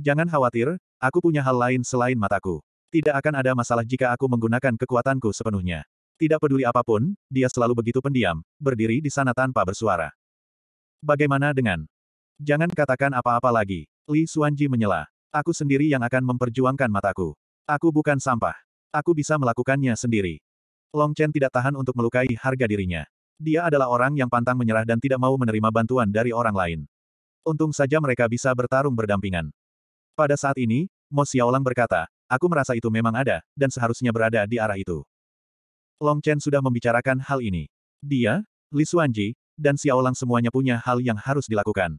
Jangan khawatir, aku punya hal lain selain mataku. Tidak akan ada masalah jika aku menggunakan kekuatanku sepenuhnya. Tidak peduli apa pun, dia selalu begitu pendiam, berdiri di sana tanpa bersuara. Bagaimana dengan? Jangan katakan apa-apa lagi. Li Xuanji menyela. Aku sendiri yang akan memperjuangkan mataku. Aku bukan sampah. Aku bisa melakukannya sendiri. Long Chen tidak tahan untuk melukai harga dirinya. Dia adalah orang yang pantang menyerah dan tidak mau menerima bantuan dari orang lain. Untung saja mereka bisa bertarung berdampingan. Pada saat ini, Mo Xiaolang berkata, Aku merasa itu memang ada, dan seharusnya berada di arah itu. Long Chen sudah membicarakan hal ini. Dia, Li Xuanji, dan Xiaolang semuanya punya hal yang harus dilakukan.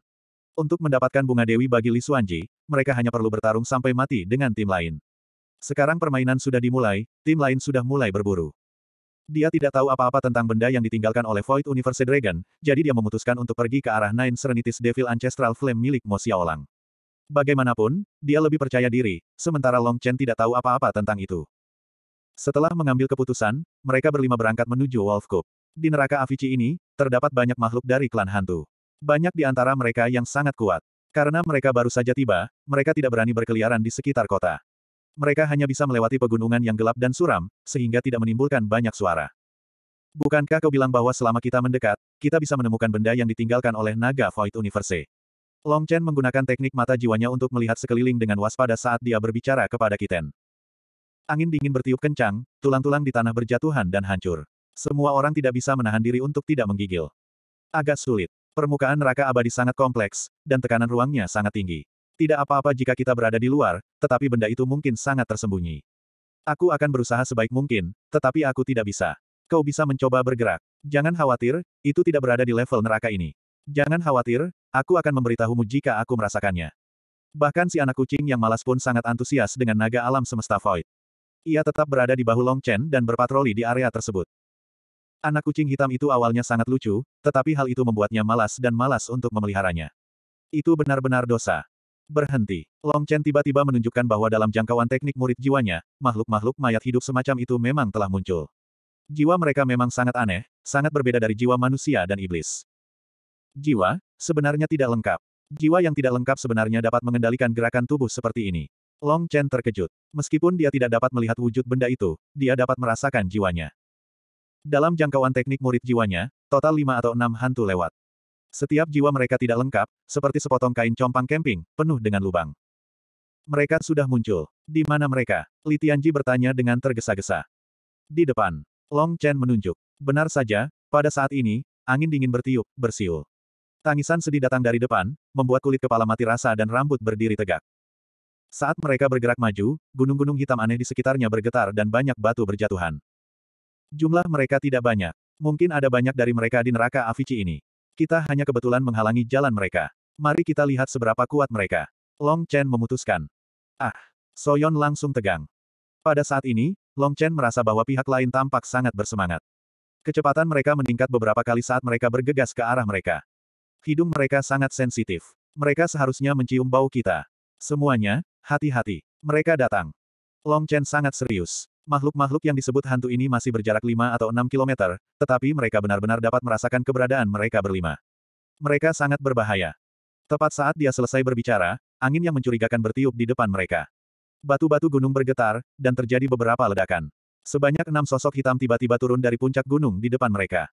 Untuk mendapatkan bunga dewi bagi Li Xuanji, mereka hanya perlu bertarung sampai mati dengan tim lain. Sekarang permainan sudah dimulai, tim lain sudah mulai berburu. Dia tidak tahu apa-apa tentang benda yang ditinggalkan oleh Void Universe Dragon, jadi dia memutuskan untuk pergi ke arah Nine Serenities Devil Ancestral Flame milik Mo Xiaolang. Bagaimanapun, dia lebih percaya diri, sementara Long Chen tidak tahu apa-apa tentang itu. Setelah mengambil keputusan, mereka berlima berangkat menuju Wolf Cup. Di neraka Avicii ini, terdapat banyak makhluk dari klan hantu. Banyak di antara mereka yang sangat kuat. Karena mereka baru saja tiba, mereka tidak berani berkeliaran di sekitar kota. Mereka hanya bisa melewati pegunungan yang gelap dan suram, sehingga tidak menimbulkan banyak suara. Bukankah kau bilang bahwa selama kita mendekat, kita bisa menemukan benda yang ditinggalkan oleh naga Void Universe? Long Chen menggunakan teknik mata jiwanya untuk melihat sekeliling dengan waspada saat dia berbicara kepada Kiten. Angin dingin bertiup kencang, tulang-tulang di tanah berjatuhan dan hancur. Semua orang tidak bisa menahan diri untuk tidak menggigil. Agak sulit. Permukaan neraka abadi sangat kompleks, dan tekanan ruangnya sangat tinggi. Tidak apa-apa jika kita berada di luar, tetapi benda itu mungkin sangat tersembunyi. Aku akan berusaha sebaik mungkin, tetapi aku tidak bisa. Kau bisa mencoba bergerak. Jangan khawatir, itu tidak berada di level neraka ini. Jangan khawatir, aku akan memberitahumu jika aku merasakannya. Bahkan si anak kucing yang malas pun sangat antusias dengan naga alam semesta Void. Ia tetap berada di bahu Long Chen dan berpatroli di area tersebut. Anak kucing hitam itu awalnya sangat lucu, tetapi hal itu membuatnya malas dan malas untuk memeliharanya. Itu benar-benar dosa. Berhenti. Long Chen tiba-tiba menunjukkan bahwa dalam jangkauan teknik murid jiwanya, makhluk-makhluk mayat hidup semacam itu memang telah muncul. Jiwa mereka memang sangat aneh, sangat berbeda dari jiwa manusia dan iblis. Jiwa, sebenarnya tidak lengkap. Jiwa yang tidak lengkap sebenarnya dapat mengendalikan gerakan tubuh seperti ini. Long Chen terkejut. Meskipun dia tidak dapat melihat wujud benda itu, dia dapat merasakan jiwanya. Dalam jangkauan teknik murid jiwanya, total lima atau enam hantu lewat. Setiap jiwa mereka tidak lengkap, seperti sepotong kain compang camping, penuh dengan lubang. Mereka sudah muncul. Di mana mereka? Li Tianji bertanya dengan tergesa-gesa. Di depan. Long Chen menunjuk. Benar saja, pada saat ini, angin dingin bertiup, bersiul. Tangisan sedih datang dari depan, membuat kulit kepala mati rasa dan rambut berdiri tegak. Saat mereka bergerak maju, gunung-gunung hitam aneh di sekitarnya bergetar dan banyak batu berjatuhan. Jumlah mereka tidak banyak. Mungkin ada banyak dari mereka di neraka Avicii ini. Kita hanya kebetulan menghalangi jalan mereka. Mari kita lihat seberapa kuat mereka. Long Chen memutuskan. Ah, Soyon langsung tegang. Pada saat ini, Long Chen merasa bahwa pihak lain tampak sangat bersemangat. Kecepatan mereka meningkat beberapa kali saat mereka bergegas ke arah mereka. Hidung mereka sangat sensitif. Mereka seharusnya mencium bau kita. Semuanya, hati-hati. Mereka datang. Long Chen sangat serius. Makhluk-makhluk yang disebut hantu ini masih berjarak 5 atau 6 kilometer, tetapi mereka benar-benar dapat merasakan keberadaan mereka berlima. Mereka sangat berbahaya. Tepat saat dia selesai berbicara, angin yang mencurigakan bertiup di depan mereka. Batu-batu gunung bergetar, dan terjadi beberapa ledakan. Sebanyak enam sosok hitam tiba-tiba turun dari puncak gunung di depan mereka.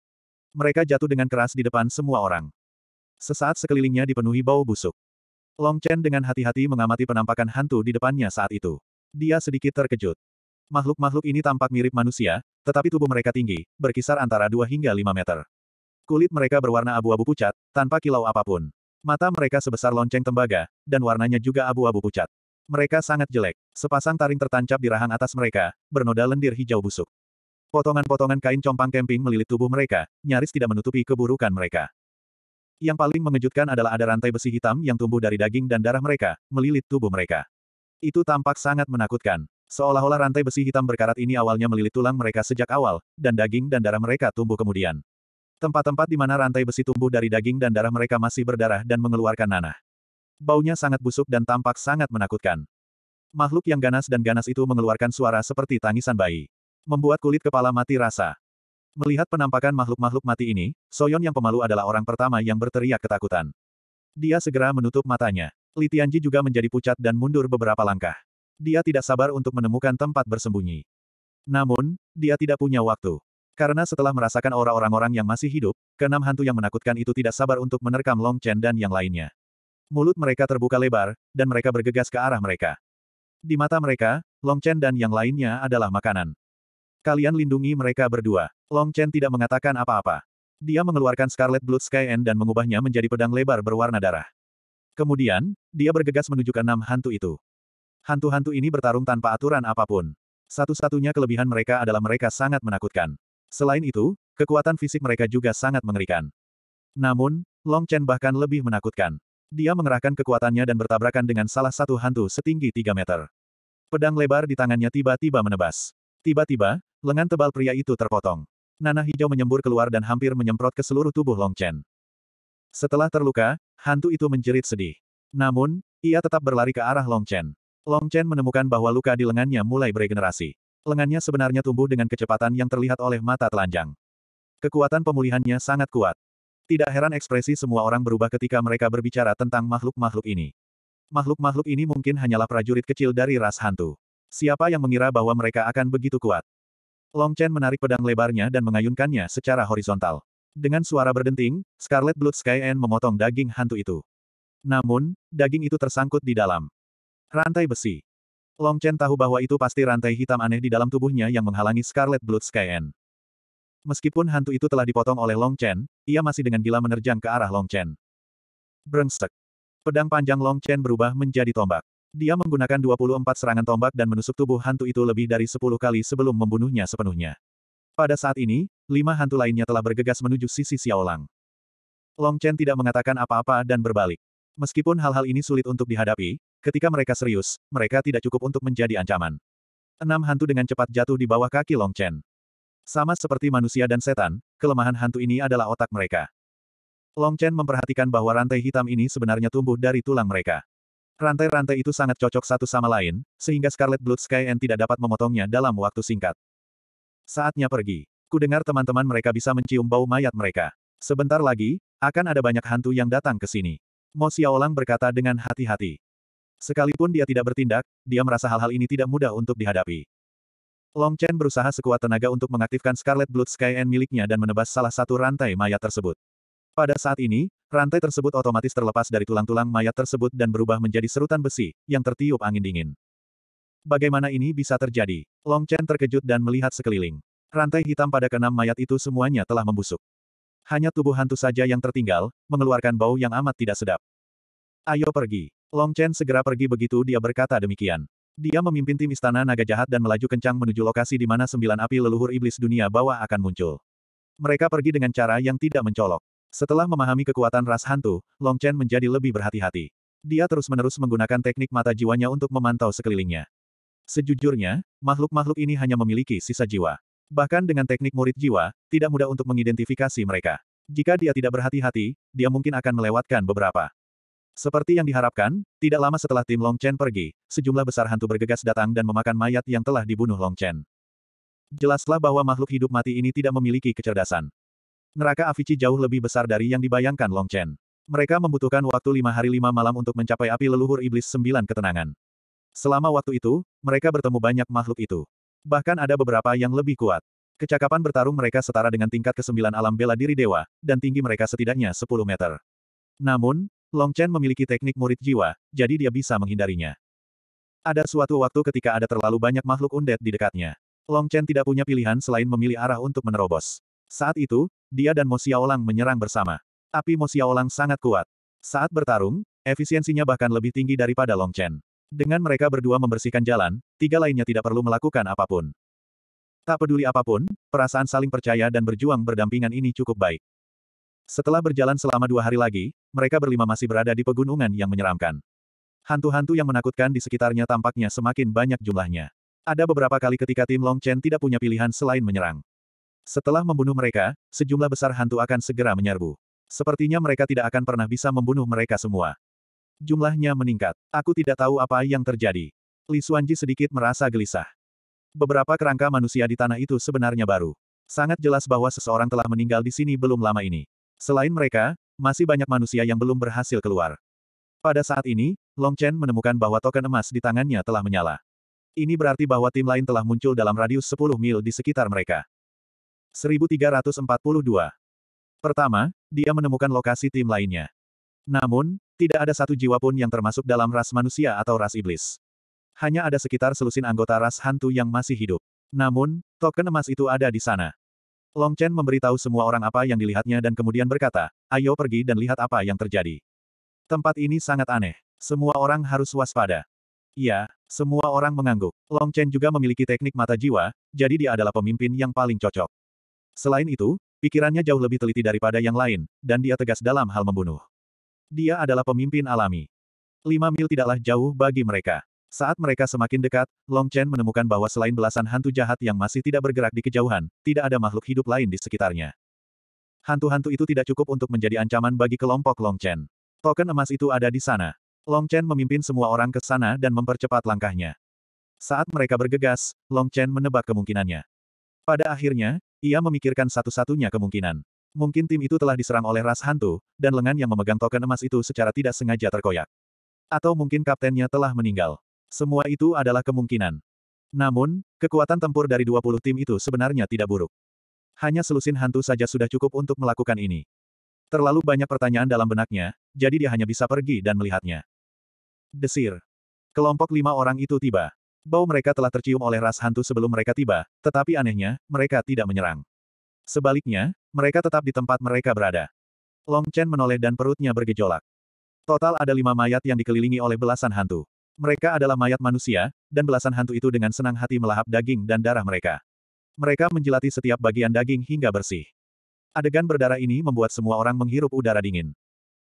Mereka jatuh dengan keras di depan semua orang. Sesaat sekelilingnya dipenuhi bau busuk. Long Chen dengan hati-hati mengamati penampakan hantu di depannya saat itu. Dia sedikit terkejut. Makhluk-makhluk ini tampak mirip manusia, tetapi tubuh mereka tinggi, berkisar antara 2 hingga 5 meter. Kulit mereka berwarna abu-abu pucat, tanpa kilau apa pun. Mata mereka sebesar lonceng tembaga, dan warnanya juga abu-abu pucat. Mereka sangat jelek. Sepasang taring tertancap di rahang atas mereka, bernoda lendir hijau busuk. Potongan-potongan kain compang camping melilit tubuh mereka, nyaris tidak menutupi keburukan mereka. Yang paling mengejutkan adalah ada rantai besi hitam yang tumbuh dari daging dan darah mereka, melilit tubuh mereka. Itu tampak sangat menakutkan. Seolah-olah rantai besi hitam berkarat ini awalnya melilit tulang mereka sejak awal, dan daging dan darah mereka tumbuh kemudian. Tempat-tempat di mana rantai besi tumbuh dari daging dan darah mereka masih berdarah dan mengeluarkan nanah. Baunya sangat busuk dan tampak sangat menakutkan. Makhluk yang ganas dan ganas itu mengeluarkan suara seperti tangisan bayi. Membuat kulit kepala mati rasa. Melihat penampakan makhluk-makhluk mati ini, Soyon yang pemalu adalah orang pertama yang berteriak ketakutan. Dia segera menutup matanya. Li Tianji juga menjadi pucat dan mundur beberapa langkah. Dia tidak sabar untuk menemukan tempat bersembunyi. Namun, dia tidak punya waktu. Karena setelah merasakan aura orang-orang yang masih hidup, keenam hantu yang menakutkan itu tidak sabar untuk menerkam Long Chen dan yang lainnya. Mulut mereka terbuka lebar, dan mereka bergegas ke arah mereka. Di mata mereka, Long Chen dan yang lainnya adalah makanan. Kalian lindungi mereka berdua. Long Chen tidak mengatakan apa-apa. Dia mengeluarkan Scarlet Blood Sky End dan mengubahnya menjadi pedang lebar berwarna darah. Kemudian, dia bergegas menuju ke enam hantu itu. Hantu-hantu ini bertarung tanpa aturan apa pun. Satu-satunya kelebihan mereka adalah mereka sangat menakutkan. Selain itu, kekuatan fisik mereka juga sangat mengerikan. Namun, Long Chen bahkan lebih menakutkan. Dia mengerahkan kekuatannya dan bertabrakan dengan salah satu hantu setinggi 3 meter. Pedang lebar di tangannya tiba-tiba menebas. Tiba-tiba, lengan tebal pria itu terpotong. Nanah hijau menyembur keluar dan hampir menyemprot ke seluruh tubuh Long Chen. Setelah terluka, hantu itu menjerit sedih. Namun, ia tetap berlari ke arah Long Chen. Long Chen menemukan bahwa luka di lengannya mulai beregenerasi. Lengannya sebenarnya tumbuh dengan kecepatan yang terlihat oleh mata telanjang. Kekuatan pemulihannya sangat kuat. Tidak heran ekspresi semua orang berubah ketika mereka berbicara tentang makhluk-makhluk ini. Makhluk-makhluk ini mungkin hanyalah prajurit kecil dari ras hantu. Siapa yang mengira bahwa mereka akan begitu kuat? Long Chen menarik pedang lebarnya dan mengayunkannya secara horizontal. Dengan suara berdenting, Scarlet Blood Sky End memotong daging hantu itu. Namun, daging itu tersangkut di dalam rantai besi. Long Chen tahu bahwa itu pasti rantai hitam aneh di dalam tubuhnya yang menghalangi Scarlet Blood Sky End. Meskipun hantu itu telah dipotong oleh Long Chen, ia masih dengan gila menerjang ke arah Long Chen. Brengsek. Pedang panjang Long Chen berubah menjadi tombak. Dia menggunakan 24 serangan tombak dan menusuk tubuh hantu itu lebih dari 10 kali sebelum membunuhnya sepenuhnya. Pada saat ini, lima hantu lainnya telah bergegas menuju sisi Xiaolang. Long Chen tidak mengatakan apa-apa dan berbalik. Meskipun hal-hal ini sulit untuk dihadapi, Ketika mereka serius, mereka tidak cukup untuk menjadi ancaman. Enam hantu dengan cepat jatuh di bawah kaki Long Chen. Sama seperti manusia dan setan, kelemahan hantu ini adalah otak mereka. Long Chen memperhatikan bahwa rantai hitam ini sebenarnya tumbuh dari tulang mereka. Rantai-rantai itu sangat cocok satu sama lain, sehingga Scarlet Blood Sky End tidak dapat memotongnya dalam waktu singkat. Saatnya pergi. Ku dengar teman-teman mereka bisa mencium bau mayat mereka. Sebentar lagi, akan ada banyak hantu yang datang ke sini. Mo Xiaolang berkata dengan hati-hati. Sekalipun dia tidak bertindak, dia merasa hal-hal ini tidak mudah untuk dihadapi. Long Chen berusaha sekuat tenaga untuk mengaktifkan Scarlet Blood Sky End miliknya dan menebas salah satu rantai mayat tersebut. Pada saat ini, rantai tersebut otomatis terlepas dari tulang-tulang mayat tersebut dan berubah menjadi serutan besi, yang tertiup angin dingin. Bagaimana ini bisa terjadi? Long Chen terkejut dan melihat sekeliling. Rantai hitam pada keenam mayat itu semuanya telah membusuk. Hanya tubuh hantu saja yang tertinggal, mengeluarkan bau yang amat tidak sedap. Ayo pergi. Long Chen segera pergi begitu dia berkata demikian. Dia memimpin tim istana naga jahat dan melaju kencang menuju lokasi di mana sembilan api leluhur iblis dunia bawah akan muncul. Mereka pergi dengan cara yang tidak mencolok. Setelah memahami kekuatan ras hantu, Long Chen menjadi lebih berhati-hati. Dia terus-menerus menggunakan teknik mata jiwanya untuk memantau sekelilingnya. Sejujurnya, makhluk-makhluk ini hanya memiliki sisa jiwa. Bahkan dengan teknik murid jiwa, tidak mudah untuk mengidentifikasi mereka. Jika dia tidak berhati-hati, dia mungkin akan melewatkan beberapa. Seperti yang diharapkan, tidak lama setelah tim Long Chen pergi, sejumlah besar hantu bergegas datang dan memakan mayat yang telah dibunuh Long Chen. Jelaslah bahwa makhluk hidup mati ini tidak memiliki kecerdasan. Neraka Avici jauh lebih besar dari yang dibayangkan Long Chen. Mereka membutuhkan waktu lima hari lima malam untuk mencapai api leluhur iblis sembilan ketenangan. Selama waktu itu, mereka bertemu banyak makhluk itu. Bahkan ada beberapa yang lebih kuat. Kecakapan bertarung mereka setara dengan tingkat kesembilan alam bela diri dewa, dan tinggi mereka setidaknya 10 meter. Namun, Long Chen memiliki teknik murid jiwa, jadi dia bisa menghindarinya. Ada suatu waktu ketika ada terlalu banyak makhluk undead di dekatnya. Long Chen tidak punya pilihan selain memilih arah untuk menerobos. Saat itu, dia dan Mo Xiaolang menyerang bersama. Api Mo Xiaolang sangat kuat. Saat bertarung, efisiensinya bahkan lebih tinggi daripada Long Chen. Dengan mereka berdua membersihkan jalan, tiga lainnya tidak perlu melakukan apa pun. Tak peduli apa pun, perasaan saling percaya dan berjuang berdampingan ini cukup baik. Setelah berjalan selama dua hari lagi, mereka berlima masih berada di pegunungan yang menyeramkan. Hantu-hantu yang menakutkan di sekitarnya tampaknya semakin banyak jumlahnya. Ada beberapa kali ketika tim Long Chen tidak punya pilihan selain menyerang. Setelah membunuh mereka, sejumlah besar hantu akan segera menyerbu. Sepertinya mereka tidak akan pernah bisa membunuh mereka semua. Jumlahnya meningkat. Aku tidak tahu apa yang terjadi. Li Xuanji sedikit merasa gelisah. Beberapa kerangka manusia di tanah itu sebenarnya baru. Sangat jelas bahwa seseorang telah meninggal di sini belum lama ini. Selain mereka, masih banyak manusia yang belum berhasil keluar. Pada saat ini, Long Chen menemukan bahwa token emas di tangannya telah menyala. Ini berarti bahwa tim lain telah muncul dalam radius 10 mil di sekitar mereka. 1342. Pertama, dia menemukan lokasi tim lainnya. Namun, tidak ada satu jiwa pun yang termasuk dalam ras manusia atau ras iblis. Hanya ada sekitar selusin anggota ras hantu yang masih hidup. Namun, token emas itu ada di sana. Long Chen memberitahu semua orang apa yang dilihatnya dan kemudian berkata, ayo pergi dan lihat apa yang terjadi. Tempat ini sangat aneh. Semua orang harus waspada. Iya, semua orang mengangguk. Long Chen juga memiliki teknik mata jiwa, jadi dia adalah pemimpin yang paling cocok. Selain itu, pikirannya jauh lebih teliti daripada yang lain, dan dia tegas dalam hal membunuh. Dia adalah pemimpin alami. Lima mil tidaklah jauh bagi mereka. Saat mereka semakin dekat, Long Chen menemukan bahwa selain belasan hantu jahat yang masih tidak bergerak di kejauhan, tidak ada makhluk hidup lain di sekitarnya. Hantu-hantu itu tidak cukup untuk menjadi ancaman bagi kelompok Long Chen. Token emas itu ada di sana. Long Chen memimpin semua orang ke sana dan mempercepat langkahnya. Saat mereka bergegas, Long Chen menebak kemungkinannya. Pada akhirnya, ia memikirkan satu-satunya kemungkinan. Mungkin tim itu telah diserang oleh ras hantu, dan lengan yang memegang token emas itu secara tidak sengaja terkoyak. Atau mungkin kaptennya telah meninggal. Semua itu adalah kemungkinan. Namun, kekuatan tempur dari 20 tim itu sebenarnya tidak buruk. Hanya selusin hantu saja sudah cukup untuk melakukan ini. Terlalu banyak pertanyaan dalam benaknya, jadi dia hanya bisa pergi dan melihatnya. Desir. Kelompok lima orang itu tiba. Bau mereka telah tercium oleh ras hantu sebelum mereka tiba, tetapi anehnya, mereka tidak menyerang. Sebaliknya, mereka tetap di tempat mereka berada. Long Chen menoleh dan perutnya bergejolak. Total ada lima mayat yang dikelilingi oleh belasan hantu. Mereka adalah mayat manusia, dan belasan hantu itu dengan senang hati melahap daging dan darah mereka. Mereka menjilati setiap bagian daging hingga bersih. Adegan berdarah ini membuat semua orang menghirup udara dingin.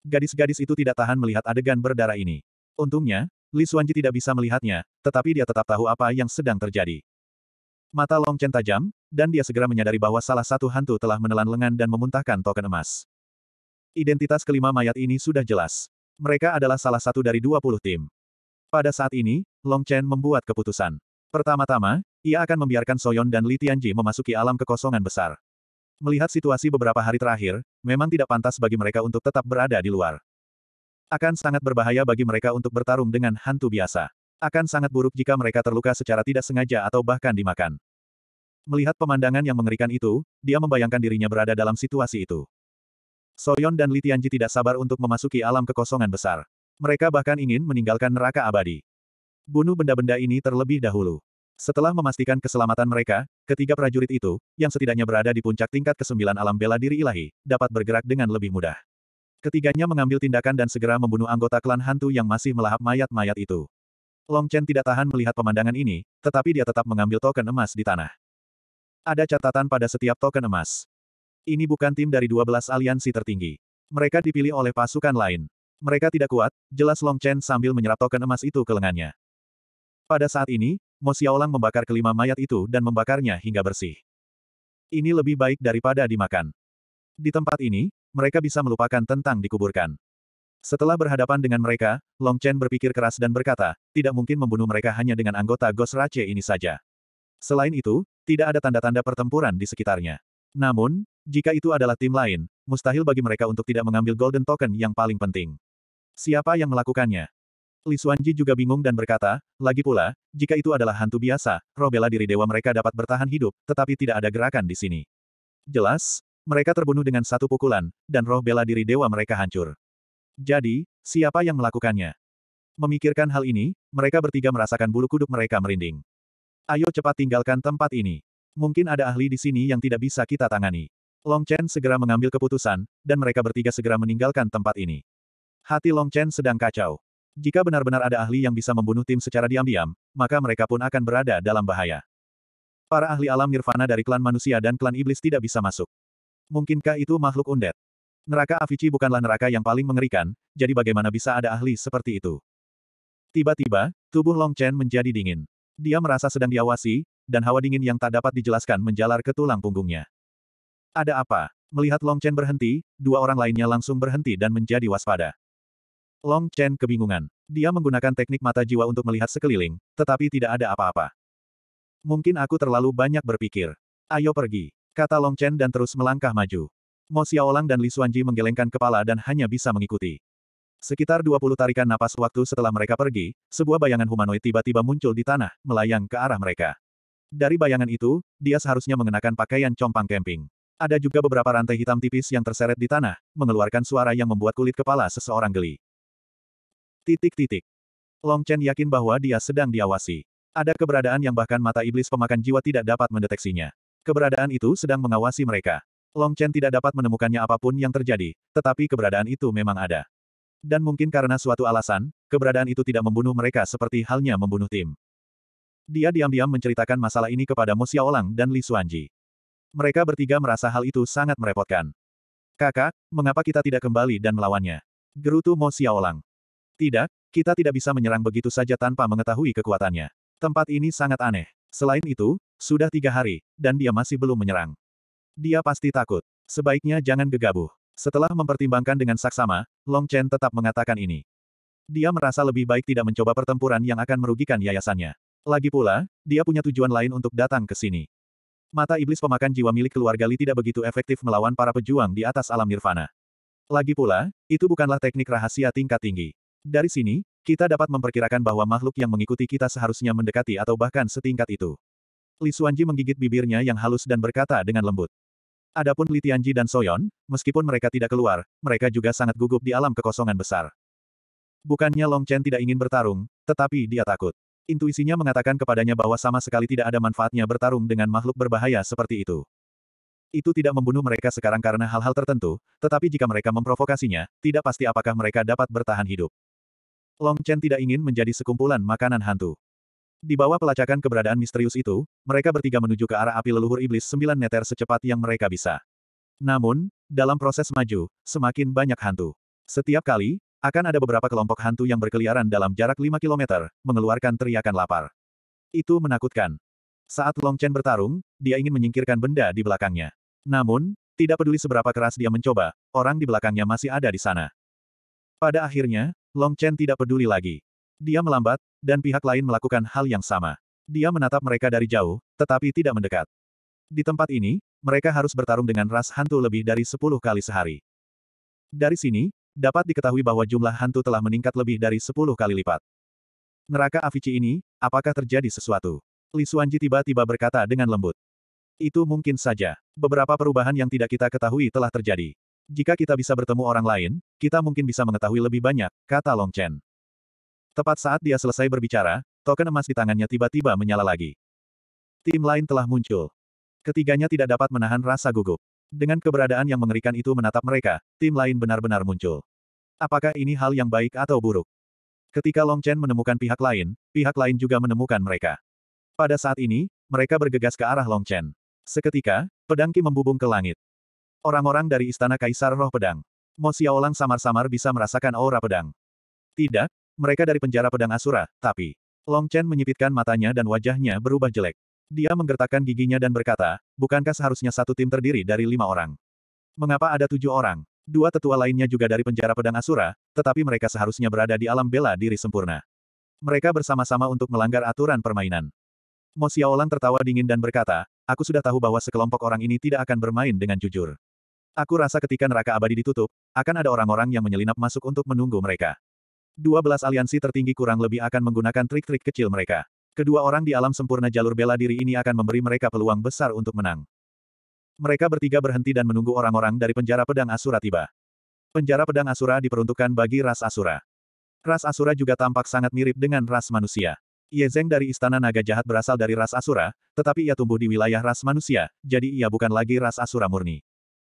Gadis-gadis itu tidak tahan melihat adegan berdarah ini. Untungnya, Li Xuanji tidak bisa melihatnya, tetapi dia tetap tahu apa yang sedang terjadi. Mata Long Chen tajam, dan dia segera menyadari bahwa salah satu hantu telah menelan lengan dan memuntahkan token emas. Identitas kelima mayat ini sudah jelas. Mereka adalah salah satu dari 20 tim. Pada saat ini, Long Chen membuat keputusan. Pertama-tama, ia akan membiarkan Soyon dan Li Tianji memasuki alam kekosongan besar. Melihat situasi beberapa hari terakhir, memang tidak pantas bagi mereka untuk tetap berada di luar. Akan sangat berbahaya bagi mereka untuk bertarung dengan hantu biasa. Akan sangat buruk jika mereka terluka secara tidak sengaja atau bahkan dimakan. Melihat pemandangan yang mengerikan itu, dia membayangkan dirinya berada dalam situasi itu. Soyon dan Li Tianji tidak sabar untuk memasuki alam kekosongan besar. Mereka bahkan ingin meninggalkan neraka abadi. Bunuh benda-benda ini terlebih dahulu. Setelah memastikan keselamatan mereka, ketiga prajurit itu, yang setidaknya berada di puncak tingkat kesembilan alam bela diri ilahi, dapat bergerak dengan lebih mudah. Ketiganya mengambil tindakan dan segera membunuh anggota klan hantu yang masih melahap mayat-mayat itu. Long Chen tidak tahan melihat pemandangan ini, tetapi dia tetap mengambil token emas di tanah. Ada catatan pada setiap token emas. Ini bukan tim dari 12 aliansi tertinggi. Mereka dipilih oleh pasukan lain. Mereka tidak kuat, jelas Long Chen sambil menyerap token emas itu ke lengannya. Pada saat ini, Mo Xiaolang membakar kelima mayat itu dan membakarnya hingga bersih. Ini lebih baik daripada dimakan. Di tempat ini, mereka bisa melupakan tentang dikuburkan. Setelah berhadapan dengan mereka, Long Chen berpikir keras dan berkata, tidak mungkin membunuh mereka hanya dengan anggota Ghost Rache ini saja. Selain itu, tidak ada tanda-tanda pertempuran di sekitarnya. Namun, jika itu adalah tim lain, mustahil bagi mereka untuk tidak mengambil Golden Token yang paling penting. Siapa yang melakukannya? Li Xuanji juga bingung dan berkata, lagi pula, jika itu adalah hantu biasa, roh bela diri dewa mereka dapat bertahan hidup, tetapi tidak ada gerakan di sini. Jelas, mereka terbunuh dengan satu pukulan, dan roh bela diri dewa mereka hancur. Jadi, siapa yang melakukannya? Memikirkan hal ini, mereka bertiga merasakan bulu kuduk mereka merinding. Ayo cepat tinggalkan tempat ini. Mungkin ada ahli di sini yang tidak bisa kita tangani. Long Chen segera mengambil keputusan, dan mereka bertiga segera meninggalkan tempat ini. Hati Long Chen sedang kacau. Jika benar-benar ada ahli yang bisa membunuh tim secara diam-diam, maka mereka pun akan berada dalam bahaya. Para ahli alam nirvana dari klan manusia dan klan iblis tidak bisa masuk. Mungkinkah itu makhluk undead? Neraka Avici bukanlah neraka yang paling mengerikan, jadi bagaimana bisa ada ahli seperti itu? Tiba-tiba, tubuh Long Chen menjadi dingin. Dia merasa sedang diawasi, dan hawa dingin yang tak dapat dijelaskan menjalar ke tulang punggungnya. Ada apa? Melihat Long Chen berhenti, dua orang lainnya langsung berhenti dan menjadi waspada. Long Chen kebingungan. Dia menggunakan teknik mata jiwa untuk melihat sekeliling, tetapi tidak ada apa-apa. Mungkin aku terlalu banyak berpikir. Ayo pergi, kata Long Chen dan terus melangkah maju. Mo Xiaolang dan Li Xuanji menggelengkan kepala dan hanya bisa mengikuti. Sekitar 20 tarikan napas waktu setelah mereka pergi, sebuah bayangan humanoid tiba-tiba muncul di tanah, melayang ke arah mereka. Dari bayangan itu, dia seharusnya mengenakan pakaian compang camping. Ada juga beberapa rantai hitam tipis yang terseret di tanah, mengeluarkan suara yang membuat kulit kepala seseorang geli. Titik-titik. Long Chen yakin bahwa dia sedang diawasi. Ada keberadaan yang bahkan mata iblis pemakan jiwa tidak dapat mendeteksinya. Keberadaan itu sedang mengawasi mereka. Long Chen tidak dapat menemukannya apa pun yang terjadi, tetapi keberadaan itu memang ada. Dan mungkin karena suatu alasan, keberadaan itu tidak membunuh mereka seperti halnya membunuh tim. Dia diam-diam menceritakan masalah ini kepada Mo Xiaolang dan Li Xuanji. Mereka bertiga merasa hal itu sangat merepotkan. Kakak, mengapa kita tidak kembali dan melawannya? Gerutu Mo Xiaolang. Tidak, kita tidak bisa menyerang begitu saja tanpa mengetahui kekuatannya. Tempat ini sangat aneh. Selain itu, sudah tiga hari, dan dia masih belum menyerang. Dia pasti takut. Sebaiknya jangan gegabah. Setelah mempertimbangkan dengan saksama, Long Chen tetap mengatakan ini. Dia merasa lebih baik tidak mencoba pertempuran yang akan merugikan yayasannya. Lagi pula, dia punya tujuan lain untuk datang ke sini. Mata iblis pemakan jiwa milik keluarga Li tidak begitu efektif melawan para pejuang di atas alam nirvana. Lagi pula, itu bukanlah teknik rahasia tingkat tinggi. Dari sini, kita dapat memperkirakan bahwa makhluk yang mengikuti kita seharusnya mendekati atau bahkan setingkat itu. Li Xuanji menggigit bibirnya yang halus dan berkata dengan lembut. Adapun Li Tianji dan Soyon, meskipun mereka tidak keluar, mereka juga sangat gugup di alam kekosongan besar. Bukannya Long Chen tidak ingin bertarung, tetapi dia takut. Intuisinya mengatakan kepadanya bahwa sama sekali tidak ada manfaatnya bertarung dengan makhluk berbahaya seperti itu. Itu tidak membunuh mereka sekarang karena hal-hal tertentu, tetapi jika mereka memprovokasinya, tidak pasti apakah mereka dapat bertahan hidup. Long Chen tidak ingin menjadi sekumpulan makanan hantu. Di bawah pelacakan keberadaan misterius itu, mereka bertiga menuju ke arah api leluhur iblis sembilan meter secepat yang mereka bisa. Namun, dalam proses maju, semakin banyak hantu. Setiap kali, akan ada beberapa kelompok hantu yang berkeliaran dalam jarak 5 km, mengeluarkan teriakan lapar. Itu menakutkan. Saat Long Chen bertarung, dia ingin menyingkirkan benda di belakangnya. Namun, tidak peduli seberapa keras dia mencoba, orang di belakangnya masih ada di sana. Pada akhirnya, Long Chen tidak peduli lagi. Dia melambat, dan pihak lain melakukan hal yang sama. Dia menatap mereka dari jauh, tetapi tidak mendekat. Di tempat ini, mereka harus bertarung dengan ras hantu lebih dari 10 kali sehari. Dari sini, Dapat diketahui bahwa jumlah hantu telah meningkat lebih dari 10 kali lipat. Neraka Avici ini, apakah terjadi sesuatu? Li Xuanji tiba-tiba berkata dengan lembut. Itu mungkin saja. Beberapa perubahan yang tidak kita ketahui telah terjadi. Jika kita bisa bertemu orang lain, kita mungkin bisa mengetahui lebih banyak, kata Long Chen. Tepat saat dia selesai berbicara, token emas di tangannya tiba-tiba menyala lagi. Tim lain telah muncul. Ketiganya tidak dapat menahan rasa gugup. Dengan keberadaan yang mengerikan itu menatap mereka, tim lain benar-benar muncul. Apakah ini hal yang baik atau buruk? Ketika Long Chen menemukan pihak lain, pihak lain juga menemukan mereka. Pada saat ini, mereka bergegas ke arah Long Chen. Seketika, pedang Qi membubung ke langit. Orang-orang dari Istana Kaisar Roh Pedang. Mo Xiaolang samar-samar bisa merasakan aura pedang. Tidak, mereka dari penjara pedang Asura, tapi... Long Chen menyipitkan matanya dan wajahnya berubah jelek. Dia menggertakkan giginya dan berkata, bukankah seharusnya satu tim terdiri dari lima orang? Mengapa ada tujuh orang? Dua tetua lainnya juga dari penjara pedang Asura, tetapi mereka seharusnya berada di alam bela diri sempurna. Mereka bersama-sama untuk melanggar aturan permainan. Mo Xiaolang tertawa dingin dan berkata, aku sudah tahu bahwa sekelompok orang ini tidak akan bermain dengan jujur. Aku rasa ketika neraka abadi ditutup, akan ada orang-orang yang menyelinap masuk untuk menunggu mereka. Dua belas aliansi tertinggi kurang lebih akan menggunakan trik-trik kecil mereka. Kedua orang di alam sempurna jalur bela diri ini akan memberi mereka peluang besar untuk menang. Mereka bertiga berhenti dan menunggu orang-orang dari penjara pedang Asura tiba. Penjara pedang Asura diperuntukkan bagi ras Asura. Ras Asura juga tampak sangat mirip dengan ras manusia. Ye Zeng dari Istana Naga Jahat berasal dari ras Asura, tetapi ia tumbuh di wilayah ras manusia, jadi ia bukan lagi ras Asura murni.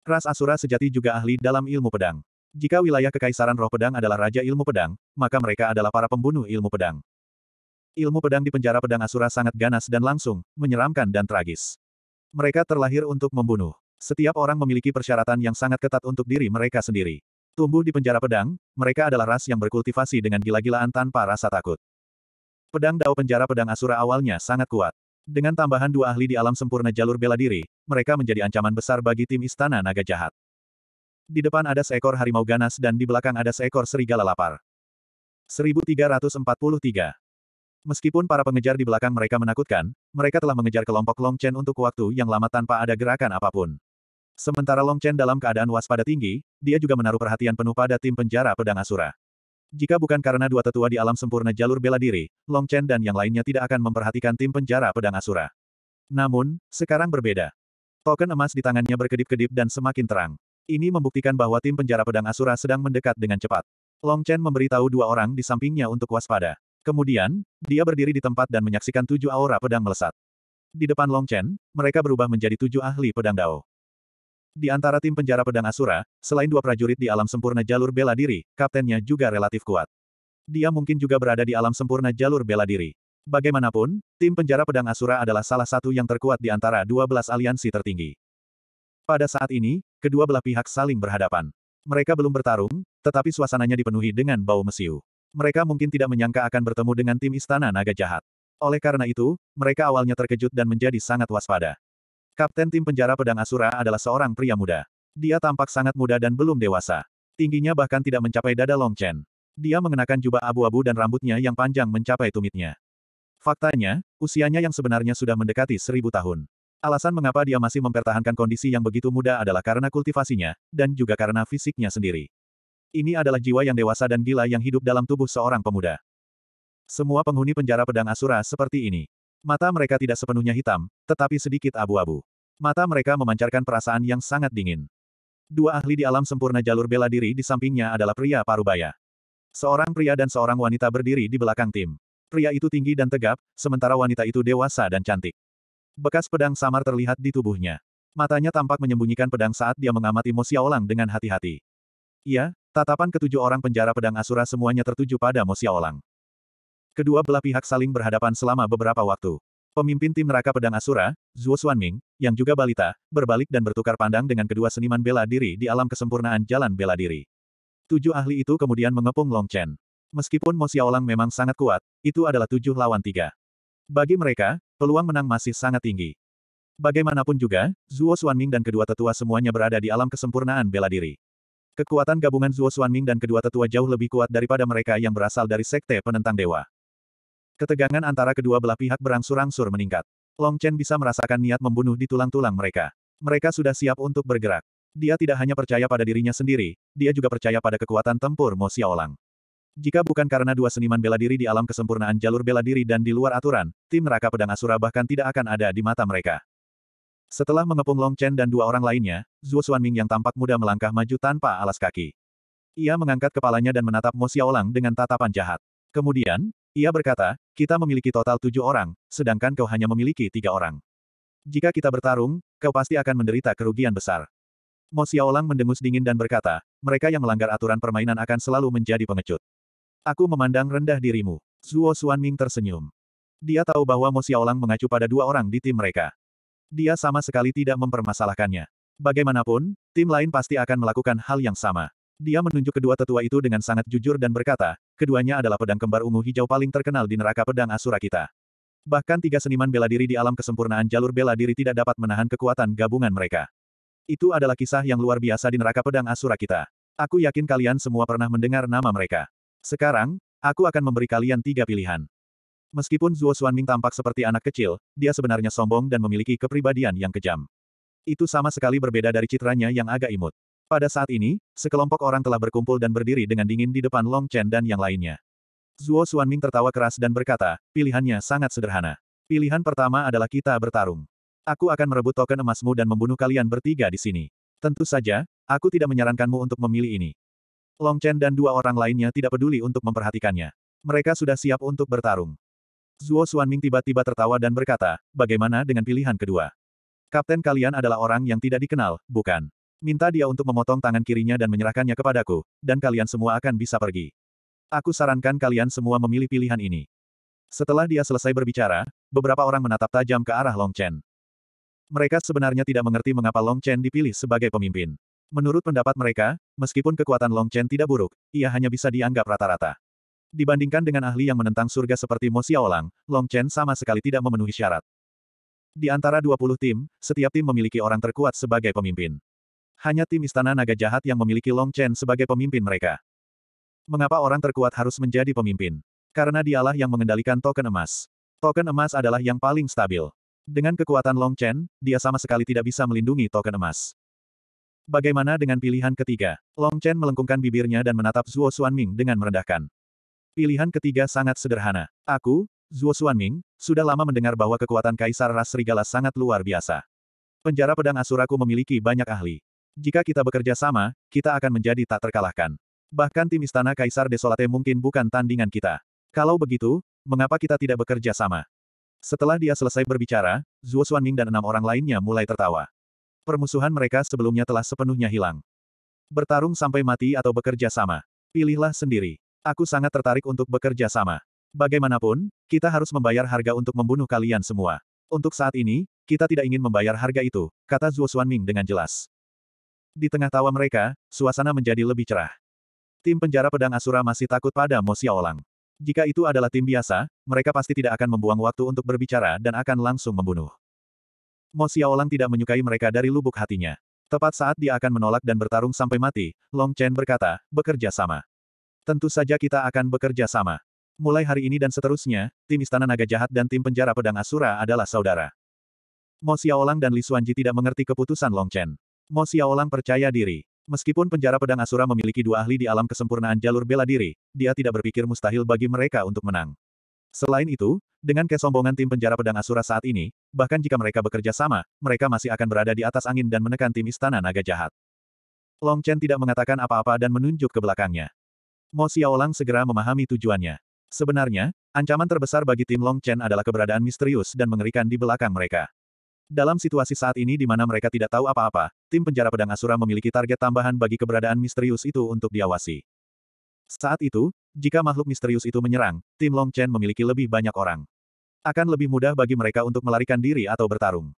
Ras Asura sejati juga ahli dalam ilmu pedang. Jika wilayah Kekaisaran Roh Pedang adalah Raja Ilmu Pedang, maka mereka adalah para pembunuh ilmu pedang. Ilmu pedang di penjara pedang Asura sangat ganas dan langsung, menyeramkan dan tragis. Mereka terlahir untuk membunuh. Setiap orang memiliki persyaratan yang sangat ketat untuk diri mereka sendiri. Tumbuh di penjara pedang, mereka adalah ras yang berkultivasi dengan gila-gilaan tanpa rasa takut. Pedang Dao penjara pedang Asura awalnya sangat kuat. Dengan tambahan dua ahli di alam sempurna jalur bela diri, mereka menjadi ancaman besar bagi tim Istana Naga Jahat. Di depan ada seekor harimau ganas dan di belakang ada seekor serigala lapar. 1343 Meskipun para pengejar di belakang mereka menakutkan, mereka telah mengejar kelompok Long Chen untuk waktu yang lama tanpa ada gerakan apa pun. Sementara Long Chen dalam keadaan waspada tinggi, dia juga menaruh perhatian penuh pada tim penjara pedang Asura. Jika bukan karena dua tetua di alam sempurna jalur bela diri, Long Chen dan yang lainnya tidak akan memperhatikan tim penjara pedang Asura. Namun, sekarang berbeda. Token emas di tangannya berkedip-kedip dan semakin terang. Ini membuktikan bahwa tim penjara pedang Asura sedang mendekat dengan cepat. Long Chen memberitahu dua orang di sampingnya untuk waspada. Kemudian, dia berdiri di tempat dan menyaksikan tujuh aura pedang melesat. Di depan Long Chen, mereka berubah menjadi tujuh ahli pedang Dao. Di antara tim penjara pedang Asura, selain dua prajurit di alam sempurna jalur bela diri, kaptennya juga relatif kuat. Dia mungkin juga berada di alam sempurna jalur bela diri. Bagaimanapun, tim penjara pedang Asura adalah salah satu yang terkuat di antara 12 aliansi tertinggi. Pada saat ini, kedua belah pihak saling berhadapan. Mereka belum bertarung, tetapi suasananya dipenuhi dengan bau mesiu. Mereka mungkin tidak menyangka akan bertemu dengan tim Istana Naga Jahat. Oleh karena itu, mereka awalnya terkejut dan menjadi sangat waspada. Kapten tim penjara pedang Asura adalah seorang pria muda. Dia tampak sangat muda dan belum dewasa. Tingginya bahkan tidak mencapai dada Long Chen. Dia mengenakan jubah abu-abu dan rambutnya yang panjang mencapai tumitnya. Faktanya, usianya yang sebenarnya sudah mendekati seribu tahun. Alasan mengapa dia masih mempertahankan kondisi yang begitu muda adalah karena kultivasinya, dan juga karena fisiknya sendiri. Ini adalah jiwa yang dewasa dan gila yang hidup dalam tubuh seorang pemuda. Semua penghuni penjara pedang Asura seperti ini. Mata mereka tidak sepenuhnya hitam, tetapi sedikit abu-abu. Mata mereka memancarkan perasaan yang sangat dingin. Dua ahli di alam sempurna jalur bela diri di sampingnya adalah pria parubaya. Seorang pria dan seorang wanita berdiri di belakang tim. Pria itu tinggi dan tegap, sementara wanita itu dewasa dan cantik. Bekas pedang samar terlihat di tubuhnya. Matanya tampak menyembunyikan pedang saat dia mengamati Mo Xiaolang dengan hati-hati. Iya, tatapan ketujuh orang penjara pedang Asura semuanya tertuju pada Mo Xiaolang. Kedua belah pihak saling berhadapan selama beberapa waktu. Pemimpin tim neraka pedang Asura, Zuo Xuanming, yang juga balita, berbalik dan bertukar pandang dengan kedua seniman bela diri di alam kesempurnaan jalan bela diri. Tujuh ahli itu kemudian mengepung Long Chen. Meskipun Mo Xiaolang memang sangat kuat, itu adalah tujuh lawan tiga. Bagi mereka, peluang menang masih sangat tinggi. Bagaimanapun juga, Zuo Xuanming dan kedua tetua semuanya berada di alam kesempurnaan bela diri. Kekuatan gabungan Zuo Xuanming dan kedua tetua jauh lebih kuat daripada mereka yang berasal dari sekte penentang dewa. Ketegangan antara kedua belah pihak berangsur-angsur meningkat. Long Chen bisa merasakan niat membunuh di tulang-tulang mereka. Mereka sudah siap untuk bergerak. Dia tidak hanya percaya pada dirinya sendiri, dia juga percaya pada kekuatan tempur Mo Xiaolang. Jika bukan karena dua seniman bela diri di alam kesempurnaan jalur bela diri dan di luar aturan, tim neraka pedang Asura bahkan tidak akan ada di mata mereka. Setelah mengepung Long Chen dan dua orang lainnya, Zuo Xuanming yang tampak muda melangkah maju tanpa alas kaki. Ia mengangkat kepalanya dan menatap Mo Xiaolang dengan tatapan jahat. Kemudian, ia berkata, kita memiliki total tujuh orang, sedangkan kau hanya memiliki tiga orang. Jika kita bertarung, kau pasti akan menderita kerugian besar. Mo Xiaolang mendengus dingin dan berkata, mereka yang melanggar aturan permainan akan selalu menjadi pengecut. Aku memandang rendah dirimu. Zuo Xuanming tersenyum. Dia tahu bahwa Mo Xiaolang mengacu pada dua orang di tim mereka. Dia sama sekali tidak mempermasalahkannya. Bagaimanapun, tim lain pasti akan melakukan hal yang sama. Dia menunjuk kedua tetua itu dengan sangat jujur dan berkata, keduanya adalah pedang kembar ungu hijau paling terkenal di neraka pedang Asura kita. Bahkan tiga seniman bela diri di alam kesempurnaan jalur bela diri tidak dapat menahan kekuatan gabungan mereka. Itu adalah kisah yang luar biasa di neraka pedang Asura kita. Aku yakin kalian semua pernah mendengar nama mereka. Sekarang, aku akan memberi kalian tiga pilihan. Meskipun Zuo Xuanming tampak seperti anak kecil, dia sebenarnya sombong dan memiliki kepribadian yang kejam. Itu sama sekali berbeda dari citranya yang agak imut. Pada saat ini, sekelompok orang telah berkumpul dan berdiri dengan dingin di depan Long Chen dan yang lainnya. Zuo Xuanming tertawa keras dan berkata, pilihannya sangat sederhana. Pilihan pertama adalah kita bertarung. Aku akan merebut token emasmu dan membunuh kalian bertiga di sini. Tentu saja, aku tidak menyarankanmu untuk memilih ini. Long Chen dan dua orang lainnya tidak peduli untuk memperhatikannya. Mereka sudah siap untuk bertarung. Zuo Xuanming tiba-tiba tertawa dan berkata, bagaimana dengan pilihan kedua? Kapten kalian adalah orang yang tidak dikenal, bukan? Minta dia untuk memotong tangan kirinya dan menyerahkannya kepadaku, dan kalian semua akan bisa pergi. Aku sarankan kalian semua memilih pilihan ini. Setelah dia selesai berbicara, beberapa orang menatap tajam ke arah Long Chen. Mereka sebenarnya tidak mengerti mengapa Long Chen dipilih sebagai pemimpin. Menurut pendapat mereka, meskipun kekuatan Long Chen tidak buruk, ia hanya bisa dianggap rata-rata. Dibandingkan dengan ahli yang menentang surga seperti Mo Xiaolang, Long Chen sama sekali tidak memenuhi syarat. Di antara 20 tim, setiap tim memiliki orang terkuat sebagai pemimpin. Hanya tim Istana Naga Jahat yang memiliki Long Chen sebagai pemimpin mereka. Mengapa orang terkuat harus menjadi pemimpin? Karena dialah yang mengendalikan token emas. Token emas adalah yang paling stabil. Dengan kekuatan Long Chen, dia sama sekali tidak bisa melindungi token emas. Bagaimana dengan pilihan ketiga? Long Chen melengkungkan bibirnya dan menatap Zuo Xuanming dengan merendahkan. Pilihan ketiga sangat sederhana. Aku, Zuo Xuanming, sudah lama mendengar bahwa kekuatan Kaisar Ras Serigala sangat luar biasa. Penjara pedang Asuraku memiliki banyak ahli. Jika kita bekerja sama, kita akan menjadi tak terkalahkan. Bahkan tim Istana Kaisar Desolate mungkin bukan tandingan kita. Kalau begitu, mengapa kita tidak bekerja sama? Setelah dia selesai berbicara, Zuo Xuanming dan enam orang lainnya mulai tertawa. Permusuhan mereka sebelumnya telah sepenuhnya hilang. Bertarung sampai mati atau bekerja sama. Pilihlah sendiri. Aku sangat tertarik untuk bekerja sama. Bagaimanapun, kita harus membayar harga untuk membunuh kalian semua. Untuk saat ini, kita tidak ingin membayar harga itu, kata Zuo Xuanming dengan jelas. Di tengah tawa mereka, suasana menjadi lebih cerah. Tim penjara pedang Asura masih takut pada Mo Xiaolang. Jika itu adalah tim biasa, mereka pasti tidak akan membuang waktu untuk berbicara dan akan langsung membunuh. Mo Xiaolang tidak menyukai mereka dari lubuk hatinya. Tepat saat dia akan menolak dan bertarung sampai mati, Long Chen berkata, bekerja sama. Tentu saja kita akan bekerja sama. Mulai hari ini dan seterusnya, tim Istana Naga Jahat dan tim penjara pedang Asura adalah saudara. Mo Xiaolang dan Li Xuanji tidak mengerti keputusan Long Chen. Mo Xiaolang percaya diri. Meskipun penjara pedang Asura memiliki dua ahli di alam kesempurnaan jalur bela diri, dia tidak berpikir mustahil bagi mereka untuk menang. Selain itu, dengan kesombongan tim penjara pedang Asura saat ini, bahkan jika mereka bekerja sama, mereka masih akan berada di atas angin dan menekan tim istana naga jahat. Long Chen tidak mengatakan apa-apa dan menunjuk ke belakangnya. Mo Xiaolang segera memahami tujuannya. Sebenarnya, ancaman terbesar bagi tim Long Chen adalah keberadaan misterius dan mengerikan di belakang mereka. Dalam situasi saat ini di mana mereka tidak tahu apa-apa, tim penjara pedang Asura memiliki target tambahan bagi keberadaan misterius itu untuk diawasi. Saat itu, jika makhluk misterius itu menyerang, tim Long Chen memiliki lebih banyak orang. Akan lebih mudah bagi mereka untuk melarikan diri atau bertarung.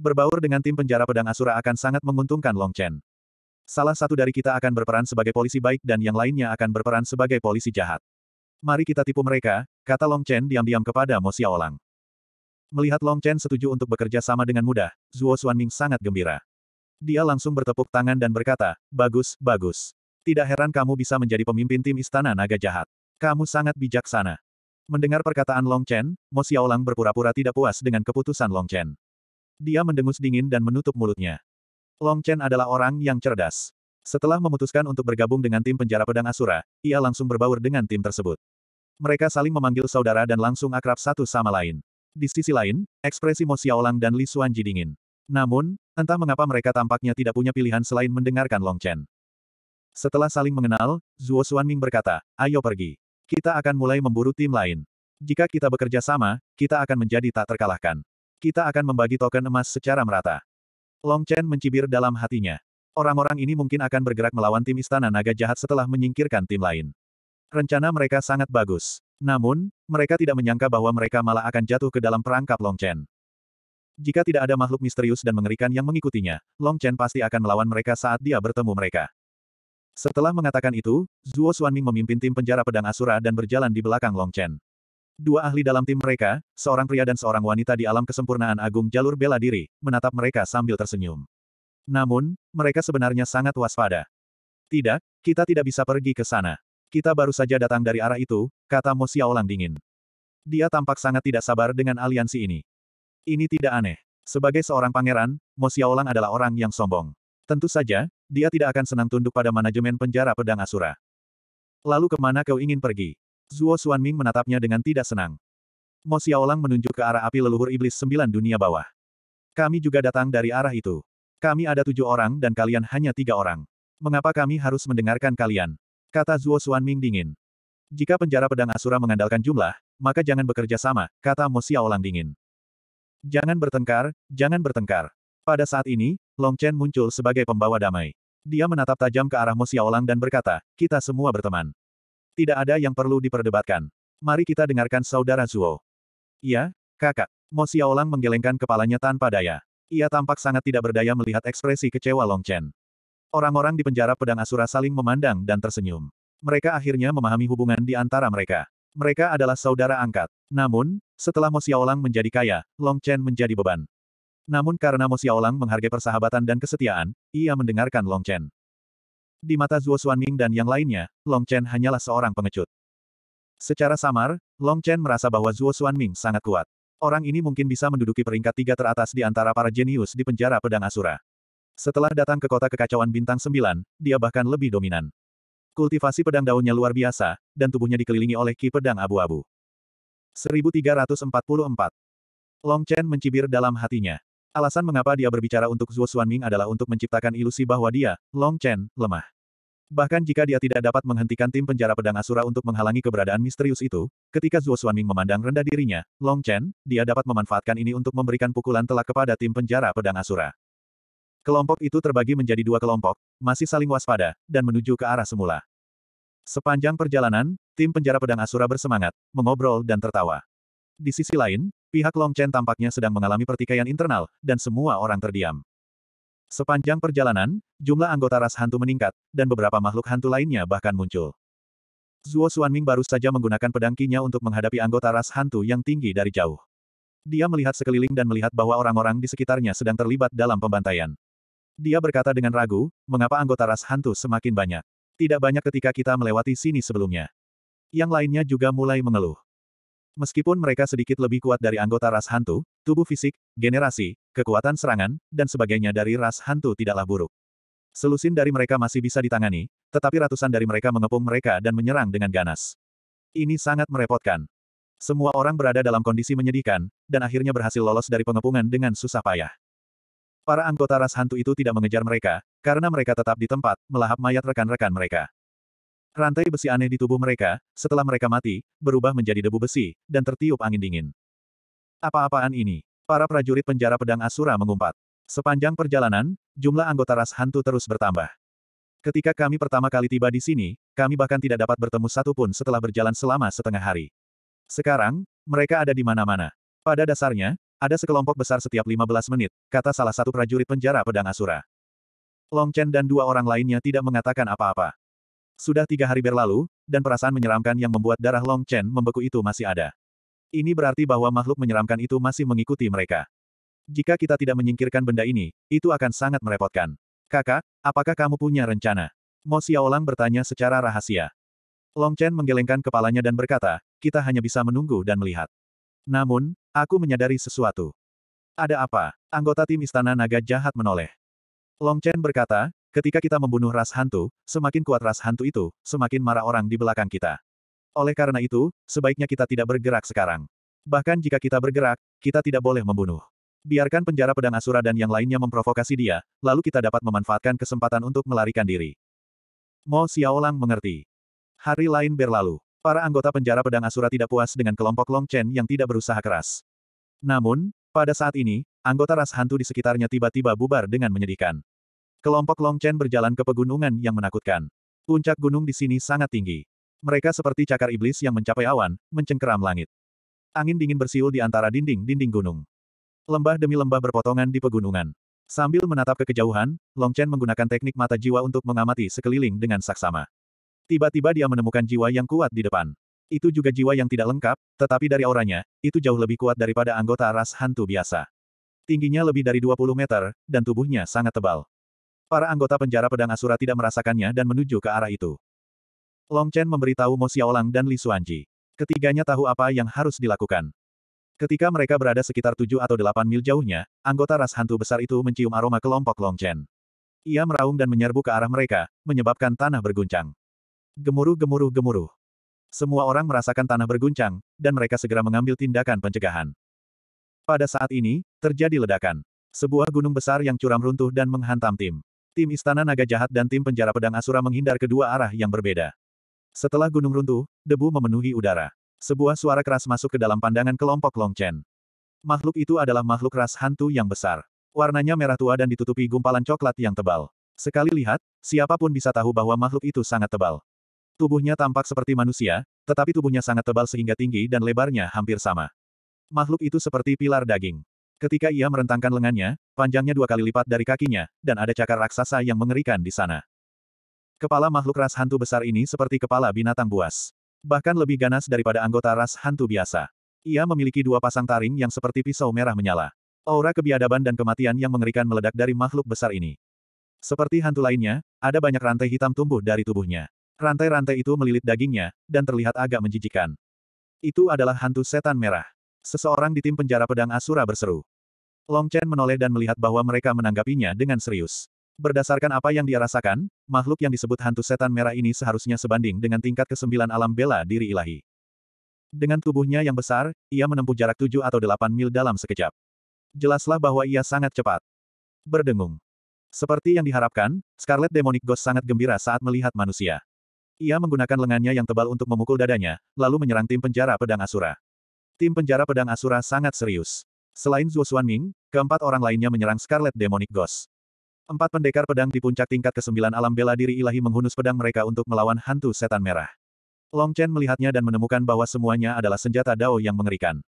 Berbaur dengan tim penjara pedang Asura akan sangat menguntungkan Long Chen. Salah satu dari kita akan berperan sebagai polisi baik dan yang lainnya akan berperan sebagai polisi jahat. Mari kita tipu mereka, kata Long Chen diam-diam kepada Mo Xiaolang. Melihat Long Chen setuju untuk bekerja sama dengan mudah, Zuo Xuanming sangat gembira. Dia langsung bertepuk tangan dan berkata, bagus, bagus. Tidak heran kamu bisa menjadi pemimpin tim Istana Naga Jahat. Kamu sangat bijaksana. Mendengar perkataan Long Chen, Mo Xiaolang berpura-pura tidak puas dengan keputusan Long Chen. Dia mendengus dingin dan menutup mulutnya. Long Chen adalah orang yang cerdas. Setelah memutuskan untuk bergabung dengan tim penjara pedang Asura, ia langsung berbaur dengan tim tersebut. Mereka saling memanggil saudara dan langsung akrab satu sama lain. Di sisi lain, ekspresi Mo Xiaolang dan Li Xuanji dingin. Namun, entah mengapa mereka tampaknya tidak punya pilihan selain mendengarkan Long Chen. Setelah saling mengenal, Zuo Xuanming berkata, ayo pergi. Kita akan mulai memburu tim lain. Jika kita bekerja sama, kita akan menjadi tak terkalahkan. Kita akan membagi token emas secara merata. Long Chen mencibir dalam hatinya. Orang-orang ini mungkin akan bergerak melawan tim Istana Naga Jahat setelah menyingkirkan tim lain. Rencana mereka sangat bagus. Namun, mereka tidak menyangka bahwa mereka malah akan jatuh ke dalam perangkap Long Chen. Jika tidak ada makhluk misterius dan mengerikan yang mengikutinya, Long Chen pasti akan melawan mereka saat dia bertemu mereka. Setelah mengatakan itu, Zuo Xuanming memimpin tim penjara pedang Asura dan berjalan di belakang Long Chen. Dua ahli dalam tim mereka, seorang pria dan seorang wanita di alam kesempurnaan agung jalur bela diri, menatap mereka sambil tersenyum. Namun, mereka sebenarnya sangat waspada. Tidak, kita tidak bisa pergi ke sana. Kita baru saja datang dari arah itu, kata Mo Xiaolang dingin. Dia tampak sangat tidak sabar dengan aliansi ini. Ini tidak aneh. Sebagai seorang pangeran, Mo Xiaolang adalah orang yang sombong. Tentu saja, dia tidak akan senang tunduk pada manajemen penjara pedang Asura. Lalu ke mana kau ingin pergi? Zuo Xuanming menatapnya dengan tidak senang. Mo Xiaolang menunjuk ke arah api leluhur iblis sembilan dunia bawah. Kami juga datang dari arah itu. Kami ada tujuh orang dan kalian hanya tiga orang. Mengapa kami harus mendengarkan kalian? Kata Zuo Xuanming dingin. Jika penjara pedang Asura mengandalkan jumlah, maka jangan bekerja sama, kata Mo Xiaolang dingin. Jangan bertengkar, jangan bertengkar. Pada saat ini, Long Chen muncul sebagai pembawa damai. Dia menatap tajam ke arah Mo Xiaolang dan berkata, kita semua berteman. Tidak ada yang perlu diperdebatkan. Mari kita dengarkan saudara Zuo. Iya, kakak. Mo Xiaolang menggelengkan kepalanya tanpa daya. Ia tampak sangat tidak berdaya melihat ekspresi kecewa Long Chen. Orang-orang di penjara pedang Asura saling memandang dan tersenyum. Mereka akhirnya memahami hubungan di antara mereka. Mereka adalah saudara angkat. Namun, setelah Mo Xiaolang menjadi kaya, Long Chen menjadi beban. Namun karena Mo Xiaolang menghargai persahabatan dan kesetiaan, ia mendengarkan Long Chen. Di mata Zuo Xuanming dan yang lainnya, Long Chen hanyalah seorang pengecut. Secara samar, Long Chen merasa bahwa Zuo Xuanming sangat kuat. Orang ini mungkin bisa menduduki peringkat tiga teratas di antara para jenius di penjara pedang Asura. Setelah datang ke kota kekacauan bintang sembilan, dia bahkan lebih dominan. Kultivasi pedang daunnya luar biasa, dan tubuhnya dikelilingi oleh ki pedang abu-abu. 1344. Long Chen mencibir dalam hatinya. Alasan mengapa dia berbicara untuk Zhuo Xuanming adalah untuk menciptakan ilusi bahwa dia, Long Chen, lemah. Bahkan jika dia tidak dapat menghentikan tim penjara pedang Asura untuk menghalangi keberadaan misterius itu, ketika Zhuo Xuanming memandang rendah dirinya, Long Chen, dia dapat memanfaatkan ini untuk memberikan pukulan telak kepada tim penjara pedang Asura. Kelompok itu terbagi menjadi dua kelompok, masih saling waspada, dan menuju ke arah semula. Sepanjang perjalanan, tim penjara pedang Asura bersemangat, mengobrol dan tertawa. Di sisi lain, pihak Long Chen tampaknya sedang mengalami pertikaian internal, dan semua orang terdiam. Sepanjang perjalanan, jumlah anggota ras hantu meningkat, dan beberapa makhluk hantu lainnya bahkan muncul. Zuo Xuanming baru saja menggunakan pedang kinya untuk menghadapi anggota ras hantu yang tinggi dari jauh. Dia melihat sekeliling dan melihat bahwa orang-orang di sekitarnya sedang terlibat dalam pembantaian. Dia berkata dengan ragu, mengapa anggota ras hantu semakin banyak? Tidak banyak ketika kita melewati sini sebelumnya. Yang lainnya juga mulai mengeluh. Meskipun mereka sedikit lebih kuat dari anggota ras hantu, tubuh fisik, generasi, kekuatan serangan, dan sebagainya dari ras hantu tidaklah buruk. Selusin dari mereka masih bisa ditangani, tetapi ratusan dari mereka mengepung mereka dan menyerang dengan ganas. Ini sangat merepotkan. Semua orang berada dalam kondisi menyedihkan, dan akhirnya berhasil lolos dari pengepungan dengan susah payah. Para anggota ras hantu itu tidak mengejar mereka, karena mereka tetap di tempat, melahap mayat rekan-rekan mereka. Rantai besi aneh di tubuh mereka, setelah mereka mati, berubah menjadi debu besi, dan tertiup angin dingin. Apa-apaan ini? Para prajurit penjara pedang Asura mengumpat. Sepanjang perjalanan, jumlah anggota ras hantu terus bertambah. Ketika kami pertama kali tiba di sini, kami bahkan tidak dapat bertemu satupun setelah berjalan selama setengah hari. Sekarang, mereka ada di mana-mana. Pada dasarnya, ada sekelompok besar setiap 15 menit, kata salah satu prajurit penjara pedang Asura. Long Chen dan dua orang lainnya tidak mengatakan apa-apa. Sudah tiga hari berlalu, dan perasaan menyeramkan yang membuat darah Long Chen membeku itu masih ada. Ini berarti bahwa makhluk menyeramkan itu masih mengikuti mereka. Jika kita tidak menyingkirkan benda ini, itu akan sangat merepotkan. Kakak, apakah kamu punya rencana? Mo Xiaolang bertanya secara rahasia. Long Chen menggelengkan kepalanya dan berkata, kita hanya bisa menunggu dan melihat. Namun, aku menyadari sesuatu. Ada apa? Anggota tim Istana Naga Jahat menoleh. Long Chen berkata, ketika kita membunuh ras hantu, semakin kuat ras hantu itu, semakin marah orang di belakang kita. Oleh karena itu, sebaiknya kita tidak bergerak sekarang. Bahkan jika kita bergerak, kita tidak boleh membunuh. Biarkan penjara pedang Asura dan yang lainnya memprovokasi dia, lalu kita dapat memanfaatkan kesempatan untuk melarikan diri. Mo Xiaolang mengerti. Hari lain berlalu. Para anggota penjara pedang Asura tidak puas dengan kelompok Long Chen yang tidak berusaha keras. Namun, pada saat ini, anggota ras hantu di sekitarnya tiba-tiba bubar dengan menyedihkan. Kelompok Long Chen berjalan ke pegunungan yang menakutkan. Puncak gunung di sini sangat tinggi. Mereka seperti cakar iblis yang mencapai awan, mencengkeram langit. Angin dingin bersiul di antara dinding-dinding gunung. Lembah demi lembah berpotongan di pegunungan. Sambil menatap ke kejauhan, Long Chen menggunakan teknik mata jiwa untuk mengamati sekeliling dengan saksama. Tiba-tiba dia menemukan jiwa yang kuat di depan. Itu juga jiwa yang tidak lengkap, tetapi dari auranya, itu jauh lebih kuat daripada anggota ras hantu biasa. Tingginya lebih dari 20 meter, dan tubuhnya sangat tebal. Para anggota penjara pedang Asura tidak merasakannya dan menuju ke arah itu. Long Chen memberitahu Mo Xiaolang dan Li Xuanji. Ketiganya tahu apa yang harus dilakukan. Ketika mereka berada sekitar 7 atau 8 mil jauhnya, anggota ras hantu besar itu mencium aroma kelompok Long Chen. Ia meraung dan menyerbu ke arah mereka, menyebabkan tanah berguncang. Gemuruh gemuruh gemuruh. Semua orang merasakan tanah berguncang, dan mereka segera mengambil tindakan pencegahan. Pada saat ini, terjadi ledakan. Sebuah gunung besar yang curam runtuh dan menghantam tim. Tim Istana Naga Jahat dan tim penjara pedang Asura menghindar kedua arah yang berbeda. Setelah gunung runtuh, debu memenuhi udara. Sebuah suara keras masuk ke dalam pandangan kelompok Long Chen. Makhluk itu adalah makhluk ras hantu yang besar. Warnanya merah tua dan ditutupi gumpalan coklat yang tebal. Sekali lihat, siapa pun bisa tahu bahwa makhluk itu sangat tebal. Tubuhnya tampak seperti manusia, tetapi tubuhnya sangat tebal sehingga tinggi dan lebarnya hampir sama. Makhluk itu seperti pilar daging. Ketika ia merentangkan lengannya, panjangnya dua kali lipat dari kakinya, dan ada cakar raksasa yang mengerikan di sana. Kepala makhluk ras hantu besar ini seperti kepala binatang buas. Bahkan lebih ganas daripada anggota ras hantu biasa. Ia memiliki dua pasang taring yang seperti pisau merah menyala. Aura kebiadaban dan kematian yang mengerikan meledak dari makhluk besar ini. Seperti hantu lainnya, ada banyak rantai hitam tumbuh dari tubuhnya. Rantai-rantai itu melilit dagingnya, dan terlihat agak menjijikan. Itu adalah hantu setan merah. Seseorang di tim penjara pedang Asura berseru. Long Chen menoleh dan melihat bahwa mereka menanggapinya dengan serius. Berdasarkan apa yang dia rasakan, makhluk yang disebut hantu setan merah ini seharusnya sebanding dengan tingkat kesembilan alam bela diri ilahi. Dengan tubuhnya yang besar, ia menempuh jarak tujuh atau delapan mil dalam sekejap. Jelaslah bahwa ia sangat cepat. Berdengung. Seperti yang diharapkan, Scarlet Demonic Ghost sangat gembira saat melihat manusia. Ia menggunakan lengannya yang tebal untuk memukul dadanya, lalu menyerang tim penjara pedang Asura. Tim penjara pedang Asura sangat serius. Selain Zhuo Xuanming, keempat orang lainnya menyerang Scarlet Demonic Ghost. Empat pendekar pedang di puncak tingkat kesembilan alam bela diri ilahi menghunus pedang mereka untuk melawan hantu setan merah. Long Chen melihatnya dan menemukan bahwa semuanya adalah senjata Dao yang mengerikan.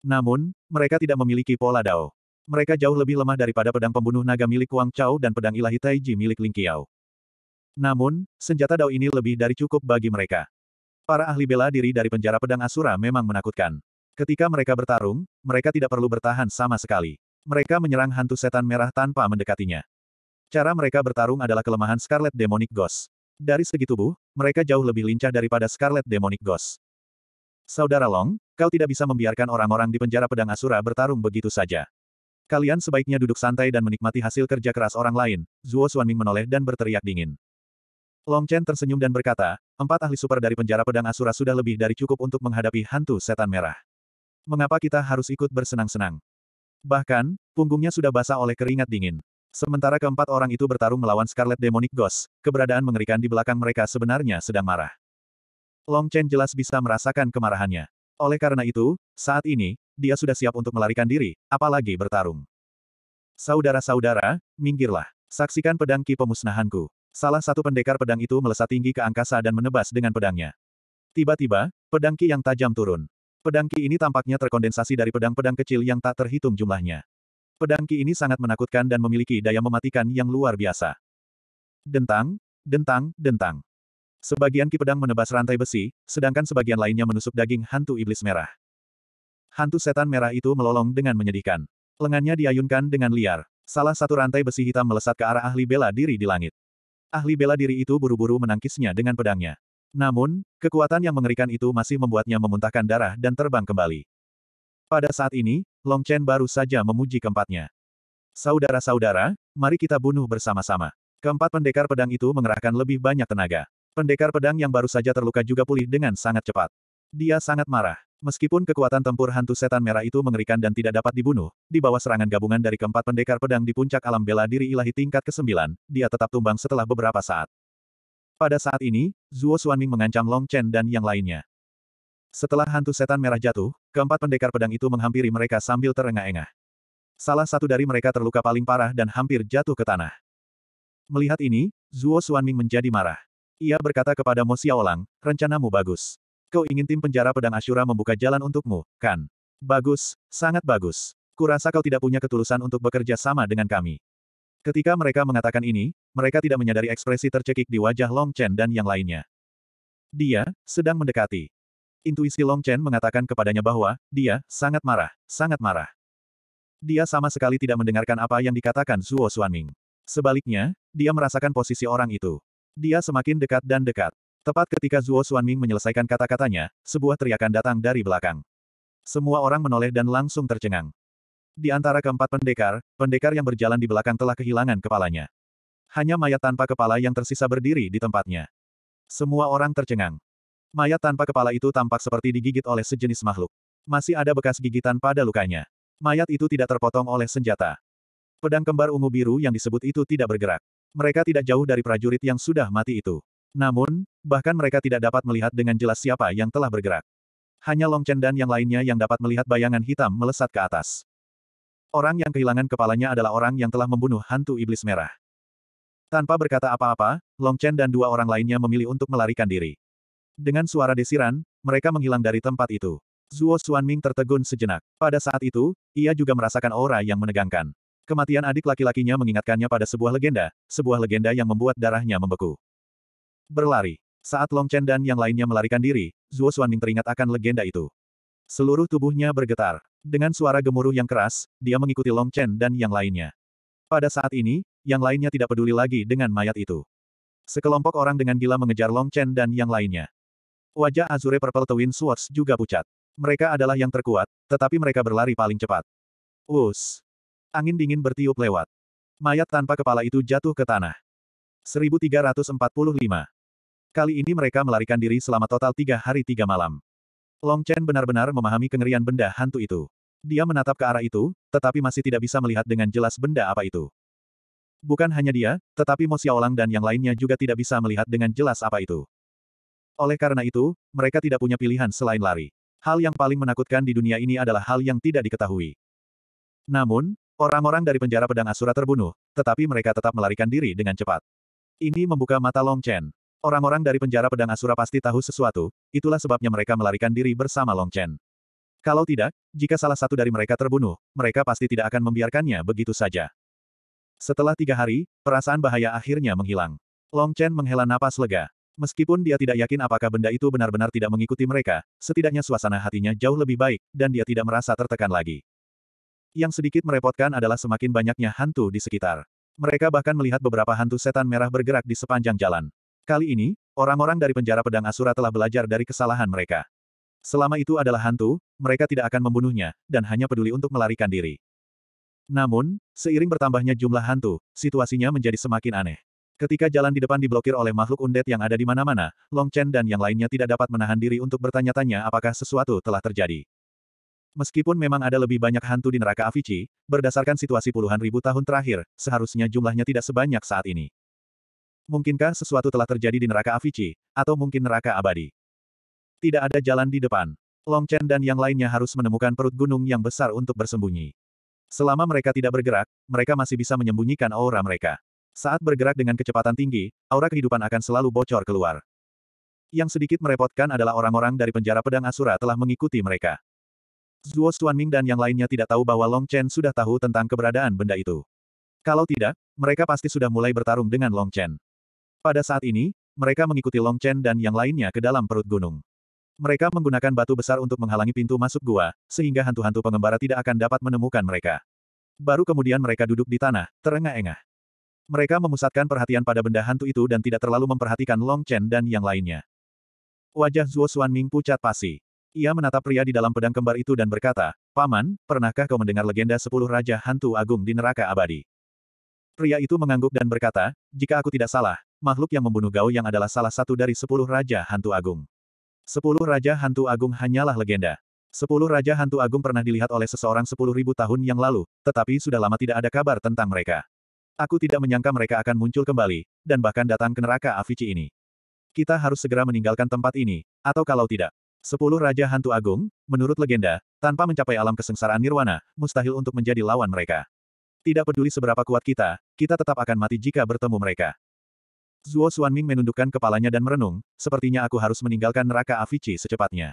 Namun, mereka tidak memiliki pola Dao. Mereka jauh lebih lemah daripada pedang pembunuh naga milik Wang Chao dan pedang ilahi Taiji milik Ling Qiao. Namun, senjata Dao ini lebih dari cukup bagi mereka. Para ahli bela diri dari penjara pedang Asura memang menakutkan. Ketika mereka bertarung, mereka tidak perlu bertahan sama sekali. Mereka menyerang hantu setan merah tanpa mendekatinya. Cara mereka bertarung adalah kelemahan Scarlet Demonic Ghost. Dari segi tubuh, mereka jauh lebih lincah daripada Scarlet Demonic Ghost. Saudara Long, kau tidak bisa membiarkan orang-orang di penjara pedang Asura bertarung begitu saja. Kalian sebaiknya duduk santai dan menikmati hasil kerja keras orang lain, Zuo Xuanming menoleh dan berteriak dingin. Long Chen tersenyum dan berkata, empat ahli super dari penjara pedang Asura sudah lebih dari cukup untuk menghadapi hantu setan merah. Mengapa kita harus ikut bersenang-senang? Bahkan, punggungnya sudah basah oleh keringat dingin. Sementara keempat orang itu bertarung melawan Scarlet Demonic Ghost, keberadaan mengerikan di belakang mereka sebenarnya sedang marah. Long Chen jelas bisa merasakan kemarahannya. Oleh karena itu, saat ini, dia sudah siap untuk melarikan diri, apalagi bertarung. Saudara-saudara, minggirlah. Saksikan pedang ki pemusnahanku. Salah satu pendekar pedang itu melesat tinggi ke angkasa dan menebas dengan pedangnya. Tiba-tiba, pedang ki yang tajam turun. Pedang ki ini tampaknya terkondensasi dari pedang-pedang kecil yang tak terhitung jumlahnya. Pedang Ki ini sangat menakutkan dan memiliki daya mematikan yang luar biasa. Dentang, dentang, dentang. Sebagian Ki pedang menebas rantai besi, sedangkan sebagian lainnya menusuk daging hantu iblis merah. Hantu setan merah itu melolong dengan menyedihkan. Lengannya diayunkan dengan liar. Salah satu rantai besi hitam melesat ke arah ahli bela diri di langit. Ahli bela diri itu buru-buru menangkisnya dengan pedangnya. Namun, kekuatan yang mengerikan itu masih membuatnya memuntahkan darah dan terbang kembali. Pada saat ini, Long Chen baru saja memuji keempatnya. Saudara-saudara, mari kita bunuh bersama-sama. Keempat pendekar pedang itu mengerahkan lebih banyak tenaga. Pendekar pedang yang baru saja terluka juga pulih dengan sangat cepat. Dia sangat marah. Meskipun kekuatan tempur hantu setan merah itu mengerikan dan tidak dapat dibunuh, di bawah serangan gabungan dari keempat pendekar pedang di puncak alam bela diri ilahi tingkat ke-9, dia tetap tumbang setelah beberapa saat. Pada saat ini, Zuo Xuanming mengancam Long Chen dan yang lainnya. Setelah hantu setan merah jatuh, keempat pendekar pedang itu menghampiri mereka sambil terengah-engah. Salah satu dari mereka terluka paling parah dan hampir jatuh ke tanah. Melihat ini, Zuo Xuanming menjadi marah. Ia berkata kepada Mo Xiaolang, rencanamu bagus. Kau ingin tim penjara pedang Ashura membuka jalan untukmu, kan? Bagus, sangat bagus. Kurasa kau tidak punya ketulusan untuk bekerja sama dengan kami. Ketika mereka mengatakan ini, mereka tidak menyadari ekspresi tercekik di wajah Long Chen dan yang lainnya. Dia, sedang mendekati. Intuisi Long Chen mengatakan kepadanya bahwa, dia, sangat marah, sangat marah. Dia sama sekali tidak mendengarkan apa yang dikatakan Zuo Xuanming. Sebaliknya, dia merasakan posisi orang itu. Dia semakin dekat dan dekat. Tepat ketika Zuo Xuanming menyelesaikan kata-katanya, sebuah teriakan datang dari belakang. Semua orang menoleh dan langsung tercengang. Di antara keempat pendekar, pendekar yang berjalan di belakang telah kehilangan kepalanya. Hanya mayat tanpa kepala yang tersisa berdiri di tempatnya. Semua orang tercengang. Mayat tanpa kepala itu tampak seperti digigit oleh sejenis makhluk. Masih ada bekas gigitan pada lukanya. Mayat itu tidak terpotong oleh senjata. Pedang kembar ungu biru yang disebut itu tidak bergerak. Mereka tidak jauh dari prajurit yang sudah mati itu. Namun, bahkan mereka tidak dapat melihat dengan jelas siapa yang telah bergerak. Hanya Long Chen dan yang lainnya yang dapat melihat bayangan hitam melesat ke atas. Orang yang kehilangan kepalanya adalah orang yang telah membunuh hantu iblis merah. Tanpa berkata apa-apa, Long Chen dan dua orang lainnya memilih untuk melarikan diri. Dengan suara desiran, mereka menghilang dari tempat itu. Zuo Xuanming tertegun sejenak. Pada saat itu, ia juga merasakan aura yang menegangkan. Kematian adik laki-lakinya mengingatkannya pada sebuah legenda, sebuah legenda yang membuat darahnya membeku. Berlari. Saat Long Chen dan yang lainnya melarikan diri, Zuo Xuanming teringat akan legenda itu. Seluruh tubuhnya bergetar. Dengan suara gemuruh yang keras, dia mengikuti Long Chen dan yang lainnya. Pada saat ini, yang lainnya tidak peduli lagi dengan mayat itu. Sekelompok orang dengan gila mengejar Long Chen dan yang lainnya. Wajah Azure Purple Twin Swords juga pucat. Mereka adalah yang terkuat, tetapi mereka berlari paling cepat. Us. Angin dingin bertiup lewat. Mayat tanpa kepala itu jatuh ke tanah. 1345. Kali ini mereka melarikan diri selama total tiga hari tiga malam. Long Chen benar-benar memahami kengerian benda hantu itu. Dia menatap ke arah itu, tetapi masih tidak bisa melihat dengan jelas benda apa itu. Bukan hanya dia, tetapi Mo Xiaolang dan yang lainnya juga tidak bisa melihat dengan jelas apa itu. Oleh karena itu, mereka tidak punya pilihan selain lari. Hal yang paling menakutkan di dunia ini adalah hal yang tidak diketahui. Namun, orang-orang dari penjara pedang Asura terbunuh, tetapi mereka tetap melarikan diri dengan cepat. Ini membuka mata Long Chen. Orang-orang dari penjara pedang Asura pasti tahu sesuatu, itulah sebabnya mereka melarikan diri bersama Long Chen. Kalau tidak, jika salah satu dari mereka terbunuh, mereka pasti tidak akan membiarkannya begitu saja. Setelah tiga hari, perasaan bahaya akhirnya menghilang. Long Chen menghela napas lega. Meskipun dia tidak yakin apakah benda itu benar-benar tidak mengikuti mereka, setidaknya suasana hatinya jauh lebih baik, dan dia tidak merasa tertekan lagi. Yang sedikit merepotkan adalah semakin banyaknya hantu di sekitar. Mereka bahkan melihat beberapa hantu setan merah bergerak di sepanjang jalan. Kali ini, orang-orang dari penjara pedang Asura telah belajar dari kesalahan mereka. Selama itu adalah hantu, mereka tidak akan membunuhnya, dan hanya peduli untuk melarikan diri. Namun, seiring bertambahnya jumlah hantu, situasinya menjadi semakin aneh. Ketika jalan di depan diblokir oleh makhluk undead yang ada di mana-mana, Long Chen dan yang lainnya tidak dapat menahan diri untuk bertanya-tanya apakah sesuatu telah terjadi. Meskipun memang ada lebih banyak hantu di neraka Avicii, berdasarkan situasi puluhan ribu tahun terakhir, seharusnya jumlahnya tidak sebanyak saat ini. Mungkinkah sesuatu telah terjadi di neraka Avicii, atau mungkin neraka abadi? Tidak ada jalan di depan. Long Chen dan yang lainnya harus menemukan perut gunung yang besar untuk bersembunyi. Selama mereka tidak bergerak, mereka masih bisa menyembunyikan aura mereka. Saat bergerak dengan kecepatan tinggi, aura kehidupan akan selalu bocor keluar. Yang sedikit merepotkan adalah orang-orang dari penjara pedang Asura telah mengikuti mereka. Zuo Xuanming dan yang lainnya tidak tahu bahwa Long Chen sudah tahu tentang keberadaan benda itu. Kalau tidak, mereka pasti sudah mulai bertarung dengan Long Chen. Pada saat ini, mereka mengikuti Long Chen dan yang lainnya ke dalam perut gunung. Mereka menggunakan batu besar untuk menghalangi pintu masuk gua, sehingga hantu-hantu pengembara tidak akan dapat menemukan mereka. Baru kemudian mereka duduk di tanah, terengah-engah. Mereka memusatkan perhatian pada benda hantu itu dan tidak terlalu memperhatikan Long Chen dan yang lainnya. Wajah Zuo Xuanming pucat pasi. Ia menatap pria di dalam pedang kembar itu dan berkata, Paman, pernahkah kau mendengar legenda sepuluh Raja Hantu Agung di neraka abadi? Pria itu mengangguk dan berkata, jika aku tidak salah, makhluk yang membunuh Gao yang adalah salah satu dari sepuluh Raja Hantu Agung. Sepuluh Raja Hantu Agung hanyalah legenda. Sepuluh Raja Hantu Agung pernah dilihat oleh seseorang sepuluh ribu tahun yang lalu, tetapi sudah lama tidak ada kabar tentang mereka. Aku tidak menyangka mereka akan muncul kembali, dan bahkan datang ke neraka Avicii ini. Kita harus segera meninggalkan tempat ini, atau kalau tidak. Sepuluh Raja Hantu Agung, menurut legenda, tanpa mencapai alam kesengsaraan nirwana, mustahil untuk menjadi lawan mereka. Tidak peduli seberapa kuat kita, kita tetap akan mati jika bertemu mereka. Zuo Xuanming menundukkan kepalanya dan merenung, sepertinya aku harus meninggalkan neraka Avicii secepatnya.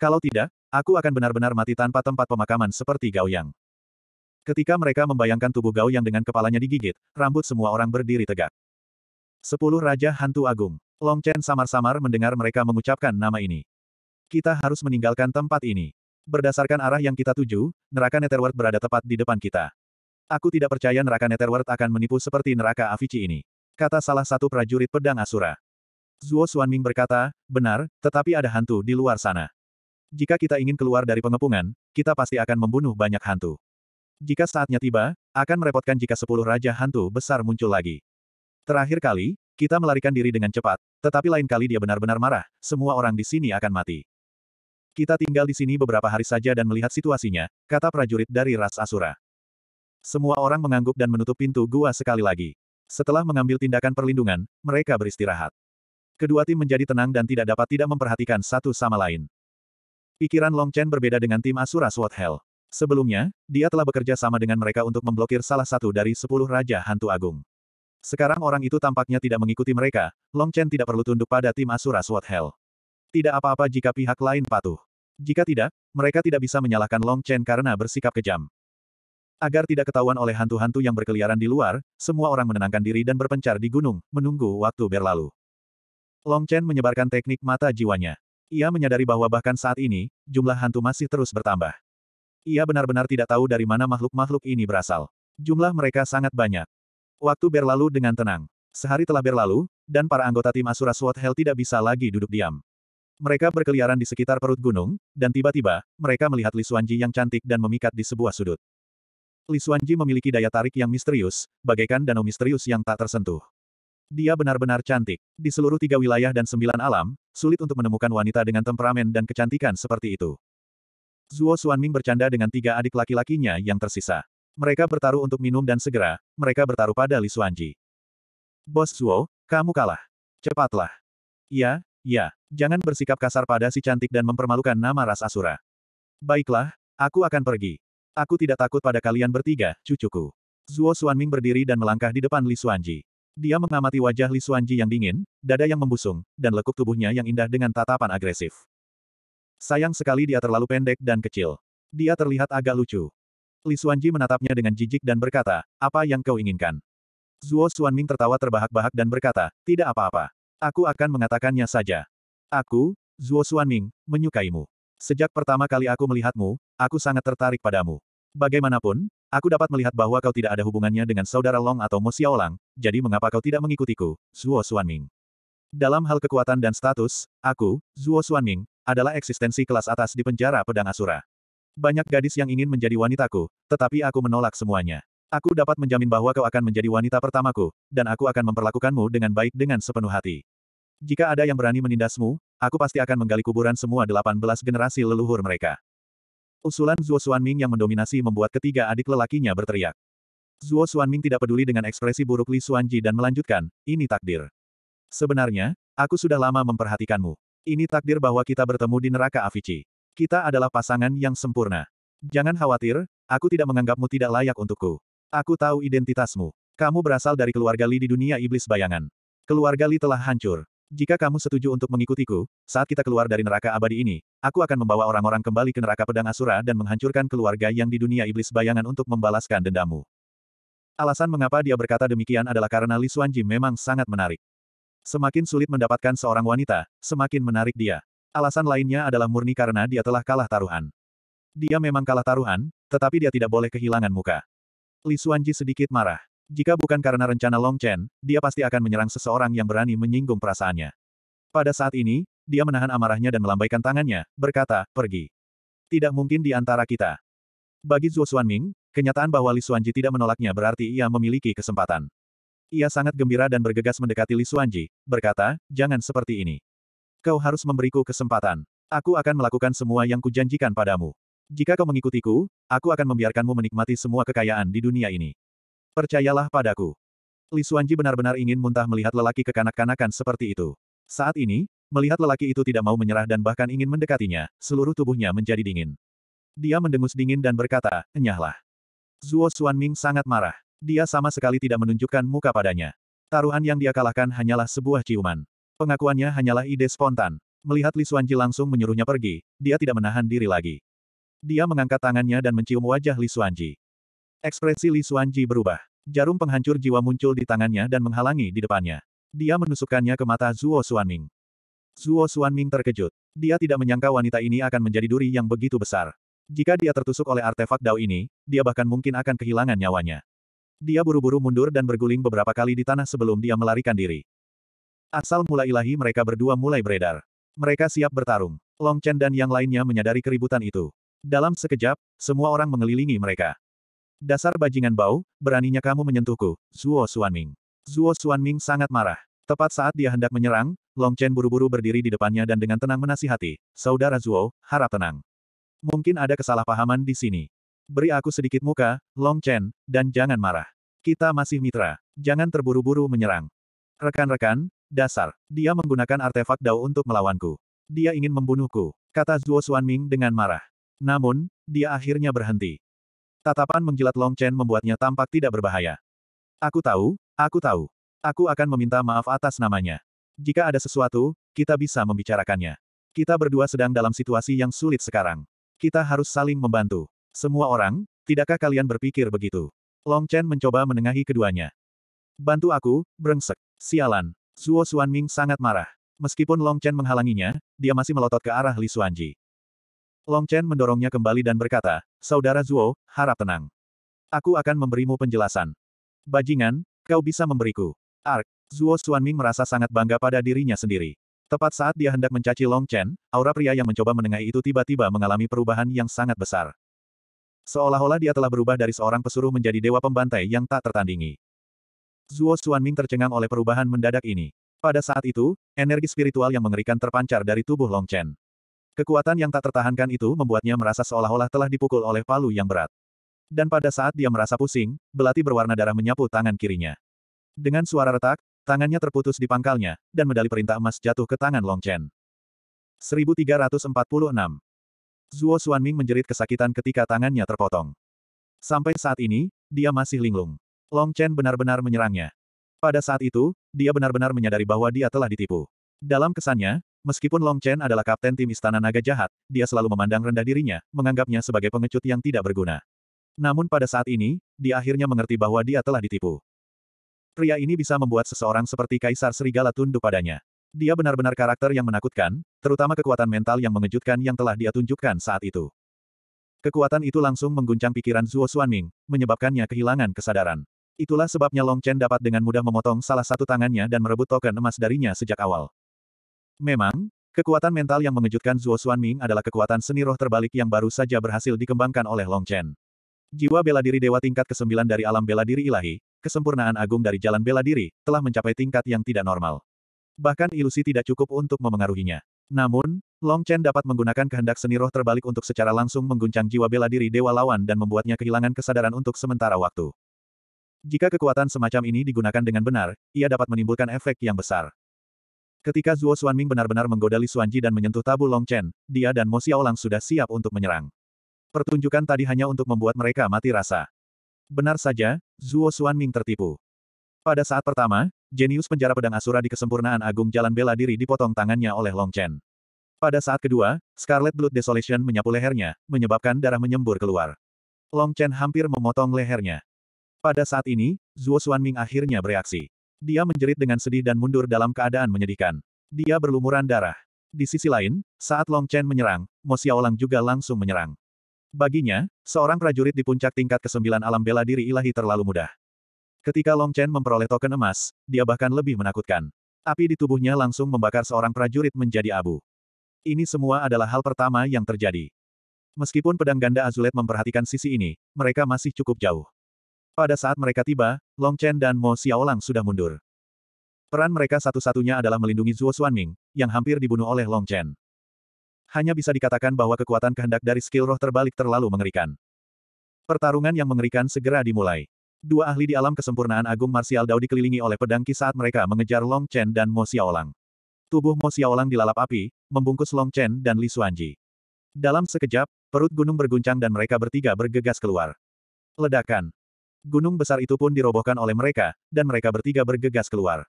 Kalau tidak, aku akan benar-benar mati tanpa tempat pemakaman seperti Gao Yang. Ketika mereka membayangkan tubuh Gao Yang dengan kepalanya digigit, rambut semua orang berdiri tegak. Sepuluh Raja Hantu Agung. Long Chen samar-samar mendengar mereka mengucapkan nama ini. Kita harus meninggalkan tempat ini. Berdasarkan arah yang kita tuju, neraka Netherworld berada tepat di depan kita. Aku tidak percaya neraka Netherworld akan menipu seperti neraka Avicii ini kata salah satu prajurit pedang Asura. Zuo Xuanming berkata, benar, tetapi ada hantu di luar sana. Jika kita ingin keluar dari pengepungan, kita pasti akan membunuh banyak hantu. Jika saatnya tiba, akan merepotkan jika sepuluh raja hantu besar muncul lagi. Terakhir kali, kita melarikan diri dengan cepat, tetapi lain kali dia benar-benar marah, semua orang di sini akan mati. Kita tinggal di sini beberapa hari saja dan melihat situasinya, kata prajurit dari ras Asura. Semua orang mengangguk dan menutup pintu gua sekali lagi. Setelah mengambil tindakan perlindungan, mereka beristirahat. Kedua tim menjadi tenang dan tidak dapat tidak memperhatikan satu sama lain. Pikiran Long Chen berbeda dengan tim Asura Sword Hell. Sebelumnya, dia telah bekerja sama dengan mereka untuk memblokir salah satu dari sepuluh Raja Hantu Agung. Sekarang orang itu tampaknya tidak mengikuti mereka, Long Chen tidak perlu tunduk pada tim Asura Sword Hell. Tidak apa-apa jika pihak lain patuh. Jika tidak, mereka tidak bisa menyalahkan Long Chen karena bersikap kejam. Agar tidak ketahuan oleh hantu-hantu yang berkeliaran di luar, semua orang menenangkan diri dan berpencar di gunung, menunggu waktu berlalu. Long Chen menyebarkan teknik mata jiwanya. Ia menyadari bahwa bahkan saat ini, jumlah hantu masih terus bertambah. Ia benar-benar tidak tahu dari mana makhluk-makhluk ini berasal. Jumlah mereka sangat banyak. Waktu berlalu dengan tenang. Sehari telah berlalu, dan para anggota tim Asura Sword Hell tidak bisa lagi duduk diam. Mereka berkeliaran di sekitar perut gunung, dan tiba-tiba, mereka melihat Li Xuanji yang cantik dan memikat di sebuah sudut. Li Xuanji memiliki daya tarik yang misterius, bagaikan danau misterius yang tak tersentuh. Dia benar-benar cantik. Di seluruh tiga wilayah dan sembilan alam, sulit untuk menemukan wanita dengan temperamen dan kecantikan seperti itu. Zuo Xuanming bercanda dengan tiga adik laki-lakinya yang tersisa. Mereka bertaruh untuk minum dan segera, mereka bertaruh pada Li Xuanji. Bos Zuo, kamu kalah. Cepatlah. Ya, ya, jangan bersikap kasar pada si cantik dan mempermalukan nama ras Asura. Baiklah, aku akan pergi. Aku tidak takut pada kalian bertiga, cucuku. Zuo Xuanming berdiri dan melangkah di depan Li Xuanji. Dia mengamati wajah Li Xuanji yang dingin, dada yang membusung, dan lekuk tubuhnya yang indah dengan tatapan agresif. Sayang sekali dia terlalu pendek dan kecil. Dia terlihat agak lucu. Li Xuanji menatapnya dengan jijik dan berkata, apa yang kau inginkan? Zuo Xuanming tertawa terbahak-bahak dan berkata, tidak apa-apa. Aku akan mengatakannya saja. Aku, Zuo Xuanming, menyukaimu. Sejak pertama kali aku melihatmu, aku sangat tertarik padamu. Bagaimanapun, Aku dapat melihat bahwa kau tidak ada hubungannya dengan saudara Long atau Mo Xiaolang, jadi mengapa kau tidak mengikutiku, Zuo Xuanming? Dalam hal kekuatan dan status, aku, Zuo Xuanming, adalah eksistensi kelas atas di penjara pedang Asura. Banyak gadis yang ingin menjadi wanitaku, tetapi aku menolak semuanya. Aku dapat menjamin bahwa kau akan menjadi wanita pertamaku, dan aku akan memperlakukanmu dengan baik dengan sepenuh hati. Jika ada yang berani menindasmu, aku pasti akan menggali kuburan semua 18 generasi leluhur mereka. Usulan Zuo Xuanming yang mendominasi membuat ketiga adik lelakinya berteriak. Zuo Xuanming tidak peduli dengan ekspresi buruk Li Xuanji dan melanjutkan, ini takdir. Sebenarnya, aku sudah lama memperhatikanmu. Ini takdir bahwa kita bertemu di neraka Avici. Kita adalah pasangan yang sempurna. Jangan khawatir, aku tidak menganggapmu tidak layak untukku. Aku tahu identitasmu. Kamu berasal dari keluarga Li di dunia iblis bayangan. Keluarga Li telah hancur. Jika kamu setuju untuk mengikutiku, saat kita keluar dari neraka abadi ini, aku akan membawa orang-orang kembali ke neraka pedang Asura dan menghancurkan keluarga yang di dunia iblis bayangan untuk membalaskan dendammu. Alasan mengapa dia berkata demikian adalah karena Li Xuanji memang sangat menarik. Semakin sulit mendapatkan seorang wanita, semakin menarik dia. Alasan lainnya adalah murni karena dia telah kalah taruhan. Dia memang kalah taruhan, tetapi dia tidak boleh kehilangan muka. Li Xuanji sedikit marah. Jika bukan karena rencana Long Chen, dia pasti akan menyerang seseorang yang berani menyinggung perasaannya. Pada saat ini, dia menahan amarahnya dan melambaikan tangannya, berkata, pergi. Tidak mungkin di antara kita. Bagi Zhuo Xuanming, kenyataan bahwa Li Xuanji tidak menolaknya berarti ia memiliki kesempatan. Ia sangat gembira dan bergegas mendekati Li Xuanji, berkata, jangan seperti ini. Kau harus memberiku kesempatan. Aku akan melakukan semua yang kujanjikan padamu. Jika kau mengikutiku, aku akan membiarkanmu menikmati semua kekayaan di dunia ini. Percayalah padaku. Li Xuanji benar-benar ingin muntah melihat lelaki kekanak-kanakan seperti itu. Saat ini, melihat lelaki itu tidak mau menyerah dan bahkan ingin mendekatinya, seluruh tubuhnya menjadi dingin. Dia mendengus dingin dan berkata, enyahlah. Zuo Xuanming sangat marah. Dia sama sekali tidak menunjukkan muka padanya. Taruhan yang dia kalahkan hanyalah sebuah ciuman. Pengakuannya hanyalah ide spontan. Melihat Li Xuanji langsung menyuruhnya pergi, dia tidak menahan diri lagi. Dia mengangkat tangannya dan mencium wajah Li Xuanji. Ekspresi Li Xuanji berubah. Jarum penghancur jiwa muncul di tangannya dan menghalangi di depannya. Dia menusukkannya ke mata Zuo Xuanming. Zuo Xuanming terkejut. Dia tidak menyangka wanita ini akan menjadi duri yang begitu besar. Jika dia tertusuk oleh artefak Dao ini, dia bahkan mungkin akan kehilangan nyawanya. Dia buru-buru mundur dan berguling beberapa kali di tanah sebelum dia melarikan diri. Asal mula ilahi mereka berdua mulai beredar. Mereka siap bertarung. Long Chen dan yang lainnya menyadari keributan itu. Dalam sekejap, semua orang mengelilingi mereka. Dasar bajingan bau, beraninya kamu menyentuhku, Zuo Xuanming. Zuo Xuanming sangat marah. Tepat saat dia hendak menyerang, Long Chen buru-buru berdiri di depannya dan dengan tenang menasihati, Saudara Zuo, harap tenang. Mungkin ada kesalahpahaman di sini. Beri aku sedikit muka, Long Chen, dan jangan marah. Kita masih mitra. Jangan terburu-buru menyerang. Rekan-rekan, dasar. Dia menggunakan artefak Dao untuk melawanku. Dia ingin membunuhku, kata Zuo Xuanming dengan marah. Namun, dia akhirnya berhenti. Tatapan menjilat Long Chen membuatnya tampak tidak berbahaya. Aku tahu, aku tahu. Aku akan meminta maaf atas namanya. Jika ada sesuatu, kita bisa membicarakannya. Kita berdua sedang dalam situasi yang sulit sekarang. Kita harus saling membantu. Semua orang, tidakkah kalian berpikir begitu? Long Chen mencoba menengahi keduanya. Bantu aku, brengsek. Sialan. Zuo Xuanming sangat marah. Meskipun Long Chen menghalanginya, dia masih melotot ke arah Li Xuanji. Long Chen mendorongnya kembali dan berkata, Saudara Zuo, harap tenang. Aku akan memberimu penjelasan. Bajingan, kau bisa memberiku. Ark, Zuo Xuanming merasa sangat bangga pada dirinya sendiri. Tepat saat dia hendak mencaci Long Chen, aura pria yang mencoba menengahi itu tiba-tiba mengalami perubahan yang sangat besar. Seolah-olah dia telah berubah dari seorang pesuruh menjadi dewa pembantai yang tak tertandingi. Zuo Xuanming tercengang oleh perubahan mendadak ini. Pada saat itu, energi spiritual yang mengerikan terpancar dari tubuh Long Chen. Kekuatan yang tak tertahankan itu membuatnya merasa seolah-olah telah dipukul oleh palu yang berat. Dan pada saat dia merasa pusing, belati berwarna darah menyapu tangan kirinya. Dengan suara retak, tangannya terputus di pangkalnya, dan medali perintah emas jatuh ke tangan Long Chen. 1346. Zuo Xuanming menjerit kesakitan ketika tangannya terpotong. Sampai saat ini, dia masih linglung. Long Chen benar-benar menyerangnya. Pada saat itu, dia benar-benar menyadari bahwa dia telah ditipu. Dalam kesannya, meskipun Long Chen adalah kapten tim Istana Naga Jahat, dia selalu memandang rendah dirinya, menganggapnya sebagai pengecut yang tidak berguna. Namun pada saat ini, dia akhirnya mengerti bahwa dia telah ditipu. Pria ini bisa membuat seseorang seperti Kaisar Serigala tunduk padanya. Dia benar-benar karakter yang menakutkan, terutama kekuatan mental yang mengejutkan yang telah dia tunjukkan saat itu. Kekuatan itu langsung mengguncang pikiran Zuo Xuanming, menyebabkannya kehilangan kesadaran. Itulah sebabnya Long Chen dapat dengan mudah memotong salah satu tangannya dan merebut token emas darinya sejak awal. Memang, kekuatan mental yang mengejutkan Zuo Xuanming adalah kekuatan seni roh terbalik yang baru saja berhasil dikembangkan oleh Long Chen. Jiwa bela diri dewa tingkat ke-9 dari alam bela diri ilahi, kesempurnaan agung dari jalan bela diri, telah mencapai tingkat yang tidak normal. Bahkan ilusi tidak cukup untuk memengaruhinya. Namun, Long Chen dapat menggunakan kehendak seni roh terbalik untuk secara langsung mengguncang jiwa bela diri dewa lawan dan membuatnya kehilangan kesadaran untuk sementara waktu. Jika kekuatan semacam ini digunakan dengan benar, ia dapat menimbulkan efek yang besar. Ketika Zuo Xuanming benar-benar menggoda Li Xuanji dan menyentuh tabu Long Chen, dia dan Mo Xiaolang sudah siap untuk menyerang. Pertunjukan tadi hanya untuk membuat mereka mati rasa. Benar saja, Zuo Xuanming tertipu. Pada saat pertama, jenius penjara pedang Asura di kesempurnaan agung jalan bela diri dipotong tangannya oleh Long Chen. Pada saat kedua, Scarlet Blood Desolation menyapu lehernya, menyebabkan darah menyembur keluar. Long Chen hampir memotong lehernya. Pada saat ini, Zuo Xuanming akhirnya bereaksi. Dia menjerit dengan sedih dan mundur dalam keadaan menyedihkan. Dia berlumuran darah. Di sisi lain, saat Long Chen menyerang, Mo Xiaolang juga langsung menyerang. Baginya, seorang prajurit di puncak tingkat ke-9 alam bela diri ilahi terlalu mudah. Ketika Long Chen memperoleh token emas, dia bahkan lebih menakutkan. Api di tubuhnya langsung membakar seorang prajurit menjadi abu. Ini semua adalah hal pertama yang terjadi. Meskipun pedang ganda Azulet memperhatikan sisi ini, mereka masih cukup jauh. Pada saat mereka tiba, Long Chen dan Mo Xiaolang sudah mundur. Peran mereka satu-satunya adalah melindungi Zuo Xuanming, yang hampir dibunuh oleh Long Chen. Hanya bisa dikatakan bahwa kekuatan kehendak dari skill roh terbalik terlalu mengerikan. Pertarungan yang mengerikan segera dimulai. Dua ahli di alam kesempurnaan agung marsial Dao dikelilingi oleh pedangki saat mereka mengejar Long Chen dan Mo Xiaolang. Tubuh Mo Xiaolang dilalap api, membungkus Long Chen dan Li Xuanji. Dalam sekejap, perut gunung berguncang dan mereka bertiga bergegas keluar. Ledakan. Gunung besar itu pun dirobohkan oleh mereka, dan mereka bertiga bergegas keluar.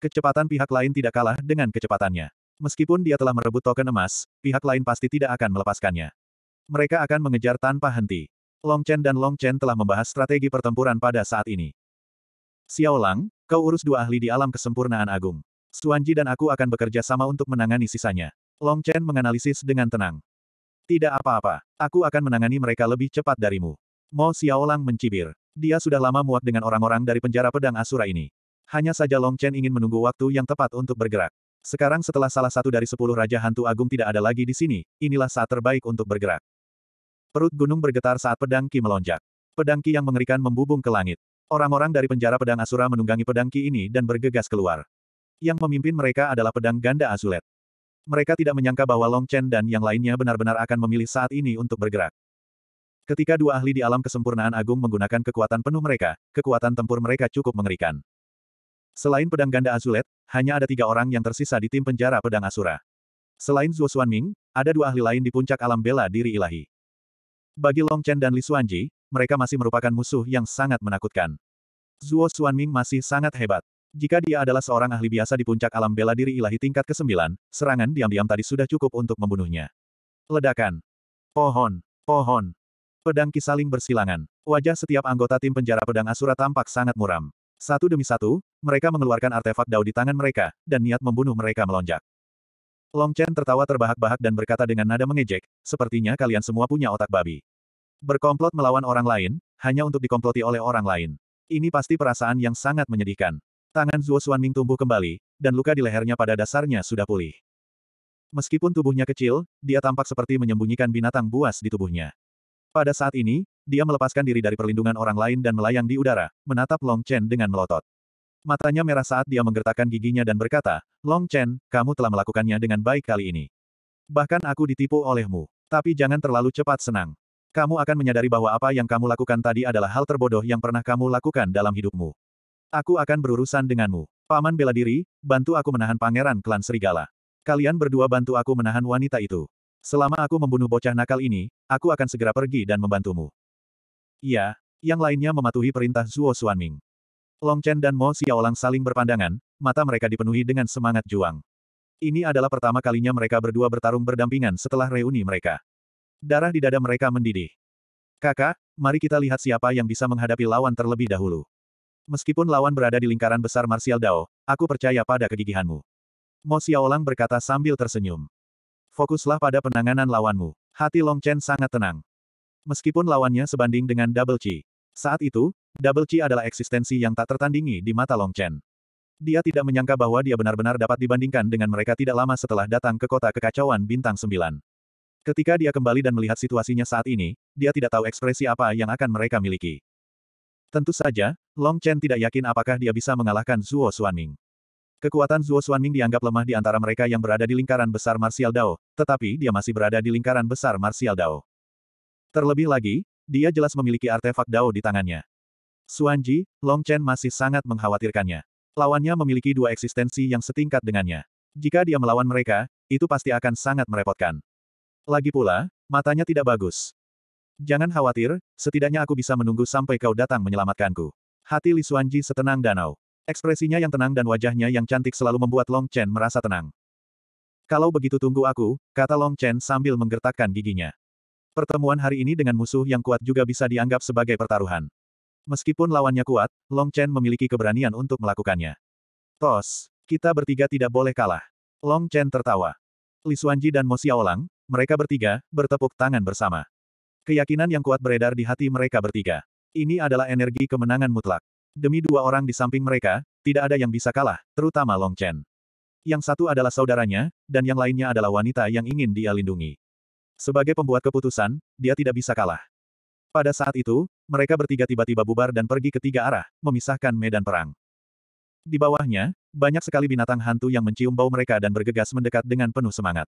Kecepatan pihak lain tidak kalah dengan kecepatannya. Meskipun dia telah merebut token emas, pihak lain pasti tidak akan melepaskannya. Mereka akan mengejar tanpa henti. Long Chen dan Long Chen telah membahas strategi pertempuran pada saat ini. Xiao Lang, kau urus dua ahli di alam kesempurnaan agung. Suanji dan aku akan bekerja sama untuk menangani sisanya. Long Chen menganalisis dengan tenang. Tidak apa-apa, aku akan menangani mereka lebih cepat darimu. Mo Xiaolang mencibir. Dia sudah lama muak dengan orang-orang dari penjara pedang Asura ini. Hanya saja Long Chen ingin menunggu waktu yang tepat untuk bergerak. Sekarang setelah salah satu dari sepuluh Raja Hantu Agung tidak ada lagi di sini, inilah saat terbaik untuk bergerak. Perut gunung bergetar saat pedang Ki melonjak. Pedang Ki yang mengerikan membubung ke langit. Orang-orang dari penjara pedang Asura menunggangi pedang Ki ini dan bergegas keluar. Yang memimpin mereka adalah pedang ganda Azulet. Mereka tidak menyangka bahwa Long Chen dan yang lainnya benar-benar akan memilih saat ini untuk bergerak. Ketika dua ahli di alam kesempurnaan agung menggunakan kekuatan penuh mereka, kekuatan tempur mereka cukup mengerikan. Selain pedang ganda Azulet, hanya ada tiga orang yang tersisa di tim penjara pedang Asura. Selain Zuo Xuanming, ada dua ahli lain di puncak alam bela diri ilahi. Bagi Long Chen dan Li Xuanji, mereka masih merupakan musuh yang sangat menakutkan. Zuo Xuanming masih sangat hebat. Jika dia adalah seorang ahli biasa di puncak alam bela diri ilahi tingkat ke-9, serangan diam-diam tadi sudah cukup untuk membunuhnya. Ledakan. Pohon. Pohon. Pedang kisaling bersilangan. Wajah setiap anggota tim penjara pedang Asura tampak sangat muram. Satu demi satu, mereka mengeluarkan artefak dao di tangan mereka, dan niat membunuh mereka melonjak. Long Chen tertawa terbahak-bahak dan berkata dengan nada mengejek, sepertinya kalian semua punya otak babi. Berkomplot melawan orang lain, hanya untuk dikomploti oleh orang lain. Ini pasti perasaan yang sangat menyedihkan. Tangan Zuo Xuanming tumbuh kembali, dan luka di lehernya pada dasarnya sudah pulih. Meskipun tubuhnya kecil, dia tampak seperti menyembunyikan binatang buas di tubuhnya. Pada saat ini, dia melepaskan diri dari perlindungan orang lain dan melayang di udara, menatap Long Chen dengan melotot. Matanya merah saat dia menggertakkan giginya dan berkata, Long Chen, kamu telah melakukannya dengan baik kali ini. Bahkan aku ditipu olehmu. Tapi jangan terlalu cepat senang. Kamu akan menyadari bahwa apa yang kamu lakukan tadi adalah hal terbodoh yang pernah kamu lakukan dalam hidupmu. Aku akan berurusan denganmu. Paman bela diri, bantu aku menahan pangeran klan serigala. Kalian berdua bantu aku menahan wanita itu. Selama aku membunuh bocah nakal ini, aku akan segera pergi dan membantumu. Iya, yang lainnya mematuhi perintah Zuo Xuanming. Long Chen dan Mo Xiaolang saling berpandangan, mata mereka dipenuhi dengan semangat juang. Ini adalah pertama kalinya mereka berdua bertarung berdampingan setelah reuni mereka. Darah di dada mereka mendidih. Kakak, mari kita lihat siapa yang bisa menghadapi lawan terlebih dahulu. Meskipun lawan berada di lingkaran besar Martial Dao, aku percaya pada kegigihanmu. Mo Xiaolang berkata sambil tersenyum. Fokuslah pada penanganan lawanmu. Hati Long Chen sangat tenang. Meskipun lawannya sebanding dengan Double Chi. Saat itu, Double Chi adalah eksistensi yang tak tertandingi di mata Long Chen. Dia tidak menyangka bahwa dia benar-benar dapat dibandingkan dengan mereka tidak lama setelah datang ke kota kekacauan Bintang Sembilan. Ketika dia kembali dan melihat situasinya saat ini, dia tidak tahu ekspresi apa yang akan mereka miliki. Tentu saja, Long Chen tidak yakin apakah dia bisa mengalahkan Zuo Xuanming. Kekuatan Zuo Xuanming dianggap lemah di antara mereka yang berada di lingkaran besar Martial Dao, tetapi dia masih berada di lingkaran besar Martial Dao. Terlebih lagi, dia jelas memiliki artefak Dao di tangannya. Xuanji, Long Chen masih sangat mengkhawatirkannya. Lawannya memiliki dua eksistensi yang setingkat dengannya. Jika dia melawan mereka, itu pasti akan sangat merepotkan. Lagi pula, matanya tidak bagus. Jangan khawatir, setidaknya aku bisa menunggu sampai kau datang menyelamatkanku. Hati Li Xuanji setenang danau. Ekspresinya yang tenang dan wajahnya yang cantik selalu membuat Long Chen merasa tenang. Kalau begitu tunggu aku, kata Long Chen sambil menggertakkan giginya. Pertemuan hari ini dengan musuh yang kuat juga bisa dianggap sebagai pertaruhan. Meskipun lawannya kuat, Long Chen memiliki keberanian untuk melakukannya. Tos, kita bertiga tidak boleh kalah. Long Chen tertawa. Li Xuanji dan Mo Xiaolang, mereka bertiga, bertepuk tangan bersama. Keyakinan yang kuat beredar di hati mereka bertiga. Ini adalah energi kemenangan mutlak. Demi dua orang di samping mereka, tidak ada yang bisa kalah, terutama Long Chen. Yang satu adalah saudaranya, dan yang lainnya adalah wanita yang ingin dia lindungi. Sebagai pembuat keputusan, dia tidak bisa kalah. Pada saat itu, mereka bertiga tiba-tiba bubar dan pergi ke tiga arah, memisahkan medan perang. Di bawahnya, banyak sekali binatang hantu yang mencium bau mereka dan bergegas mendekat dengan penuh semangat.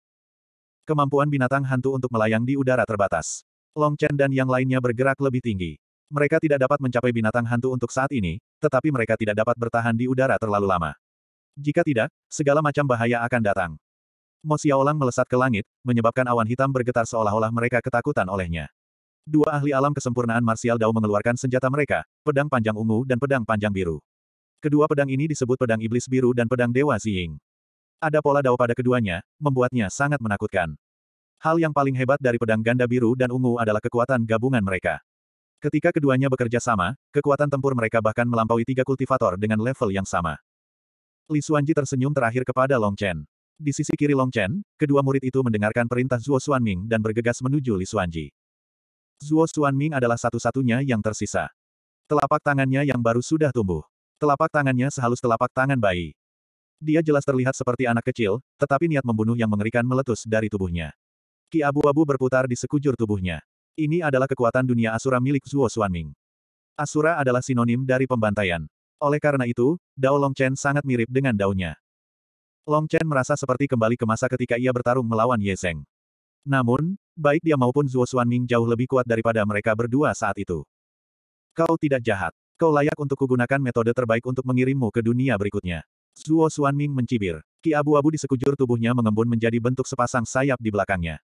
Kemampuan binatang hantu untuk melayang di udara terbatas. Long Chen dan yang lainnya bergerak lebih tinggi. Mereka tidak dapat mencapai binatang hantu untuk saat ini, tetapi mereka tidak dapat bertahan di udara terlalu lama. Jika tidak, segala macam bahaya akan datang. Mo Xiaolang melesat ke langit, menyebabkan awan hitam bergetar seolah-olah mereka ketakutan olehnya. Dua ahli alam kesempurnaan marsial Dao mengeluarkan senjata mereka, pedang panjang ungu dan pedang panjang biru. Kedua pedang ini disebut pedang iblis biru dan pedang dewa Ziying. Ada pola Dao pada keduanya, membuatnya sangat menakutkan. Hal yang paling hebat dari pedang ganda biru dan ungu adalah kekuatan gabungan mereka. Ketika keduanya bekerja sama, kekuatan tempur mereka bahkan melampaui tiga kultivator dengan level yang sama. Li Xuanji tersenyum terakhir kepada Long Chen. Di sisi kiri Long Chen, kedua murid itu mendengarkan perintah Zuo Xuanming dan bergegas menuju Li Xuanji. Zuo Xuanming adalah satu-satunya yang tersisa. Telapak tangannya yang baru sudah tumbuh. Telapak tangannya sehalus telapak tangan bayi. Dia jelas terlihat seperti anak kecil, tetapi niat membunuh yang mengerikan meletus dari tubuhnya. Ki abu-abu berputar di sekujur tubuhnya. Ini adalah kekuatan dunia Asura milik Zuo Xuanming. Asura adalah sinonim dari pembantaian. Oleh karena itu, Dao Long Chen sangat mirip dengan daunnya. Long Chen merasa seperti kembali ke masa ketika ia bertarung melawan Ye Zheng. Namun, baik dia maupun Zuo Xuanming jauh lebih kuat daripada mereka berdua saat itu. Kau tidak jahat. Kau layak untuk kugunakan metode terbaik untuk mengirimmu ke dunia berikutnya. Zuo Xuanming mencibir. Ki abu-abu di sekujur tubuhnya mengembun menjadi bentuk sepasang sayap di belakangnya.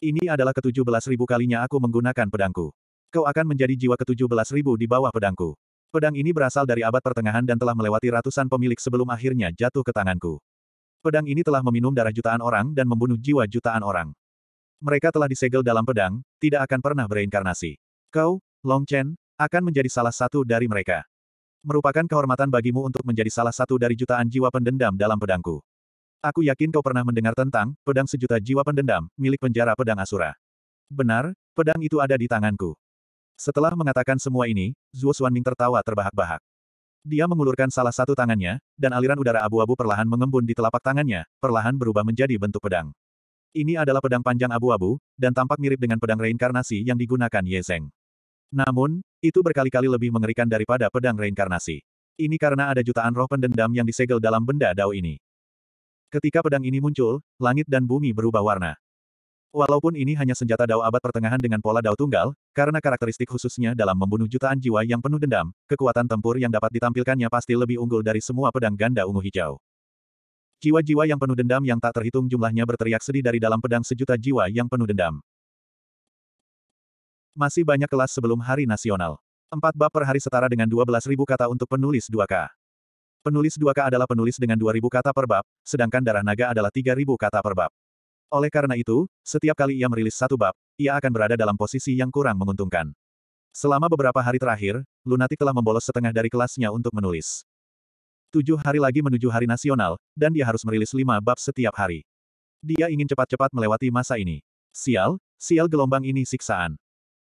Ini adalah ketujuh belas ribu kalinya aku menggunakan pedangku. Kau akan menjadi jiwa ketujuh belas ribu di bawah pedangku. Pedang ini berasal dari abad pertengahan dan telah melewati ratusan pemilik sebelum akhirnya jatuh ke tanganku. Pedang ini telah meminum darah jutaan orang dan membunuh jiwa jutaan orang. Mereka telah disegel dalam pedang, tidak akan pernah bereinkarnasi. Kau, Long Chen, akan menjadi salah satu dari mereka. Merupakan kehormatan bagimu untuk menjadi salah satu dari jutaan jiwa pendendam dalam pedangku. Aku yakin kau pernah mendengar tentang pedang sejuta jiwa pendendam, milik penjara pedang Asura. Benar, pedang itu ada di tanganku. Setelah mengatakan semua ini, Zuo Xuanming tertawa terbahak-bahak. Dia mengulurkan salah satu tangannya, dan aliran udara abu-abu perlahan mengembun di telapak tangannya, perlahan berubah menjadi bentuk pedang. Ini adalah pedang panjang abu-abu, dan tampak mirip dengan pedang reinkarnasi yang digunakan Ye Zeng. Namun, itu berkali-kali lebih mengerikan daripada pedang reinkarnasi. Ini karena ada jutaan roh pendendam yang disegel dalam benda dao ini. Ketika pedang ini muncul, langit dan bumi berubah warna. Walaupun ini hanya senjata dao abad pertengahan dengan pola dao tunggal, karena karakteristik khususnya dalam membunuh jutaan jiwa yang penuh dendam, kekuatan tempur yang dapat ditampilkannya pasti lebih unggul dari semua pedang ganda ungu hijau. Jiwa-jiwa yang penuh dendam yang tak terhitung jumlahnya berteriak sedih dari dalam pedang sejuta jiwa yang penuh dendam. Masih banyak kelas sebelum hari nasional. Empat bab per hari setara dengan 12.000 kata untuk penulis 2K. Penulis 2K adalah penulis dengan 2.000 kata per bab, sedangkan darah naga adalah 3.000 kata per bab. Oleh karena itu, setiap kali ia merilis satu bab, ia akan berada dalam posisi yang kurang menguntungkan. Selama beberapa hari terakhir, Lunatic telah membolos setengah dari kelasnya untuk menulis. Tujuh hari lagi menuju hari nasional, dan dia harus merilis lima bab setiap hari. Dia ingin cepat-cepat melewati masa ini. Sial, sial gelombang ini siksaan.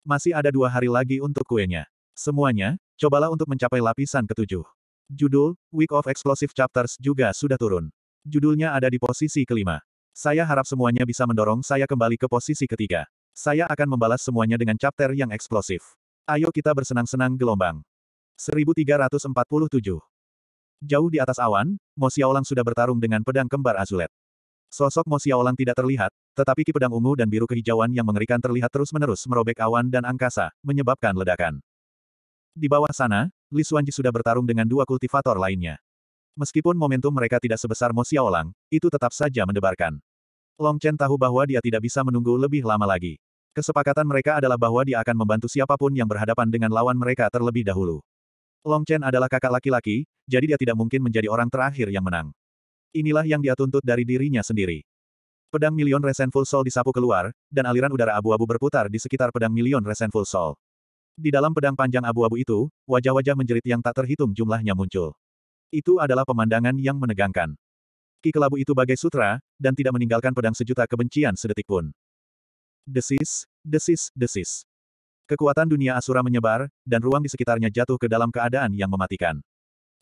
Masih ada dua hari lagi untuk kuenya. Semuanya, cobalah untuk mencapai lapisan ketujuh. Judul, Week of Explosive Chapters juga sudah turun. Judulnya ada di posisi kelima. Saya harap semuanya bisa mendorong saya kembali ke posisi ketiga. Saya akan membalas semuanya dengan chapter yang eksplosif. Ayo kita bersenang-senang gelombang. 1347. Jauh di atas awan, Mo Xiaolang sudah bertarung dengan pedang kembar Azulet. Sosok Mo Xiaolang tidak terlihat, tetapi ki pedang ungu dan biru kehijauan yang mengerikan terlihat terus-menerus merobek awan dan angkasa, menyebabkan ledakan. Di bawah sana, Li Xuanji sudah bertarung dengan dua kultivator lainnya. Meskipun momentum mereka tidak sebesar Mo Xiaolang, itu tetap saja mendebarkan. Long Chen tahu bahwa dia tidak bisa menunggu lebih lama lagi. Kesepakatan mereka adalah bahwa dia akan membantu siapa pun yang berhadapan dengan lawan mereka terlebih dahulu. Long Chen adalah kakak laki-laki, jadi dia tidak mungkin menjadi orang terakhir yang menang. Inilah yang dia tuntut dari dirinya sendiri. Pedang Million Resentful Soul disapu keluar, dan aliran udara abu-abu berputar di sekitar pedang Million Resentful Soul. Di dalam pedang panjang abu-abu itu, wajah-wajah menjerit yang tak terhitung jumlahnya muncul. Itu adalah pemandangan yang menegangkan. Ki kelabu itu bagai sutra, dan tidak meninggalkan pedang sejuta kebencian sedetik pun. Desis, desis, desis. Kekuatan dunia Asura menyebar, dan ruang di sekitarnya jatuh ke dalam keadaan yang mematikan.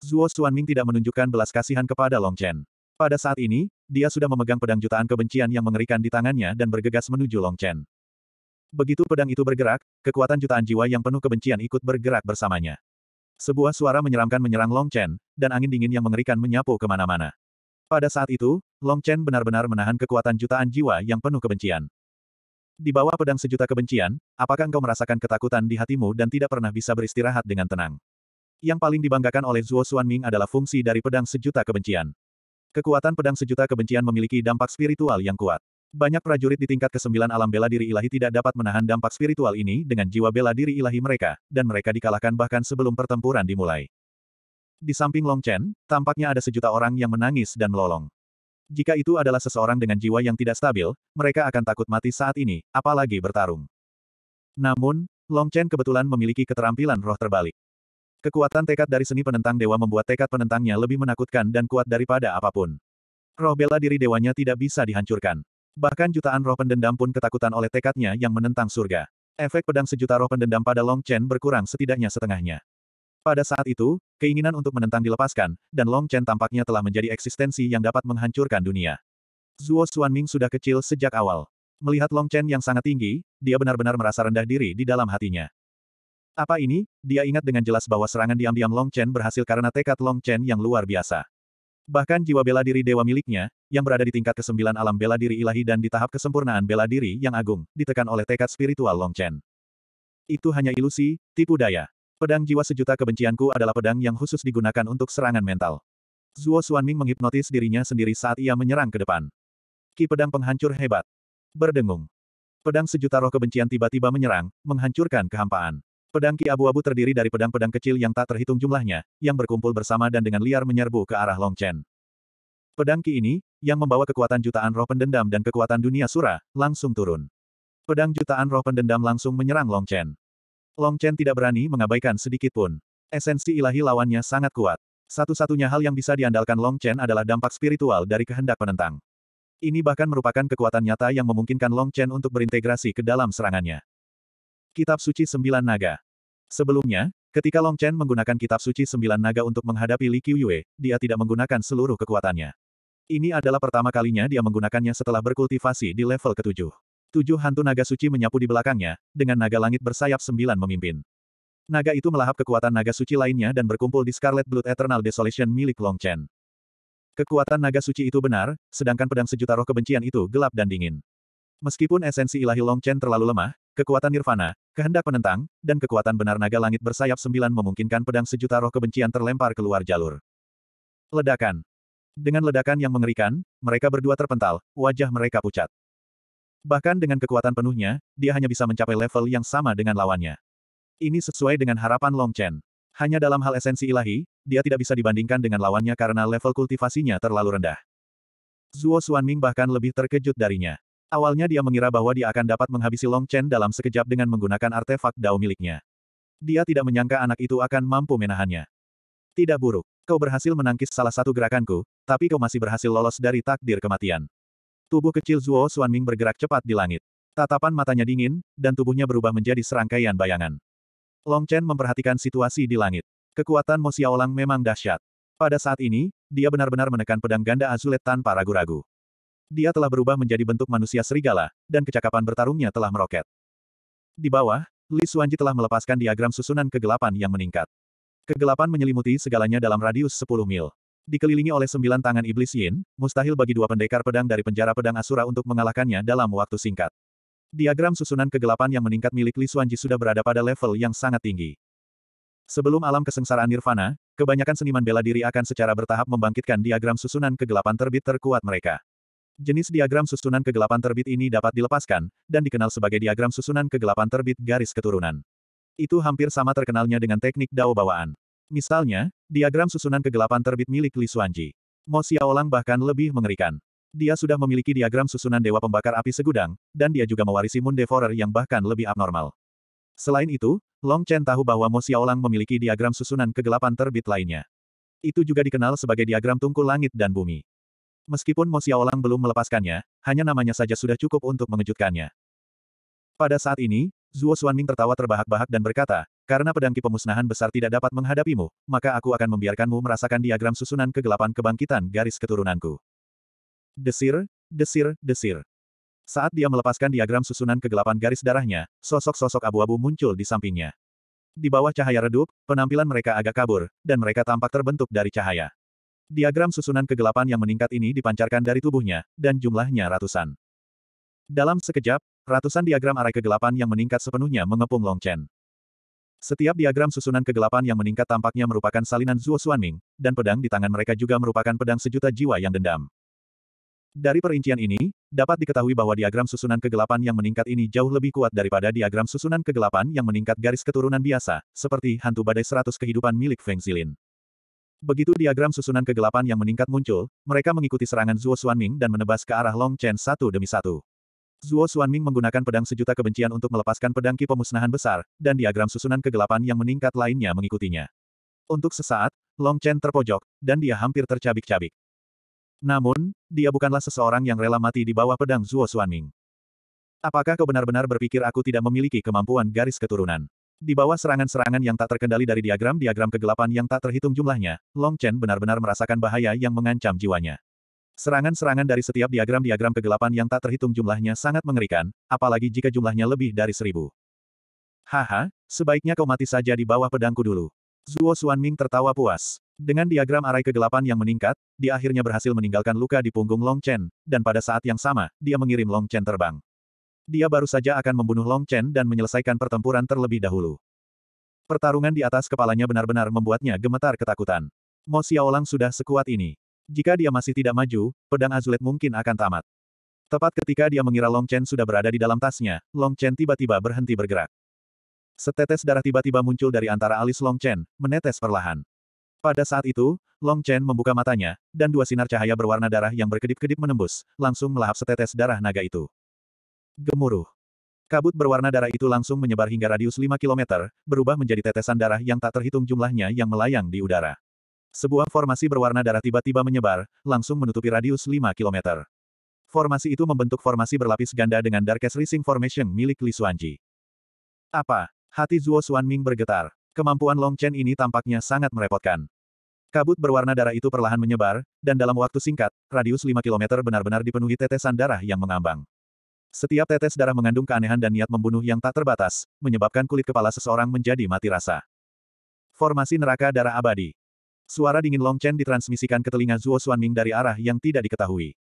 Zuo Xuanming tidak menunjukkan belas kasihan kepada Long Chen. Pada saat ini, dia sudah memegang pedang jutaan kebencian yang mengerikan di tangannya dan bergegas menuju Long Chen. Begitu pedang itu bergerak, kekuatan jutaan jiwa yang penuh kebencian ikut bergerak bersamanya. Sebuah suara menyeramkan menyerang Long Chen, dan angin dingin yang mengerikan menyapu ke mana-mana. Pada saat itu, Long Chen benar-benar menahan kekuatan jutaan jiwa yang penuh kebencian. Di bawah pedang sejuta kebencian, apakah engkau merasakan ketakutan di hatimu dan tidak pernah bisa beristirahat dengan tenang? Yang paling dibanggakan oleh Zuo Xuanming adalah fungsi dari pedang sejuta kebencian. Kekuatan pedang sejuta kebencian memiliki dampak spiritual yang kuat. Banyak prajurit di tingkat kesembilan alam bela diri ilahi tidak dapat menahan dampak spiritual ini dengan jiwa bela diri ilahi mereka, dan mereka dikalahkan bahkan sebelum pertempuran dimulai. Di samping Long Chen, tampaknya ada sejuta orang yang menangis dan melolong. Jika itu adalah seseorang dengan jiwa yang tidak stabil, mereka akan takut mati saat ini, apalagi bertarung. Namun, Long Chen kebetulan memiliki keterampilan roh terbalik. Kekuatan tekad dari seni penentang dewa membuat tekad penentangnya lebih menakutkan dan kuat daripada apa pun. Roh bela diri dewanya tidak bisa dihancurkan. Bahkan jutaan roh pendendam pun ketakutan oleh tekadnya yang menentang surga. Efek pedang sejuta roh pendendam pada Long Chen berkurang setidaknya setengahnya. Pada saat itu, keinginan untuk menentang dilepaskan, dan Long Chen tampaknya telah menjadi eksistensi yang dapat menghancurkan dunia. Zuo Xuanming sudah kecil sejak awal. Melihat Long Chen yang sangat tinggi, dia benar-benar merasa rendah diri di dalam hatinya. Apa ini? Dia ingat dengan jelas bahwa serangan diam-diam Long Chen berhasil karena tekad Long Chen yang luar biasa. Bahkan jiwa bela diri dewa miliknya, yang berada di tingkat kesembilan alam bela diri ilahi dan di tahap kesempurnaan bela diri yang agung, ditekan oleh tekad spiritual Long Chen. Itu hanya ilusi, tipu daya. Pedang jiwa sejuta kebencianku adalah pedang yang khusus digunakan untuk serangan mental. Zuo Xuanming menghipnotis dirinya sendiri saat ia menyerang ke depan. Ki pedang penghancur hebat. Berdengung. Pedang sejuta roh kebencian tiba-tiba menyerang, menghancurkan kehampaan. Pedang Ki abu-abu terdiri dari pedang-pedang kecil yang tak terhitung jumlahnya, yang berkumpul bersama dan dengan liar menyerbu ke arah Long Chen. Pedang Ki ini, yang membawa kekuatan jutaan roh pendendam dan kekuatan dunia sura, langsung turun. Pedang jutaan roh pendendam langsung menyerang Long Chen. Long Chen tidak berani mengabaikan sedikit pun. Esensi ilahi lawannya sangat kuat. Satu-satunya hal yang bisa diandalkan Long Chen adalah dampak spiritual dari kehendak penentang. Ini bahkan merupakan kekuatan nyata yang memungkinkan Long Chen untuk berintegrasi ke dalam serangannya. Kitab Suci Sembilan Naga Sebelumnya, ketika Long Chen menggunakan Kitab Suci Sembilan Naga untuk menghadapi Li Qiuyue, dia tidak menggunakan seluruh kekuatannya. Ini adalah pertama kalinya dia menggunakannya setelah berkultivasi di level ketujuh. Tujuh hantu naga suci menyapu di belakangnya, dengan naga langit bersayap sembilan memimpin. Naga itu melahap kekuatan naga suci lainnya dan berkumpul di Scarlet Blood Eternal Desolation milik Long Chen. Kekuatan naga suci itu benar, sedangkan pedang sejuta roh kebencian itu gelap dan dingin. Meskipun esensi ilahi Long Chen terlalu lemah, kekuatan nirvana, kehendak penentang, dan kekuatan benar naga langit bersayap sembilan memungkinkan pedang sejuta roh kebencian terlempar keluar jalur. Ledakan. Dengan ledakan yang mengerikan, mereka berdua terpental, wajah mereka pucat. Bahkan dengan kekuatan penuhnya, dia hanya bisa mencapai level yang sama dengan lawannya. Ini sesuai dengan harapan Long Chen. Hanya dalam hal esensi ilahi, dia tidak bisa dibandingkan dengan lawannya karena level kultivasinya terlalu rendah. Zuo Xuanming bahkan lebih terkejut darinya. Awalnya dia mengira bahwa dia akan dapat menghabisi Long Chen dalam sekejap dengan menggunakan artefak Dao miliknya. Dia tidak menyangka anak itu akan mampu menahannya. Tidak buruk. Kau berhasil menangkis salah satu gerakanku, tapi kau masih berhasil lolos dari takdir kematian. Tubuh kecil Zuo Xuanming bergerak cepat di langit. Tatapan matanya dingin, dan tubuhnya berubah menjadi serangkaian bayangan. Long Chen memperhatikan situasi di langit. Kekuatan Mo Xiaolang memang dahsyat. Pada saat ini, dia benar-benar menekan pedang ganda azulet tanpa ragu-ragu. Dia telah berubah menjadi bentuk manusia serigala, dan kecakapan bertarungnya telah meroket. Di bawah, Li Xuanji telah melepaskan diagram susunan kegelapan yang meningkat. Kegelapan menyelimuti segalanya dalam radius 10 mil. Dikelilingi oleh sembilan tangan iblis Yin, mustahil bagi dua pendekar pedang dari penjara pedang Asura untuk mengalahkannya dalam waktu singkat. Diagram susunan kegelapan yang meningkat milik Li Xuanji sudah berada pada level yang sangat tinggi. Sebelum alam kesengsaraan nirvana, kebanyakan seniman bela diri akan secara bertahap membangkitkan diagram susunan kegelapan terbit terkuat mereka. Jenis diagram susunan kegelapan terbit ini dapat dilepaskan, dan dikenal sebagai diagram susunan kegelapan terbit garis keturunan. Itu hampir sama terkenalnya dengan teknik Dao bawaan. Misalnya, diagram susunan kegelapan terbit milik Li Xuanji. Mo Xiaolang bahkan lebih mengerikan. Dia sudah memiliki diagram susunan Dewa Pembakar Api Segudang, dan dia juga mewarisi Moon Devourer yang bahkan lebih abnormal. Selain itu, Long Chen tahu bahwa Mo Xiaolang memiliki diagram susunan kegelapan terbit lainnya. Itu juga dikenal sebagai diagram tungku langit dan bumi. Meskipun Mo Xiaolang belum melepaskannya, hanya namanya saja sudah cukup untuk mengejutkannya. Pada saat ini, Zuo Xuanming tertawa terbahak-bahak dan berkata, karena pedangki pemusnahan besar tidak dapat menghadapimu, maka aku akan membiarkanmu merasakan diagram susunan kegelapan kebangkitan garis keturunanku. Desir, desir, desir. Saat dia melepaskan diagram susunan kegelapan garis darahnya, sosok-sosok abu-abu muncul di sampingnya. Di bawah cahaya redup, penampilan mereka agak kabur, dan mereka tampak terbentuk dari cahaya. Diagram susunan kegelapan yang meningkat ini dipancarkan dari tubuhnya, dan jumlahnya ratusan. Dalam sekejap, ratusan diagram arai kegelapan yang meningkat sepenuhnya mengepung Long Chen. Setiap diagram susunan kegelapan yang meningkat tampaknya merupakan salinan Zuo Xuanming, dan pedang di tangan mereka juga merupakan pedang sejuta jiwa yang dendam. Dari perincian ini, dapat diketahui bahwa diagram susunan kegelapan yang meningkat ini jauh lebih kuat daripada diagram susunan kegelapan yang meningkat garis keturunan biasa, seperti hantu badai seratus kehidupan milik Feng Zilin. Begitu diagram susunan kegelapan yang meningkat muncul, mereka mengikuti serangan Zuo Xuanming dan menebas ke arah Long Chen satu demi satu. Zuo Xuanming menggunakan pedang sejuta kebencian untuk melepaskan pedang ki pemusnahan besar, dan diagram susunan kegelapan yang meningkat lainnya mengikutinya. Untuk sesaat, Long Chen terpojok, dan dia hampir tercabik-cabik. Namun, dia bukanlah seseorang yang rela mati di bawah pedang Zuo Xuanming. Apakah kau benar-benar berpikir aku tidak memiliki kemampuan garis keturunan? Di bawah serangan-serangan yang tak terkendali dari diagram-diagram kegelapan yang tak terhitung jumlahnya, Long Chen benar-benar merasakan bahaya yang mengancam jiwanya. Serangan-serangan dari setiap diagram-diagram kegelapan yang tak terhitung jumlahnya sangat mengerikan, apalagi jika jumlahnya lebih dari seribu. Haha, sebaiknya kau mati saja di bawah pedangku dulu. Zuo Xuanming tertawa puas. Dengan diagram arai kegelapan yang meningkat, dia akhirnya berhasil meninggalkan luka di punggung Long Chen, dan pada saat yang sama, dia mengirim Long Chen terbang. Dia baru saja akan membunuh Long Chen dan menyelesaikan pertempuran terlebih dahulu. Pertarungan di atas kepalanya benar-benar membuatnya gemetar ketakutan. Mo Xiaolang sudah sekuat ini. Jika dia masih tidak maju, pedang azulet mungkin akan tamat. Tepat ketika dia mengira Long Chen sudah berada di dalam tasnya, Long Chen tiba-tiba berhenti bergerak. Setetes darah tiba-tiba muncul dari antara alis Long Chen, menetes perlahan. Pada saat itu, Long Chen membuka matanya, dan dua sinar cahaya berwarna darah yang berkedip-kedip menembus, langsung melahap setetes darah naga itu. Gemuruh. Kabut berwarna darah itu langsung menyebar hingga radius 5 km, berubah menjadi tetesan darah yang tak terhitung jumlahnya yang melayang di udara. Sebuah formasi berwarna darah tiba-tiba menyebar, langsung menutupi radius 5 km. Formasi itu membentuk formasi berlapis ganda dengan Darkest Rising Formation milik Li Xuanji. Apa? Hati Zuo Xuanming bergetar. Kemampuan Long Chen ini tampaknya sangat merepotkan. Kabut berwarna darah itu perlahan menyebar, dan dalam waktu singkat, radius 5 km benar-benar dipenuhi tetesan darah yang mengambang. Setiap tetes darah mengandung keanehan dan niat membunuh yang tak terbatas, menyebabkan kulit kepala seseorang menjadi mati rasa. Formasi neraka darah abadi. Suara dingin Long Chen ditransmisikan ke telinga Zuo Xuanming dari arah yang tidak diketahui.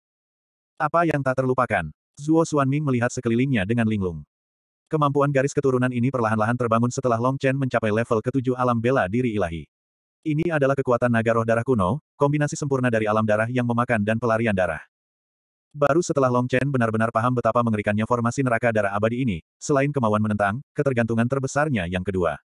Apa yang tak terlupakan? Zuo Xuanming melihat sekelilingnya dengan linglung. Kemampuan garis keturunan ini perlahan-lahan terbangun setelah Long Chen mencapai level ketujuh alam bela diri ilahi. Ini adalah kekuatan naga roh darah kuno, kombinasi sempurna dari alam darah yang memakan dan pelarian darah. Baru setelah Long Chen benar-benar paham betapa mengerikannya formasi neraka darah abadi ini, selain kemauan menentang, ketergantungan terbesarnya yang kedua.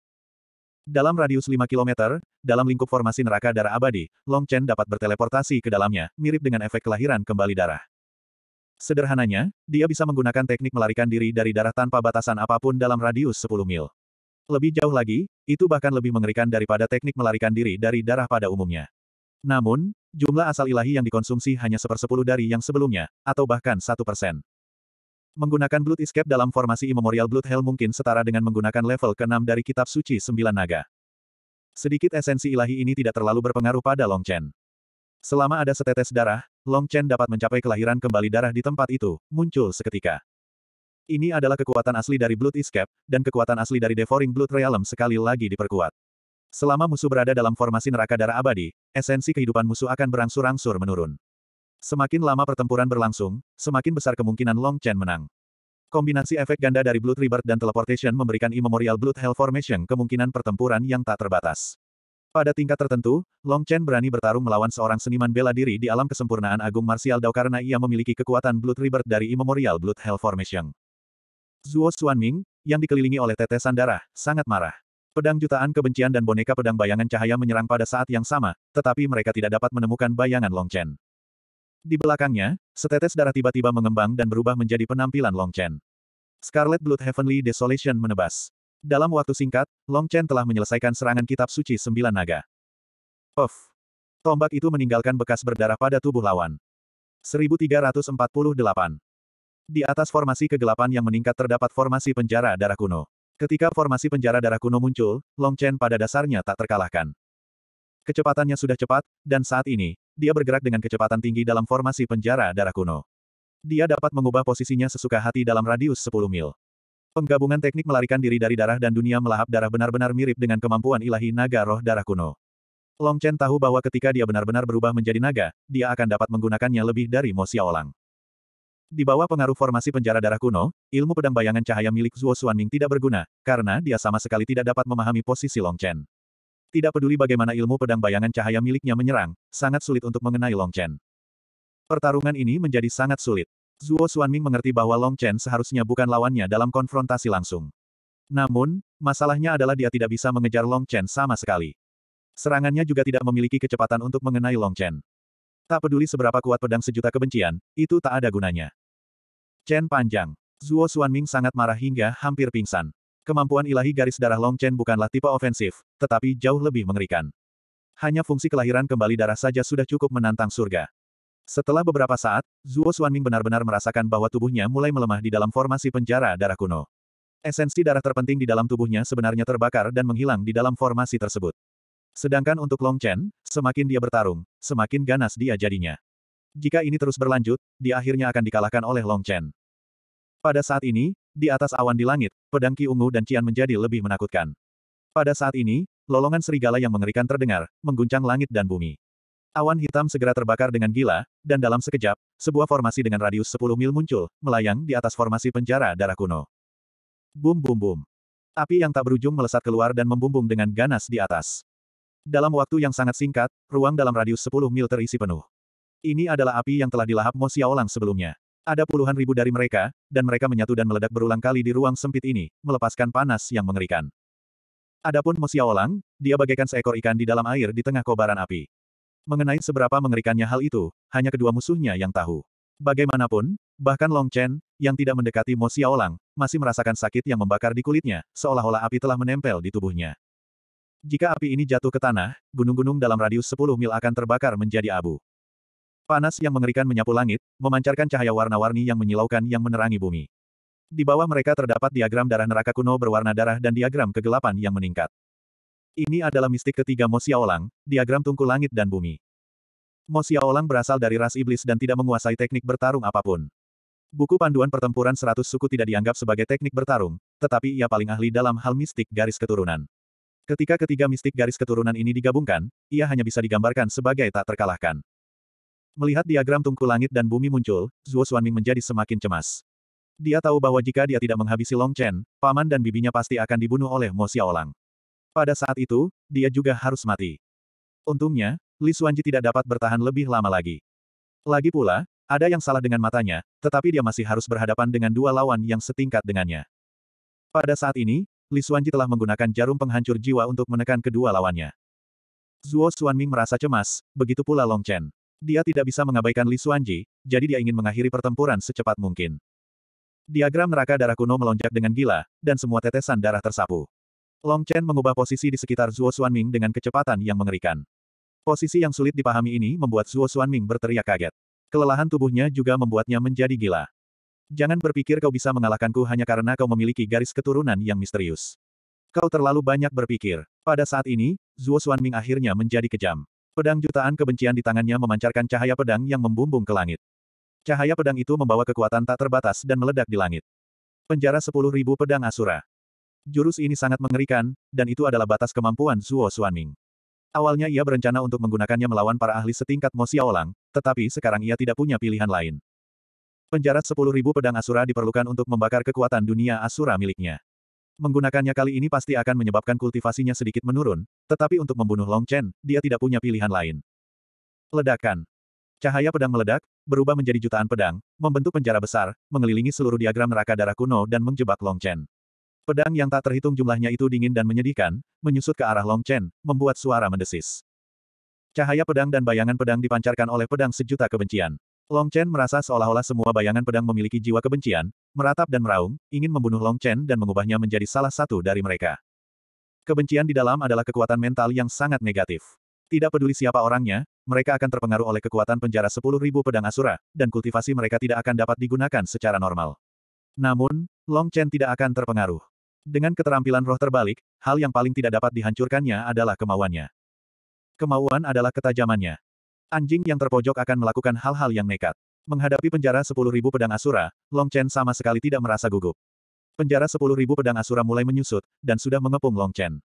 Dalam radius 5 km, dalam lingkup formasi neraka darah abadi, Long Chen dapat berteleportasi ke dalamnya, mirip dengan efek kelahiran kembali darah. Sederhananya, dia bisa menggunakan teknik melarikan diri dari darah tanpa batasan apa pun dalam radius 10 mil. Lebih jauh lagi, itu bahkan lebih mengerikan daripada teknik melarikan diri dari darah pada umumnya. Namun, jumlah asal ilahi yang dikonsumsi hanya sepersepuluh dari yang sebelumnya, atau bahkan satu persen. Menggunakan Blood Escape dalam formasi Immemorial Blood Hell mungkin setara dengan menggunakan level ke-6 dari Kitab Suci Sembilan Naga. Sedikit esensi ilahi ini tidak terlalu berpengaruh pada Long Chen. Selama ada setetes darah, Long Chen dapat mencapai kelahiran kembali darah di tempat itu, muncul seketika. Ini adalah kekuatan asli dari Blood Escape, dan kekuatan asli dari Devouring Blood Realm sekali lagi diperkuat. Selama musuh berada dalam formasi neraka darah abadi, esensi kehidupan musuh akan berangsur-angsur menurun. Semakin lama pertempuran berlangsung, semakin besar kemungkinan Long Chen menang. Kombinasi efek ganda dari Blood Rebirth dan Teleportation memberikan Immemorial Blood Hell Formation kemungkinan pertempuran yang tak terbatas. Pada tingkat tertentu, Long Chen berani bertarung melawan seorang seniman bela diri di alam kesempurnaan agung martial Dao karena ia memiliki kekuatan Blood Rebirth dari Immemorial Blood Hell Formation. Zuo Xuanming, yang dikelilingi oleh tetesan darah, sangat marah. Pedang jutaan kebencian dan boneka pedang bayangan cahaya menyerang pada saat yang sama, tetapi mereka tidak dapat menemukan bayangan Long Chen. Di belakangnya, setetes darah tiba-tiba mengembang dan berubah menjadi penampilan Long Chen. Scarlet Blood Heavenly Desolation menebas. Dalam waktu singkat, Long Chen telah menyelesaikan serangan kitab suci sembilan naga. Puff. Tombak itu meninggalkan bekas berdarah pada tubuh lawan. 1348. Di atas formasi kegelapan yang meningkat terdapat formasi penjara darah kuno. Ketika formasi penjara darah kuno muncul, Long Chen pada dasarnya tak terkalahkan. Kecepatannya sudah cepat, dan saat ini, dia bergerak dengan kecepatan tinggi dalam formasi penjara darah kuno. Dia dapat mengubah posisinya sesuka hati dalam radius 10 mil. Penggabungan teknik melarikan diri dari darah dan dunia melahap darah benar-benar mirip dengan kemampuan ilahi naga roh darah kuno. Long Chen tahu bahwa ketika dia benar-benar berubah menjadi naga, dia akan dapat menggunakannya lebih dari Mo Xiaolang. Di bawah pengaruh formasi penjara darah kuno, ilmu pedang bayangan cahaya milik Zuo Xuanming tidak berguna, karena dia sama sekali tidak dapat memahami posisi Long Chen. Tidak peduli bagaimana ilmu pedang bayangan cahaya miliknya menyerang, sangat sulit untuk mengenai Long Chen. Pertarungan ini menjadi sangat sulit. Zuo Xuanming mengerti bahwa Long Chen seharusnya bukan lawannya dalam konfrontasi langsung. Namun, masalahnya adalah dia tidak bisa mengejar Long Chen sama sekali. Serangannya juga tidak memiliki kecepatan untuk mengenai Long Chen. Tak peduli seberapa kuat pedang sejuta kebencian, itu tak ada gunanya. Chen panjang. Zuo Xuanming sangat marah hingga hampir pingsan. Kemampuan ilahi garis darah Long Chen bukanlah tipe ofensif, tetapi jauh lebih mengerikan. Hanya fungsi kelahiran kembali darah saja sudah cukup menantang surga. Setelah beberapa saat, Zuo Xuanming benar-benar merasakan bahwa tubuhnya mulai melemah di dalam formasi penjara darah kuno. Esensi darah terpenting di dalam tubuhnya sebenarnya terbakar dan menghilang di dalam formasi tersebut. Sedangkan untuk Long Chen, semakin dia bertarung, semakin ganas dia jadinya. Jika ini terus berlanjut, dia akhirnya akan dikalahkan oleh Long Chen. Pada saat ini, di atas awan di langit, pedang Ki Ungu dan Cian menjadi lebih menakutkan. Pada saat ini, lolongan serigala yang mengerikan terdengar, mengguncang langit dan bumi. Awan hitam segera terbakar dengan gila, dan dalam sekejap, sebuah formasi dengan radius 10 mil muncul, melayang di atas formasi penjara darah kuno. Bum bum bum. Api yang tak berujung melesat keluar dan membumbung dengan ganas di atas. Dalam waktu yang sangat singkat, ruang dalam radius 10 mil terisi penuh. Ini adalah api yang telah dilahap Mo Xiaolang sebelumnya. Ada puluhan ribu dari mereka, dan mereka menyatu dan meledak berulang kali di ruang sempit ini, melepaskan panas yang mengerikan. Adapun Mo Xiaolang, dia bagaikan seekor ikan di dalam air di tengah kobaran api. Mengenai seberapa mengerikannya hal itu, hanya kedua musuhnya yang tahu. Bagaimanapun, bahkan Long Chen, yang tidak mendekati Mo Xiaolang, masih merasakan sakit yang membakar di kulitnya, seolah-olah api telah menempel di tubuhnya. Jika api ini jatuh ke tanah, gunung-gunung dalam radius 10 mil akan terbakar menjadi abu. Panas yang mengerikan menyapu langit, memancarkan cahaya warna-warni yang menyilaukan yang menerangi bumi. Di bawah mereka terdapat diagram darah neraka kuno berwarna darah dan diagram kegelapan yang meningkat. Ini adalah mistik ketiga Mo Xiaolang, diagram tungku langit dan bumi. Mo Xiaolang berasal dari ras iblis dan tidak menguasai teknik bertarung apa pun. Buku panduan pertempuran seratus suku tidak dianggap sebagai teknik bertarung, tetapi ia paling ahli dalam hal mistik garis keturunan. Ketika ketiga mistik garis keturunan ini digabungkan, ia hanya bisa digambarkan sebagai tak terkalahkan. Melihat diagram tungku langit dan bumi muncul, Zuo Xuanming menjadi semakin cemas. Dia tahu bahwa jika dia tidak menghabisi Long Chen, paman dan bibinya pasti akan dibunuh oleh Mo Xiaolang. Pada saat itu, dia juga harus mati. Untungnya, Li Xuanji tidak dapat bertahan lebih lama lagi. Lagi pula, ada yang salah dengan matanya, tetapi dia masih harus berhadapan dengan dua lawan yang setingkat dengannya. Pada saat ini, Li Xuanji telah menggunakan jarum penghancur jiwa untuk menekan kedua lawannya. Zuo Xuanming merasa cemas, begitu pula Long Chen. Dia tidak bisa mengabaikan Li Xuanji, jadi dia ingin mengakhiri pertempuran secepat mungkin. Diagram neraka darah kuno melonjak dengan gila, dan semua tetesan darah tersapu. Long Chen mengubah posisi di sekitar Zuo Xuanming dengan kecepatan yang mengerikan. Posisi yang sulit dipahami ini membuat Zuo Xuanming berteriak kaget. Kelelahan tubuhnya juga membuatnya menjadi gila. Jangan berpikir kau bisa mengalahkanku hanya karena kau memiliki garis keturunan yang misterius. Kau terlalu banyak berpikir. Pada saat ini, Zuo Xuanming akhirnya menjadi kejam. Pedang jutaan kebencian di tangannya memancarkan cahaya pedang yang membumbung ke langit. Cahaya pedang itu membawa kekuatan tak terbatas dan meledak di langit. Penjara sepuluh ribu pedang Asura. Jurus ini sangat mengerikan, dan itu adalah batas kemampuan Zuo Xuanming. Awalnya ia berencana untuk menggunakannya melawan para ahli setingkat Mo Xiaolang, tetapi sekarang ia tidak punya pilihan lain. Penjara 10.000 pedang Asura diperlukan untuk membakar kekuatan dunia Asura miliknya. Menggunakannya kali ini pasti akan menyebabkan kultivasinya sedikit menurun, tetapi untuk membunuh Long Chen, dia tidak punya pilihan lain. Ledakan. Cahaya pedang meledak, berubah menjadi jutaan pedang, membentuk penjara besar, mengelilingi seluruh diagram neraka darah kuno dan menjebak Long Chen. Pedang yang tak terhitung jumlahnya itu dingin dan menyedihkan, menyusut ke arah Long Chen, membuat suara mendesis. Cahaya pedang dan bayangan pedang dipancarkan oleh pedang sejuta kebencian. Long Chen merasa seolah-olah semua bayangan pedang memiliki jiwa kebencian, meratap dan meraung, ingin membunuh Long Chen dan mengubahnya menjadi salah satu dari mereka. Kebencian di dalam adalah kekuatan mental yang sangat negatif. Tidak peduli siapa orangnya, mereka akan terpengaruh oleh kekuatan penjara 10.000 pedang Asura, dan kultivasi mereka tidak akan dapat digunakan secara normal. Namun, Long Chen tidak akan terpengaruh. Dengan keterampilan roh terbalik, hal yang paling tidak dapat dihancurkannya adalah kemauannya. Kemauan adalah ketajamannya. Anjing yang terpojok akan melakukan hal-hal yang nekat. Menghadapi penjara 10.000 pedang Asura, Long Chen sama sekali tidak merasa gugup. Penjara 10.000 pedang Asura mulai menyusut, dan sudah mengepung Long Chen.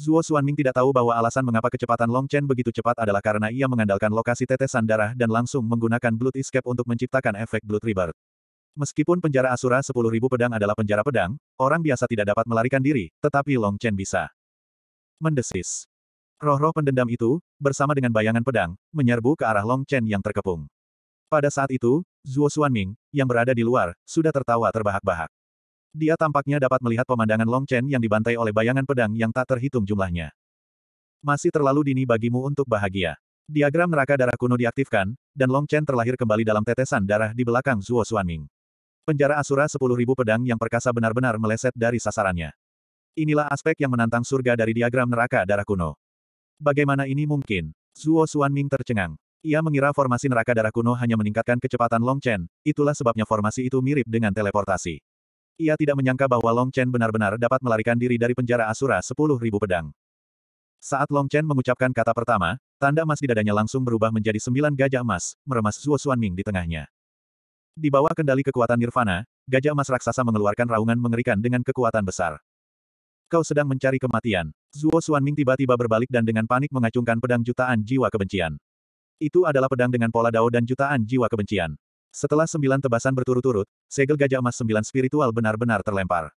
Zuo Xuanming tidak tahu bahwa alasan mengapa kecepatan Long Chen begitu cepat adalah karena ia mengandalkan lokasi tetesan darah dan langsung menggunakan Blood Escape untuk menciptakan efek Blood Rebirth. Meskipun penjara Asura 10.000 pedang adalah penjara pedang, orang biasa tidak dapat melarikan diri, tetapi Long Chen bisa. Mendesis. Roh-roh pendendam itu, bersama dengan bayangan pedang, menyerbu ke arah Long Chen yang terkepung. Pada saat itu, Zuo Xuanming, yang berada di luar, sudah tertawa terbahak-bahak. Dia tampaknya dapat melihat pemandangan Long Chen yang dibantai oleh bayangan pedang yang tak terhitung jumlahnya. Masih terlalu dini bagimu untuk bahagia. Diagram neraka darah kuno diaktifkan, dan Long Chen terlahir kembali dalam tetesan darah di belakang Zuo Xuanming. Penjara Asura sepuluh ribu pedang yang perkasa benar-benar meleset dari sasarannya. Inilah aspek yang menantang surga dari diagram neraka darah kuno. Bagaimana ini mungkin? Zuo Xuanming tercengang. Ia mengira formasi neraka darah kuno hanya meningkatkan kecepatan Long Chen, itulah sebabnya formasi itu mirip dengan teleportasi. Ia tidak menyangka bahwa Long Chen benar-benar dapat melarikan diri dari penjara Asura sepuluh ribu pedang. Saat Long Chen mengucapkan kata pertama, tanda emas di dadanya langsung berubah menjadi sembilan gajah emas, meremas Zuo Xuanming di tengahnya. Di bawah kendali kekuatan nirvana, gajah emas raksasa mengeluarkan raungan mengerikan dengan kekuatan besar. Kau sedang mencari kematian. Zuo Xuanming tiba-tiba berbalik dan dengan panik mengacungkan pedang jutaan jiwa kebencian. Itu adalah pedang dengan pola dao dan jutaan jiwa kebencian. Setelah sembilan tebasan berturut-turut, segel gajah emas sembilan spiritual benar-benar terlempar.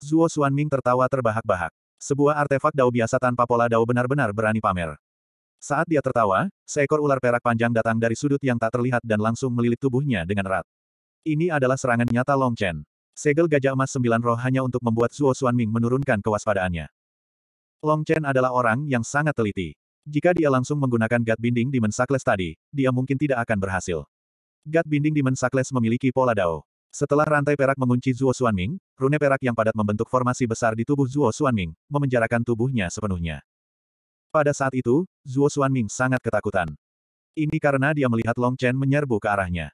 Zuo Xuanming tertawa terbahak-bahak. Sebuah artefak dao biasa tanpa pola dao benar-benar berani pamer. Saat dia tertawa, seekor ular perak panjang datang dari sudut yang tak terlihat dan langsung melilit tubuhnya dengan erat. Ini adalah serangan nyata Long Chen. Segel gajah emas sembilan roh hanya untuk membuat Zuo Xuanming menurunkan kewaspadaannya. Long Chen adalah orang yang sangat teliti. Jika dia langsung menggunakan God Binding Demon Sakles tadi, dia mungkin tidak akan berhasil. God Binding Demon Sakles memiliki pola Dao. Setelah rantai perak mengunci Zuo Xuanming, rune perak yang padat membentuk formasi besar di tubuh Zuo Xuanming, memenjarakan tubuhnya sepenuhnya. Pada saat itu, Zuo Xuanming sangat ketakutan. Ini karena dia melihat Long Chen menyerbu ke arahnya.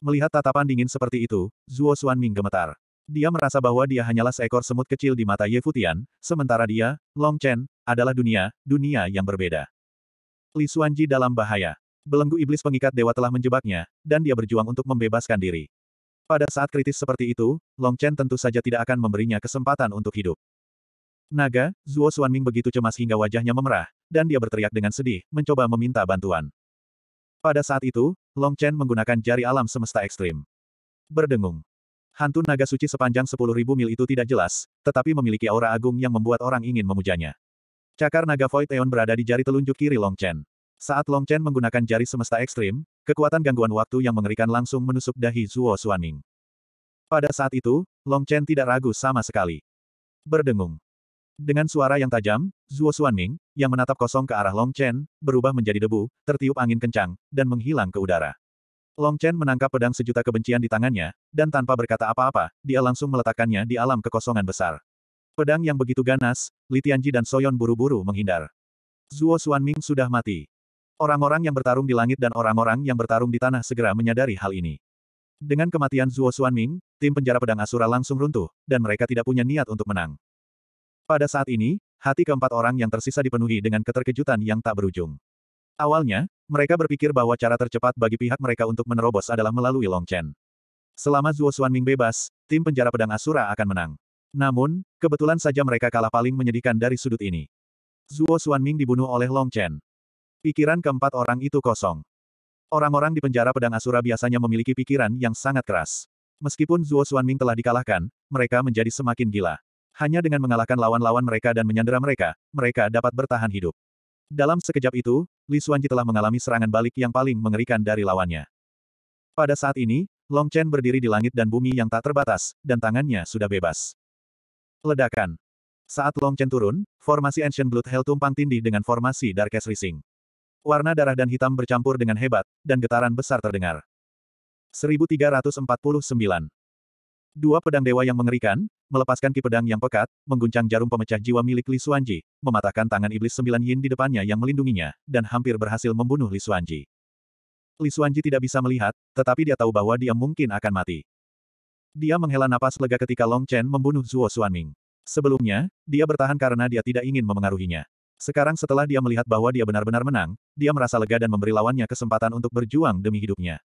Melihat tatapan dingin seperti itu, Zuo Xuanming gemetar. Dia merasa bahwa dia hanyalah seekor semut kecil di mata Ye Futian, sementara dia, Long Chen, adalah dunia, dunia yang berbeda. Li Xuanji dalam bahaya. Belenggu iblis pengikat dewa telah menjebaknya, dan dia berjuang untuk membebaskan diri. Pada saat kritis seperti itu, Long Chen tentu saja tidak akan memberinya kesempatan untuk hidup. Naga, Zuo Xuanming begitu cemas hingga wajahnya memerah, dan dia berteriak dengan sedih, mencoba meminta bantuan. Pada saat itu, Long Chen menggunakan jari alam semesta ekstrim. Berdengung. Hantu naga suci sepanjang 10.000 mil itu tidak jelas, tetapi memiliki aura agung yang membuat orang ingin memujanya. Cakar naga Void Eon berada di jari telunjuk kiri Long Chen. Saat Long Chen menggunakan jari semesta ekstrim, kekuatan gangguan waktu yang mengerikan langsung menusuk dahi Zuo Xuanming. Pada saat itu, Long Chen tidak ragu sama sekali. Berdengung. Dengan suara yang tajam, Zuo Xuanming, yang menatap kosong ke arah Long Chen, berubah menjadi debu, tertiup angin kencang, dan menghilang ke udara. Long Chen menangkap pedang sejuta kebencian di tangannya, dan tanpa berkata apa-apa, dia langsung meletakkannya di alam kekosongan besar. Pedang yang begitu ganas, Li Tianji dan Soyon buru-buru menghindar. Zuo Xuanming sudah mati. Orang-orang yang bertarung di langit dan orang-orang yang bertarung di tanah segera menyadari hal ini. Dengan kematian Zuo Xuanming, tim penjara pedang Asura langsung runtuh, dan mereka tidak punya niat untuk menang. Pada saat ini, hati keempat orang yang tersisa dipenuhi dengan keterkejutan yang tak berujung. Awalnya, mereka berpikir bahwa cara tercepat bagi pihak mereka untuk menerobos adalah melalui Long Chen. Selama Zuo Xuanming bebas, tim penjara pedang Asura akan menang. Namun, kebetulan saja mereka kalah paling menyedihkan dari sudut ini. Zuo Xuanming dibunuh oleh Long Chen. Pikiran keempat orang itu kosong. Orang-orang di penjara pedang Asura biasanya memiliki pikiran yang sangat keras. Meskipun Zuo Xuanming telah dikalahkan, mereka menjadi semakin gila. Hanya dengan mengalahkan lawan-lawan mereka dan menyandera mereka, mereka dapat bertahan hidup. Dalam sekejap itu, Li Xuanji telah mengalami serangan balik yang paling mengerikan dari lawannya. Pada saat ini, Long Chen berdiri di langit dan bumi yang tak terbatas, dan tangannya sudah bebas. Ledakan. Saat Long Chen turun, formasi Ancient Blood Hell tumpang tindih dengan formasi Darkest Rising. Warna darah dan hitam bercampur dengan hebat, dan getaran besar terdengar. 1349. Dua pedang dewa yang mengerikan, melepaskan ki pedang yang pekat, mengguncang jarum pemecah jiwa milik Li Xuanji, mematahkan tangan iblis sembilan yin di depannya yang melindunginya, dan hampir berhasil membunuh Li Xuanji. Li Xuanji tidak bisa melihat, tetapi dia tahu bahwa dia mungkin akan mati. Dia menghela napas lega ketika Long Chen membunuh Zuo Xuanming. Sebelumnya, dia bertahan karena dia tidak ingin memengaruhinya. Sekarang setelah dia melihat bahwa dia benar-benar menang, dia merasa lega dan memberi lawannya kesempatan untuk berjuang demi hidupnya.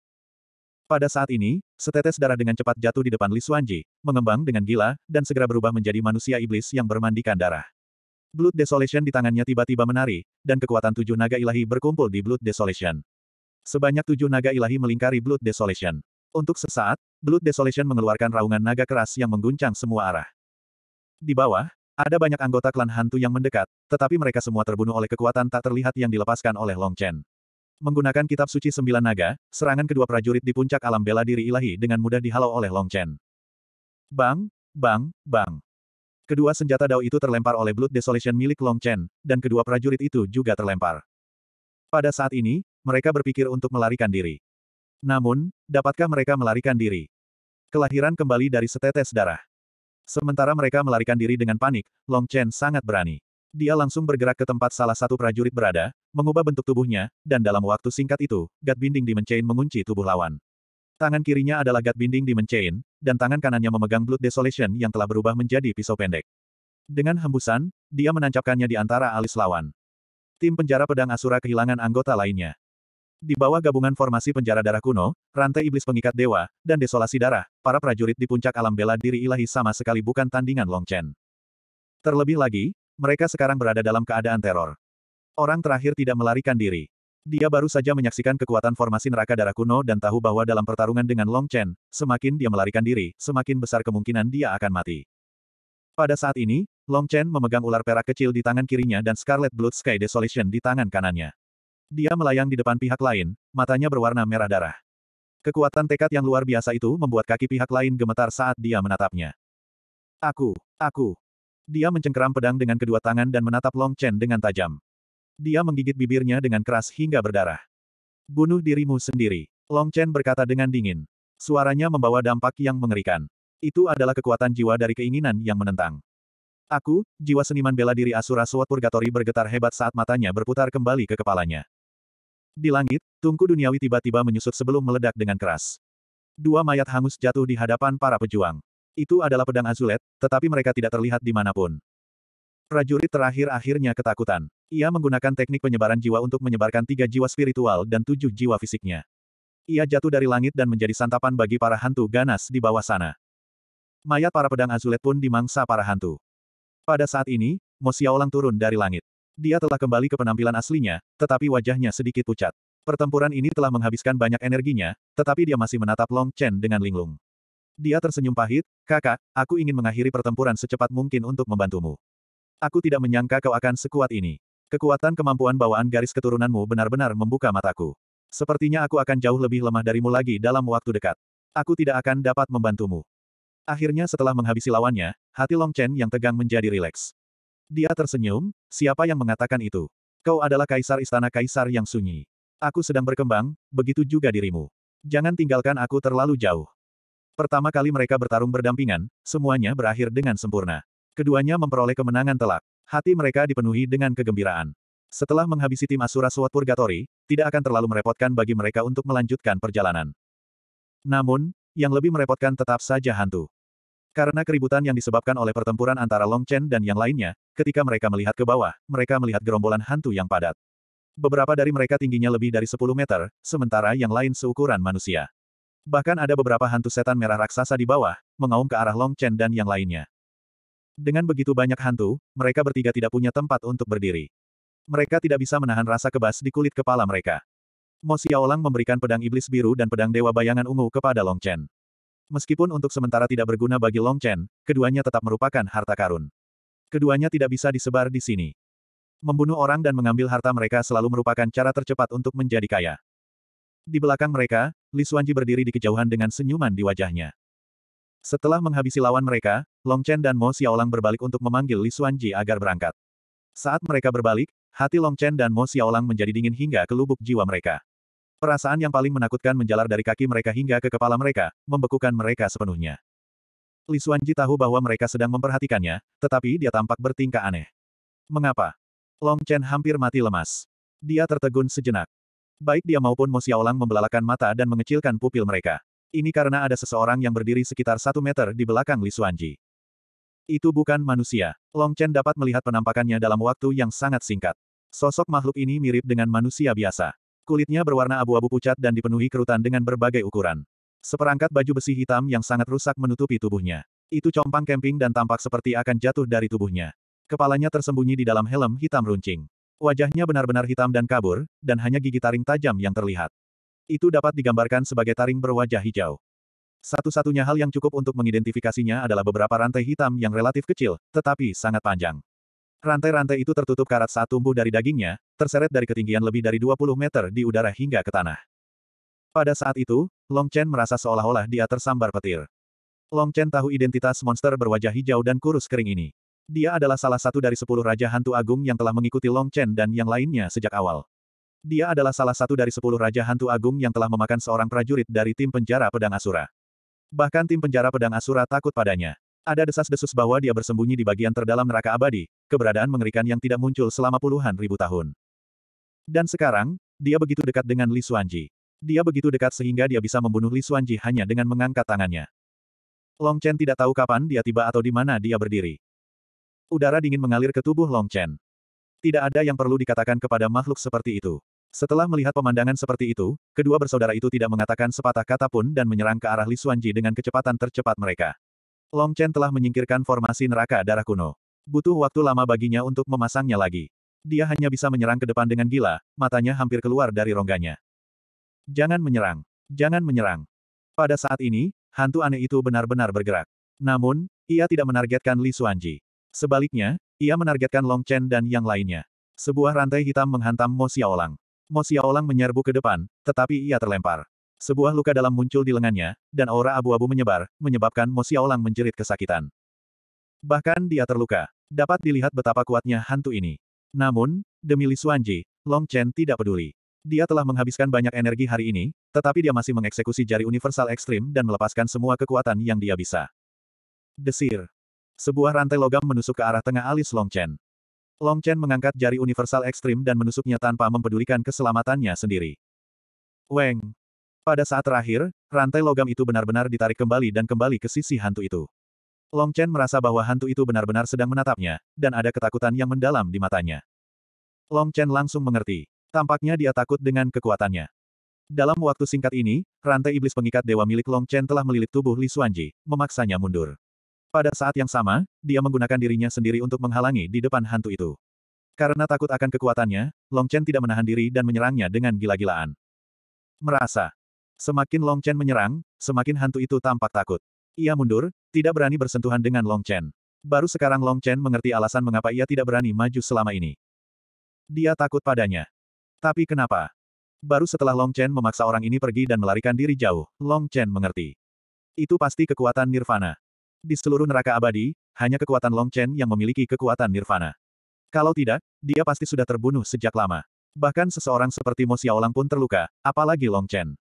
Pada saat ini, setetes darah dengan cepat jatuh di depan Li Xuanji, mengembang dengan gila, dan segera berubah menjadi manusia iblis yang bermandikan darah. Blood Desolation di tangannya tiba-tiba menari, dan kekuatan tujuh naga ilahi berkumpul di Blood Desolation. Sebanyak tujuh naga ilahi melingkari Blood Desolation. Untuk sesaat, Blood Desolation mengeluarkan raungan naga keras yang mengguncang semua arah. Di bawah, ada banyak anggota klan hantu yang mendekat, tetapi mereka semua terbunuh oleh kekuatan tak terlihat yang dilepaskan oleh Long Chen. Menggunakan kitab suci sembilan naga, serangan kedua prajurit di puncak alam bela diri ilahi dengan mudah dihalau oleh Long Chen. Bang, bang, bang. Kedua senjata dao itu terlempar oleh Blood Desolation milik Long Chen, dan kedua prajurit itu juga terlempar. Pada saat ini, mereka berpikir untuk melarikan diri. Namun, dapatkah mereka melarikan diri? Kelahiran kembali dari setetes darah. Sementara mereka melarikan diri dengan panik, Long Chen sangat berani. Dia langsung bergerak ke tempat salah satu prajurit berada, mengubah bentuk tubuhnya, dan dalam waktu singkat itu, God Binding Demon Chain mengunci tubuh lawan. Tangan kirinya adalah God Binding Demon Chain, dan tangan kanannya memegang Blood Desolation yang telah berubah menjadi pisau pendek. Dengan hembusan, dia menancapkannya di antara alis lawan. Tim penjara pedang Asura kehilangan anggota lainnya. Di bawah gabungan formasi penjara darah kuno, rantai iblis pengikat dewa, dan desolasi darah, para prajurit di puncak alam bela diri ilahi sama sekali bukan tandingan Long Chen. Terlebih lagi, mereka sekarang berada dalam keadaan teror. Orang terakhir tidak melarikan diri. Dia baru saja menyaksikan kekuatan formasi neraka darah kuno dan tahu bahwa dalam pertarungan dengan Long Chen, semakin dia melarikan diri, semakin besar kemungkinan dia akan mati. Pada saat ini, Long Chen memegang ular perak kecil di tangan kirinya dan Scarlet Blood Sky Desolation di tangan kanannya. Dia melayang di depan pihak lain, matanya berwarna merah darah. Kekuatan tekad yang luar biasa itu membuat kaki pihak lain gemetar saat dia menatapnya. Aku, aku, dia mencengkeram pedang dengan kedua tangan dan menatap Long Chen dengan tajam. Dia menggigit bibirnya dengan keras hingga berdarah. Bunuh dirimu sendiri. Long Chen berkata dengan dingin. Suaranya membawa dampak yang mengerikan. Itu adalah kekuatan jiwa dari keinginan yang menentang. Aku, jiwa seniman bela diri Asura Sword Purgatory bergetar hebat saat matanya berputar kembali ke kepalanya. Di langit, tungku duniawi tiba-tiba menyusut sebelum meledak dengan keras. Dua mayat hangus jatuh di hadapan para pejuang. Itu adalah pedang azulet, tetapi mereka tidak terlihat di mana pun. Prajurit terakhir akhirnya ketakutan. Ia menggunakan teknik penyebaran jiwa untuk menyebarkan tiga jiwa spiritual dan tujuh jiwa fisiknya. Ia jatuh dari langit dan menjadi santapan bagi para hantu ganas di bawah sana. Mayat para pedang azulet pun dimangsa para hantu. Pada saat ini, Mo Xiaolang turun dari langit. Dia telah kembali ke penampilan aslinya, tetapi wajahnya sedikit pucat. Pertempuran ini telah menghabiskan banyak energinya, tetapi dia masih menatap Long Chen dengan linglung. Dia tersenyum pahit, kakak, aku ingin mengakhiri pertempuran secepat mungkin untuk membantumu. Aku tidak menyangka kau akan sekuat ini. Kekuatan kemampuan bawaan garis keturunanmu benar-benar membuka mataku. Sepertinya aku akan jauh lebih lemah darimu lagi dalam waktu dekat. Aku tidak akan dapat membantumu. Akhirnya setelah menghabisi lawannya, hati Long Chen yang tegang menjadi rileks. Dia tersenyum, siapa yang mengatakan itu? Kau adalah kaisar istana kaisar yang sunyi. Aku sedang berkembang, begitu juga dirimu. Jangan tinggalkan aku terlalu jauh. Pertama kali mereka bertarung berdampingan, semuanya berakhir dengan sempurna. Keduanya memperoleh kemenangan telak. Hati mereka dipenuhi dengan kegembiraan. Setelah menghabisi tim Asura Sword Purgatory, tidak akan terlalu merepotkan bagi mereka untuk melanjutkan perjalanan. Namun, yang lebih merepotkan tetap saja hantu. Karena keributan yang disebabkan oleh pertempuran antara Long Chen dan yang lainnya, ketika mereka melihat ke bawah, mereka melihat gerombolan hantu yang padat. Beberapa dari mereka tingginya lebih dari 10 meter, sementara yang lain seukuran manusia. Bahkan ada beberapa hantu setan merah raksasa di bawah, mengaum ke arah Long Chen dan yang lainnya. Dengan begitu banyak hantu, mereka bertiga tidak punya tempat untuk berdiri. Mereka tidak bisa menahan rasa kebas di kulit kepala mereka. Mo Xiaolang memberikan pedang iblis biru dan pedang dewa bayangan ungu kepada Long Chen. Meskipun untuk sementara tidak berguna bagi Long Chen, keduanya tetap merupakan harta karun. Keduanya tidak bisa disebar di sini. Membunuh orang dan mengambil harta mereka selalu merupakan cara tercepat untuk menjadi kaya. Di belakang mereka, Li Xuanji berdiri di kejauhan dengan senyuman di wajahnya. Setelah menghabisi lawan mereka, Long Chen dan Mo Xiaolang berbalik untuk memanggil Li Xuanji agar berangkat. Saat mereka berbalik, hati Long Chen dan Mo Xiaolang menjadi dingin hingga ke lubuk jiwa mereka. Perasaan yang paling menakutkan menjalar dari kaki mereka hingga ke kepala mereka, membekukan mereka sepenuhnya. Li Xuanji tahu bahwa mereka sedang memperhatikannya, tetapi dia tampak bertingkah aneh. Mengapa? Long Chen hampir mati lemas. Dia tertegun sejenak. Baik dia maupun Mo Xiaolang membelalakan mata dan mengecilkan pupil mereka. Ini karena ada seseorang yang berdiri sekitar satu meter di belakang Li Xuanji. Itu bukan manusia. Long Chen dapat melihat penampakannya dalam waktu yang sangat singkat. Sosok makhluk ini mirip dengan manusia biasa. Kulitnya berwarna abu-abu pucat dan dipenuhi kerutan dengan berbagai ukuran. Seperangkat baju besi hitam yang sangat rusak menutupi tubuhnya. Itu compang camping dan tampak seperti akan jatuh dari tubuhnya. Kepalanya tersembunyi di dalam helm hitam runcing. Wajahnya benar-benar hitam dan kabur, dan hanya gigi taring tajam yang terlihat. Itu dapat digambarkan sebagai taring berwajah hijau. Satu-satunya hal yang cukup untuk mengidentifikasinya adalah beberapa rantai hitam yang relatif kecil, tetapi sangat panjang. Rantai-rantai itu tertutup karat saat tumbuh dari dagingnya, terseret dari ketinggian lebih dari 20 meter di udara hingga ke tanah. Pada saat itu, Long Chen merasa seolah-olah dia tersambar petir. Long Chen tahu identitas monster berwajah hijau dan kurus kering ini. Dia adalah salah satu dari sepuluh Raja Hantu Agung yang telah mengikuti Long Chen dan yang lainnya sejak awal. Dia adalah salah satu dari sepuluh Raja Hantu Agung yang telah memakan seorang prajurit dari tim penjara pedang Asura. Bahkan tim penjara pedang Asura takut padanya. Ada desas-desus bahwa dia bersembunyi di bagian terdalam neraka abadi, keberadaan mengerikan yang tidak muncul selama puluhan ribu tahun. Dan sekarang, dia begitu dekat dengan Li Xuanji. Dia begitu dekat sehingga dia bisa membunuh Li Xuanji hanya dengan mengangkat tangannya. Long Chen tidak tahu kapan dia tiba atau di mana dia berdiri. Udara dingin mengalir ke tubuh Long Chen. Tidak ada yang perlu dikatakan kepada makhluk seperti itu. Setelah melihat pemandangan seperti itu, kedua bersaudara itu tidak mengatakan sepatah kata pun dan menyerang ke arah Li Xuanji dengan kecepatan tercepat mereka. Long Chen telah menyingkirkan formasi neraka darah kuno. Butuh waktu lama baginya untuk memasangnya lagi. Dia hanya bisa menyerang ke depan dengan gila, matanya hampir keluar dari rongganya. Jangan menyerang. Jangan menyerang. Pada saat ini, hantu aneh itu benar-benar bergerak. Namun, ia tidak menargetkan Li Xuanji. Sebaliknya, ia menargetkan Long Chen dan yang lainnya. Sebuah rantai hitam menghantam Mo Xiaolang. Mo Xiaolang menyerbu ke depan, tetapi ia terlempar. Sebuah luka dalam muncul di lengannya, dan aura abu-abu menyebar, menyebabkan Mo Xiaolang menjerit kesakitan. Bahkan dia terluka. Dapat dilihat betapa kuatnya hantu ini. Namun, demi Li Xuanji, Long Chen tidak peduli. Dia telah menghabiskan banyak energi hari ini, tetapi dia masih mengeksekusi jari universal ekstrim dan melepaskan semua kekuatan yang dia bisa. Desir. Sebuah rantai logam menusuk ke arah tengah alis Long Chen. Long Chen mengangkat jari universal ekstrim dan menusuknya tanpa mempedulikan keselamatannya sendiri. Weng. Pada saat terakhir, rantai logam itu benar-benar ditarik kembali dan kembali ke sisi hantu itu. Long Chen merasa bahwa hantu itu benar-benar sedang menatapnya, dan ada ketakutan yang mendalam di matanya. Long Chen langsung mengerti. Tampaknya dia takut dengan kekuatannya. Dalam waktu singkat ini, rantai iblis pengikat dewa milik Long Chen telah melilit tubuh Li Xuanji, memaksanya mundur. Pada saat yang sama, dia menggunakan dirinya sendiri untuk menghalangi di depan hantu itu. Karena takut akan kekuatannya, Long Chen tidak menahan diri dan menyerangnya dengan gila-gilaan. Merasa. Semakin Long Chen menyerang, semakin hantu itu tampak takut. Ia mundur, tidak berani bersentuhan dengan Long Chen. Baru sekarang Long Chen mengerti alasan mengapa ia tidak berani maju selama ini. Dia takut padanya. Tapi kenapa? Baru setelah Long Chen memaksa orang ini pergi dan melarikan diri jauh, Long Chen mengerti. Itu pasti kekuatan nirvana. Di seluruh neraka abadi, hanya kekuatan Long Chen yang memiliki kekuatan nirvana. Kalau tidak, dia pasti sudah terbunuh sejak lama. Bahkan seseorang seperti Mo Xiaolang pun terluka, apalagi Long Chen.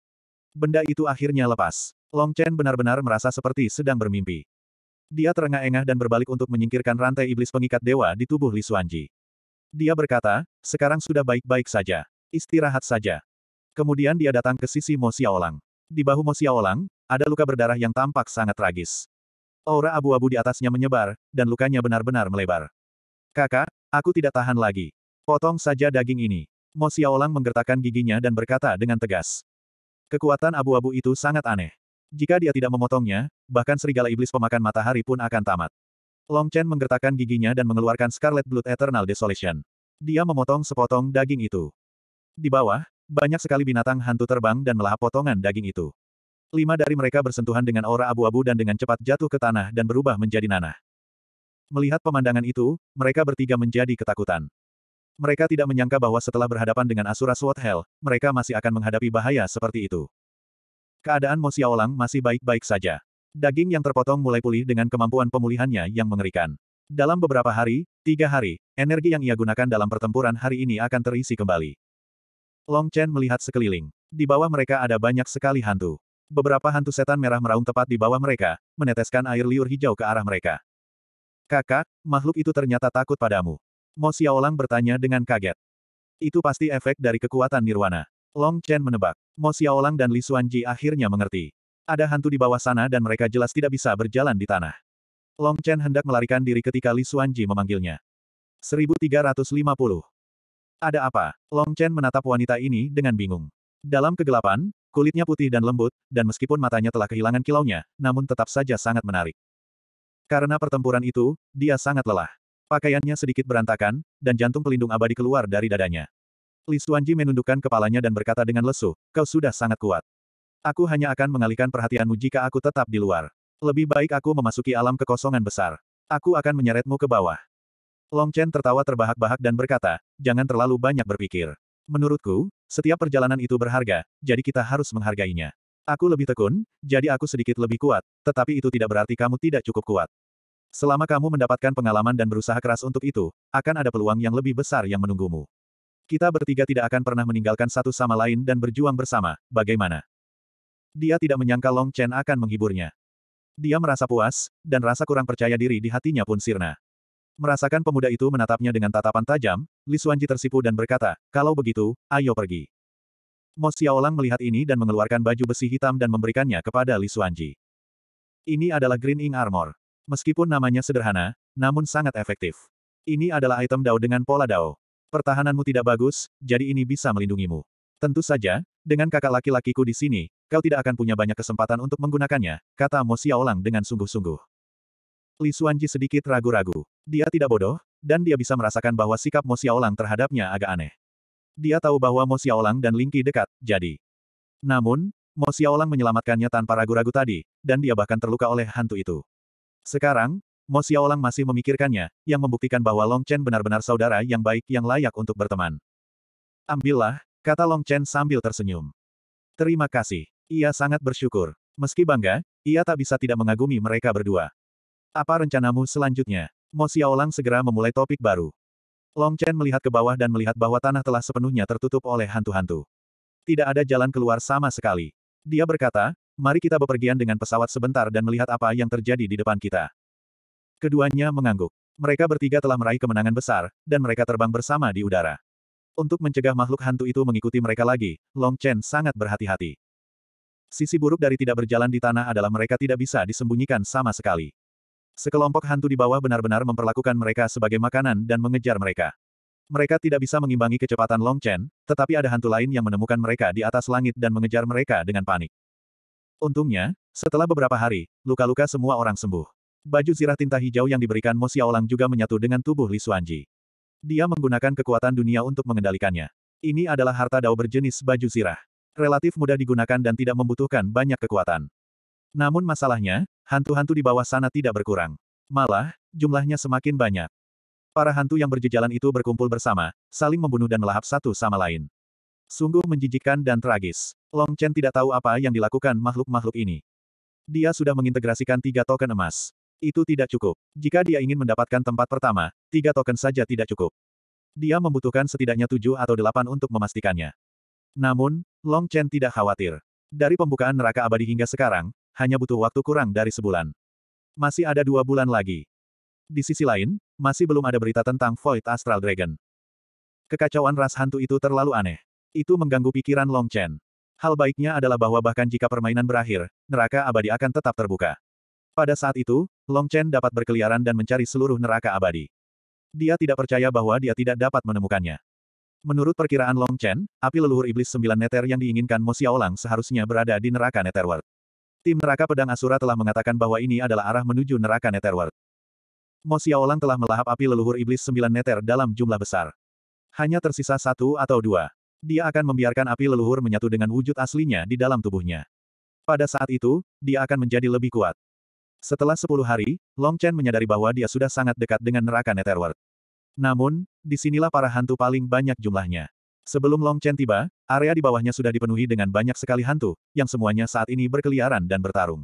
Benda itu akhirnya lepas. Long Chen benar-benar merasa seperti sedang bermimpi. Dia terengah-engah dan berbalik untuk menyingkirkan rantai iblis pengikat dewa di tubuh Li Xuanji. Dia berkata, sekarang sudah baik-baik saja. Istirahat saja. Kemudian dia datang ke sisi Mo Xiaolang. Di bahu Mo Xiaolang, ada luka berdarah yang tampak sangat tragis. Aura abu-abu di atasnya menyebar, dan lukanya benar-benar melebar. Kakak, aku tidak tahan lagi. Potong saja daging ini. Mo Xiaolang menggertakkan giginya dan berkata dengan tegas. Kekuatan abu-abu itu sangat aneh. Jika dia tidak memotongnya, bahkan serigala iblis pemakan matahari pun akan tamat. Long Chen menggertakkan giginya dan mengeluarkan Scarlet Blood Eternal Desolation. Dia memotong sepotong daging itu. Di bawah, banyak sekali binatang hantu terbang dan melahap potongan daging itu. Lima dari mereka bersentuhan dengan aura abu-abu dan dengan cepat jatuh ke tanah dan berubah menjadi nanah. Melihat pemandangan itu, mereka bertiga menjadi ketakutan. Mereka tidak menyangka bahwa setelah berhadapan dengan Asura Sword Hell, mereka masih akan menghadapi bahaya seperti itu. Keadaan Mo Xiaolang masih baik-baik saja. Daging yang terpotong mulai pulih dengan kemampuan pemulihannya yang mengerikan. Dalam beberapa hari, tiga hari, energi yang ia gunakan dalam pertempuran hari ini akan terisi kembali. Long Chen melihat sekeliling. Di bawah mereka ada banyak sekali hantu. Beberapa hantu setan merah meraung tepat di bawah mereka, meneteskan air liur hijau ke arah mereka. Kakak, makhluk itu ternyata takut padamu. Mo Xiaolang bertanya dengan kaget. Itu pasti efek dari kekuatan nirwana. Long Chen menebak. Mo Xiaolang dan Li Xuanji akhirnya mengerti. Ada hantu di bawah sana dan mereka jelas tidak bisa berjalan di tanah. Long Chen hendak melarikan diri ketika Li Xuanji memanggilnya. 1350. Ada apa? Long Chen menatap wanita ini dengan bingung. Dalam kegelapan, kulitnya putih dan lembut, dan meskipun matanya telah kehilangan kilaunya, namun tetap saja sangat menarik. Karena pertempuran itu, dia sangat lelah. Pakaiannya sedikit berantakan, dan jantung pelindung abadi keluar dari dadanya. Li Xuanji menundukkan kepalanya dan berkata dengan lesu, kau sudah sangat kuat. Aku hanya akan mengalihkan perhatianmu jika aku tetap di luar. Lebih baik aku memasuki alam kekosongan besar. Aku akan menyeretmu ke bawah. Long Chen tertawa terbahak-bahak dan berkata, jangan terlalu banyak berpikir. Menurutku, setiap perjalanan itu berharga, jadi kita harus menghargainya. Aku lebih tekun, jadi aku sedikit lebih kuat, tetapi itu tidak berarti kamu tidak cukup kuat. Selama kamu mendapatkan pengalaman dan berusaha keras untuk itu, akan ada peluang yang lebih besar yang menunggumu. Kita bertiga tidak akan pernah meninggalkan satu sama lain dan berjuang bersama, bagaimana? Dia tidak menyangka Long Chen akan menghiburnya. Dia merasa puas, dan rasa kurang percaya diri di hatinya pun sirna. Merasakan pemuda itu menatapnya dengan tatapan tajam, Li Xuanji tersipu dan berkata, kalau begitu, ayo pergi. Mo Xiaolang melihat ini dan mengeluarkan baju besi hitam dan memberikannya kepada Li Xuanji. Ini adalah Green Ink Armor. Meskipun namanya sederhana, namun sangat efektif. Ini adalah item Dao dengan pola Dao. Pertahananmu tidak bagus, jadi ini bisa melindungimu. Tentu saja, dengan kakak laki-lakiku di sini, kau tidak akan punya banyak kesempatan untuk menggunakannya, kata Mo Xiaolang dengan sungguh-sungguh. Li Xuanji sedikit ragu-ragu. Dia tidak bodoh, dan dia bisa merasakan bahwa sikap Mo Xiaolang terhadapnya agak aneh. Dia tahu bahwa Mo Xiaolang dan Lingqi dekat, jadi. Namun, Mo Xiaolang menyelamatkannya tanpa ragu-ragu tadi, dan dia bahkan terluka oleh hantu itu. Sekarang, Mo Xiaolang masih memikirkannya, yang membuktikan bahwa Long Chen benar-benar saudara yang baik yang layak untuk berteman. Ambillah, kata Long Chen sambil tersenyum. Terima kasih. Ia sangat bersyukur. Meski bangga, ia tak bisa tidak mengagumi mereka berdua. Apa rencanamu selanjutnya? Mo Xiaolang segera memulai topik baru. Long Chen melihat ke bawah dan melihat bahwa tanah telah sepenuhnya tertutup oleh hantu-hantu. Tidak ada jalan keluar sama sekali. Dia berkata, mari kita bepergian dengan pesawat sebentar dan melihat apa yang terjadi di depan kita. Keduanya mengangguk. Mereka bertiga telah meraih kemenangan besar, dan mereka terbang bersama di udara. Untuk mencegah makhluk hantu itu mengikuti mereka lagi, Long Chen sangat berhati-hati. Sisi buruk dari tidak berjalan di tanah adalah mereka tidak bisa disembunyikan sama sekali. Sekelompok hantu di bawah benar-benar memperlakukan mereka sebagai makanan dan mengejar mereka. Mereka tidak bisa mengimbangi kecepatan Long Chen, tetapi ada hantu lain yang menemukan mereka di atas langit dan mengejar mereka dengan panik. Untungnya, setelah beberapa hari, luka-luka semua orang sembuh. Baju zirah tinta hijau yang diberikan Mo Xiaolang juga menyatu dengan tubuh Li Xuanji. Dia menggunakan kekuatan dunia untuk mengendalikannya. Ini adalah harta dao berjenis baju zirah. Relatif mudah digunakan dan tidak membutuhkan banyak kekuatan. Namun masalahnya, hantu-hantu di bawah sana tidak berkurang. Malah, jumlahnya semakin banyak. Para hantu yang berjejalan itu berkumpul bersama, saling membunuh dan melahap satu sama lain. Sungguh menjijikkan dan tragis. Long Chen tidak tahu apa yang dilakukan makhluk-makhluk ini. Dia sudah mengintegrasikan tiga token emas. Itu tidak cukup. Jika dia ingin mendapatkan tempat pertama, tiga token saja tidak cukup. Dia membutuhkan setidaknya tujuh atau delapan untuk memastikannya. Namun, Long Chen tidak khawatir. Dari pembukaan neraka abadi hingga sekarang, hanya butuh waktu kurang dari sebulan. Masih ada dua bulan lagi. Di sisi lain, masih belum ada berita tentang Void Astral Dragon. Kekacauan ras hantu itu terlalu aneh. Itu mengganggu pikiran Long Chen. Hal baiknya adalah bahwa bahkan jika permainan berakhir, neraka abadi akan tetap terbuka. Pada saat itu, Long Chen dapat berkeliaran dan mencari seluruh neraka abadi. Dia tidak percaya bahwa dia tidak dapat menemukannya. Menurut perkiraan Long Chen, api leluhur iblis sembilan neter yang diinginkan Mo Xiaolang seharusnya berada di neraka Netherworld. Tim neraka pedang Asura telah mengatakan bahwa ini adalah arah menuju neraka Netherworld. Mo Xiaolang telah melahap api leluhur iblis sembilan neter dalam jumlah besar. Hanya tersisa satu atau dua. Dia akan membiarkan api leluhur menyatu dengan wujud aslinya di dalam tubuhnya. Pada saat itu, dia akan menjadi lebih kuat. Setelah sepuluh hari, Long Chen menyadari bahwa dia sudah sangat dekat dengan neraka Netherworld. Namun, di sinilah para hantu paling banyak jumlahnya. Sebelum Long Chen tiba, area di bawahnya sudah dipenuhi dengan banyak sekali hantu, yang semuanya saat ini berkeliaran dan bertarung.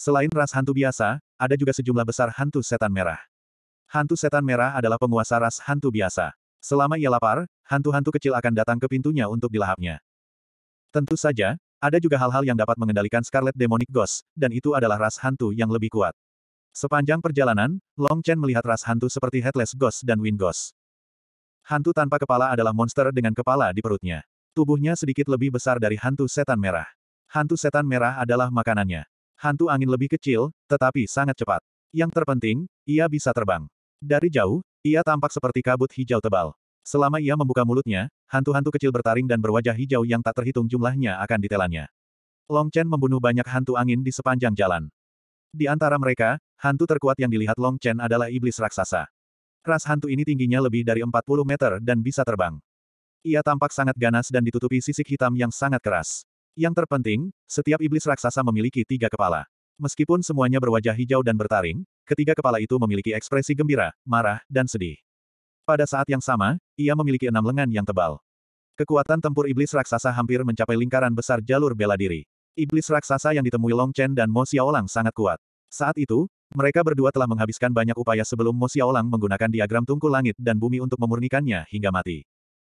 Selain ras hantu biasa, ada juga sejumlah besar hantu setan merah. Hantu setan merah adalah penguasa ras hantu biasa. Selama ia lapar, hantu-hantu kecil akan datang ke pintunya untuk dilahapnya. Tentu saja, ada juga hal-hal yang dapat mengendalikan Scarlet Demonic Ghost, dan itu adalah ras hantu yang lebih kuat. Sepanjang perjalanan, Long Chen melihat ras hantu seperti Headless Ghost dan Wind Ghost. Hantu tanpa kepala adalah monster dengan kepala di perutnya. Tubuhnya sedikit lebih besar dari hantu setan merah. Hantu setan merah adalah makanannya. Hantu angin lebih kecil, tetapi sangat cepat. Yang terpenting, ia bisa terbang. Dari jauh, ia tampak seperti kabut hijau tebal. Selama ia membuka mulutnya, hantu-hantu kecil bertaring dan berwajah hijau yang tak terhitung jumlahnya akan ditelannya. Long Chen membunuh banyak hantu angin di sepanjang jalan. Di antara mereka, hantu terkuat yang dilihat Long Chen adalah iblis raksasa. Ras hantu ini tingginya lebih dari 40 meter dan bisa terbang. Ia tampak sangat ganas dan ditutupi sisik hitam yang sangat keras. Yang terpenting, setiap iblis raksasa memiliki tiga kepala. Meskipun semuanya berwajah hijau dan bertaring, ketiga kepala itu memiliki ekspresi gembira, marah, dan sedih. Pada saat yang sama, ia memiliki enam lengan yang tebal. Kekuatan tempur iblis raksasa hampir mencapai lingkaran besar jalur bela diri. Iblis raksasa yang ditemui Long Chen dan Mo Xiaolang sangat kuat. Saat itu, mereka berdua telah menghabiskan banyak upaya sebelum Mo Xiaolang menggunakan diagram tungku langit dan bumi untuk memurnikannya hingga mati.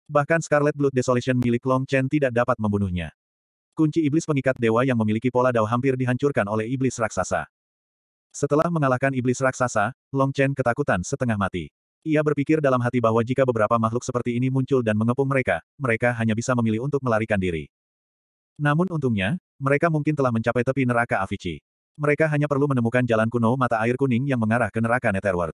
Bahkan Scarlet Blood Desolation milik Long Chen tidak dapat membunuhnya. Kunci iblis pengikat dewa yang memiliki pola dao hampir dihancurkan oleh iblis raksasa. Setelah mengalahkan iblis raksasa, Long Chen ketakutan setengah mati. Ia berpikir dalam hati bahwa jika beberapa makhluk seperti ini muncul dan mengepung mereka, mereka hanya bisa memilih untuk melarikan diri. Namun untungnya, mereka mungkin telah mencapai tepi neraka Avicii. Mereka hanya perlu menemukan jalan kuno mata air kuning yang mengarah ke neraka Netherworld.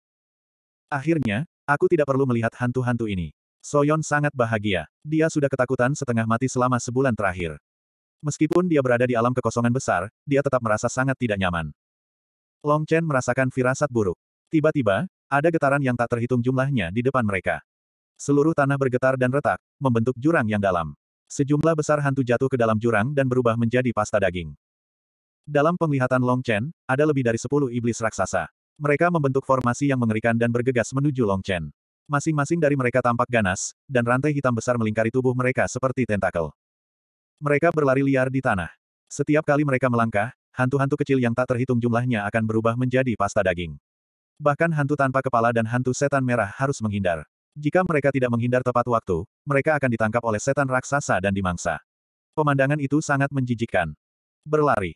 Akhirnya, aku tidak perlu melihat hantu-hantu ini. Soyon sangat bahagia. Dia sudah ketakutan setengah mati selama sebulan terakhir. Meskipun dia berada di alam kekosongan besar, dia tetap merasa sangat tidak nyaman. Long Chen merasakan firasat buruk. Tiba-tiba, ada getaran yang tak terhitung jumlahnya di depan mereka. Seluruh tanah bergetar dan retak, membentuk jurang yang dalam. Sejumlah besar hantu jatuh ke dalam jurang dan berubah menjadi pasta daging. Dalam penglihatan Long Chen, ada lebih dari sepuluh iblis raksasa. Mereka membentuk formasi yang mengerikan dan bergegas menuju Long Chen. Masing-masing dari mereka tampak ganas, dan rantai hitam besar melingkari tubuh mereka seperti tentakel. Mereka berlari liar di tanah. Setiap kali mereka melangkah, hantu-hantu kecil yang tak terhitung jumlahnya akan berubah menjadi pasta daging. Bahkan hantu tanpa kepala dan hantu setan merah harus menghindar. Jika mereka tidak menghindar tepat waktu, mereka akan ditangkap oleh setan raksasa dan dimangsa. Pemandangan itu sangat menjijikkan. Berlari.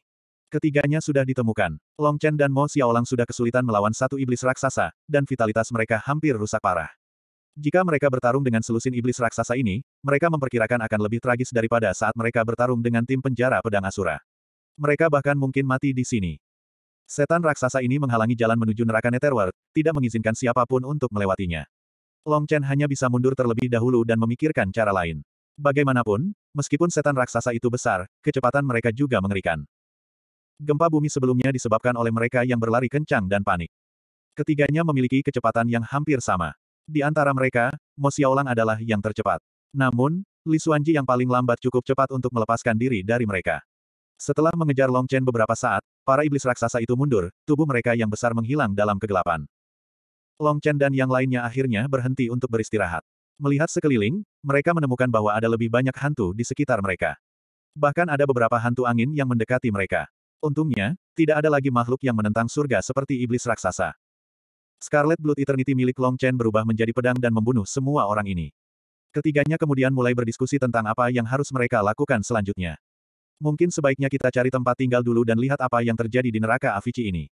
Ketiganya sudah ditemukan. Long Chen dan Mo Xiaolang sudah kesulitan melawan satu iblis raksasa, dan vitalitas mereka hampir rusak parah. Jika mereka bertarung dengan selusin iblis raksasa ini, mereka memperkirakan akan lebih tragis daripada saat mereka bertarung dengan tim penjara pedang Asura. Mereka bahkan mungkin mati di sini. Setan raksasa ini menghalangi jalan menuju neraka Netherworld, tidak mengizinkan siapa pun untuk melewatinya. Long Chen hanya bisa mundur terlebih dahulu dan memikirkan cara lain. Bagaimanapun, meskipun setan raksasa itu besar, kecepatan mereka juga mengerikan. Gempa bumi sebelumnya disebabkan oleh mereka yang berlari kencang dan panik. Ketiganya memiliki kecepatan yang hampir sama. Di antara mereka, Mo Xiaolang adalah yang tercepat. Namun, Li Xuanji yang paling lambat cukup cepat untuk melepaskan diri dari mereka. Setelah mengejar Long Chen beberapa saat, para iblis raksasa itu mundur, tubuh mereka yang besar menghilang dalam kegelapan. Long Chen dan yang lainnya akhirnya berhenti untuk beristirahat. Melihat sekeliling, mereka menemukan bahwa ada lebih banyak hantu di sekitar mereka. Bahkan ada beberapa hantu angin yang mendekati mereka. Untungnya, tidak ada lagi makhluk yang menentang surga seperti iblis raksasa. Scarlet Blood Eternity milik Long Chen berubah menjadi pedang dan membunuh semua orang ini. Ketiganya kemudian mulai berdiskusi tentang apa yang harus mereka lakukan selanjutnya. Mungkin sebaiknya kita cari tempat tinggal dulu dan lihat apa yang terjadi di neraka Avicii ini.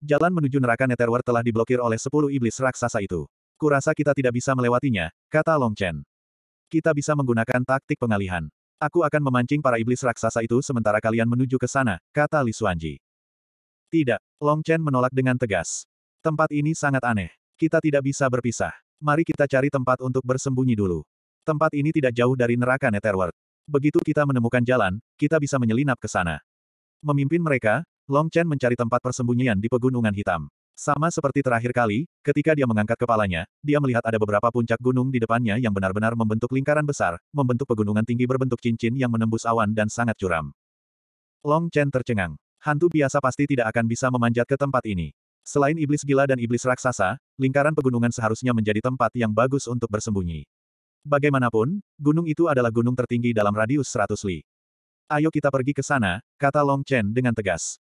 Jalan menuju neraka Netherworld telah diblokir oleh sepuluh iblis raksasa itu. Kurasa kita tidak bisa melewatinya, kata Long Chen. Kita bisa menggunakan taktik pengalihan. Aku akan memancing para iblis raksasa itu sementara kalian menuju ke sana, kata Li Xuanji. Tidak, Long Chen menolak dengan tegas. Tempat ini sangat aneh. Kita tidak bisa berpisah. Mari kita cari tempat untuk bersembunyi dulu. Tempat ini tidak jauh dari neraka Netherworld. Begitu kita menemukan jalan, kita bisa menyelinap ke sana. Memimpin mereka, Long Chen mencari tempat persembunyian di pegunungan hitam. Sama seperti terakhir kali, ketika dia mengangkat kepalanya, dia melihat ada beberapa puncak gunung di depannya yang benar-benar membentuk lingkaran besar, membentuk pegunungan tinggi berbentuk cincin yang menembus awan dan sangat curam. Long Chen tercengang. Hantu biasa pasti tidak akan bisa memanjat ke tempat ini. Selain iblis gila dan iblis raksasa, lingkaran pegunungan seharusnya menjadi tempat yang bagus untuk bersembunyi. Bagaimanapun, gunung itu adalah gunung tertinggi dalam radius 100 li. Ayo kita pergi ke sana, kata Long Chen dengan tegas.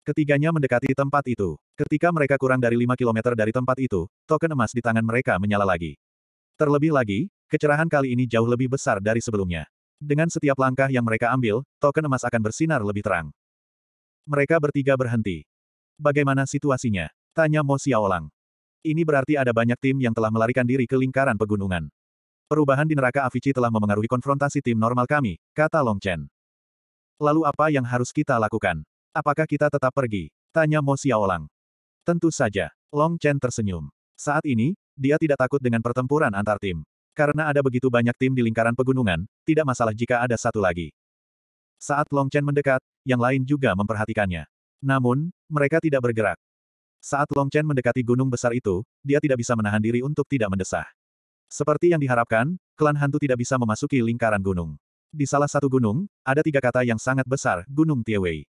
Ketiganya mendekati tempat itu. Ketika mereka kurang dari 5 km dari tempat itu, token emas di tangan mereka menyala lagi. Terlebih lagi, kecerahan kali ini jauh lebih besar dari sebelumnya. Dengan setiap langkah yang mereka ambil, token emas akan bersinar lebih terang. Mereka bertiga berhenti. Bagaimana situasinya? Tanya Mo Xiaolang. Ini berarti ada banyak tim yang telah melarikan diri ke lingkaran pegunungan. Perubahan di neraka Avicii telah memengaruhi konfrontasi tim normal kami, kata Long Chen. Lalu apa yang harus kita lakukan? Apakah kita tetap pergi? Tanya Mo Xiaolang. Tentu saja. Long Chen tersenyum. Saat ini, dia tidak takut dengan pertempuran antar tim. Karena ada begitu banyak tim di lingkaran pegunungan, tidak masalah jika ada satu lagi. Saat Long Chen mendekat, yang lain juga memperhatikannya. Namun, mereka tidak bergerak. Saat Long Chen mendekati gunung besar itu, dia tidak bisa menahan diri untuk tidak mendesah. Seperti yang diharapkan, klan hantu tidak bisa memasuki lingkaran gunung. Di salah satu gunung, ada tiga kata yang sangat besar, Gunung Tiewei.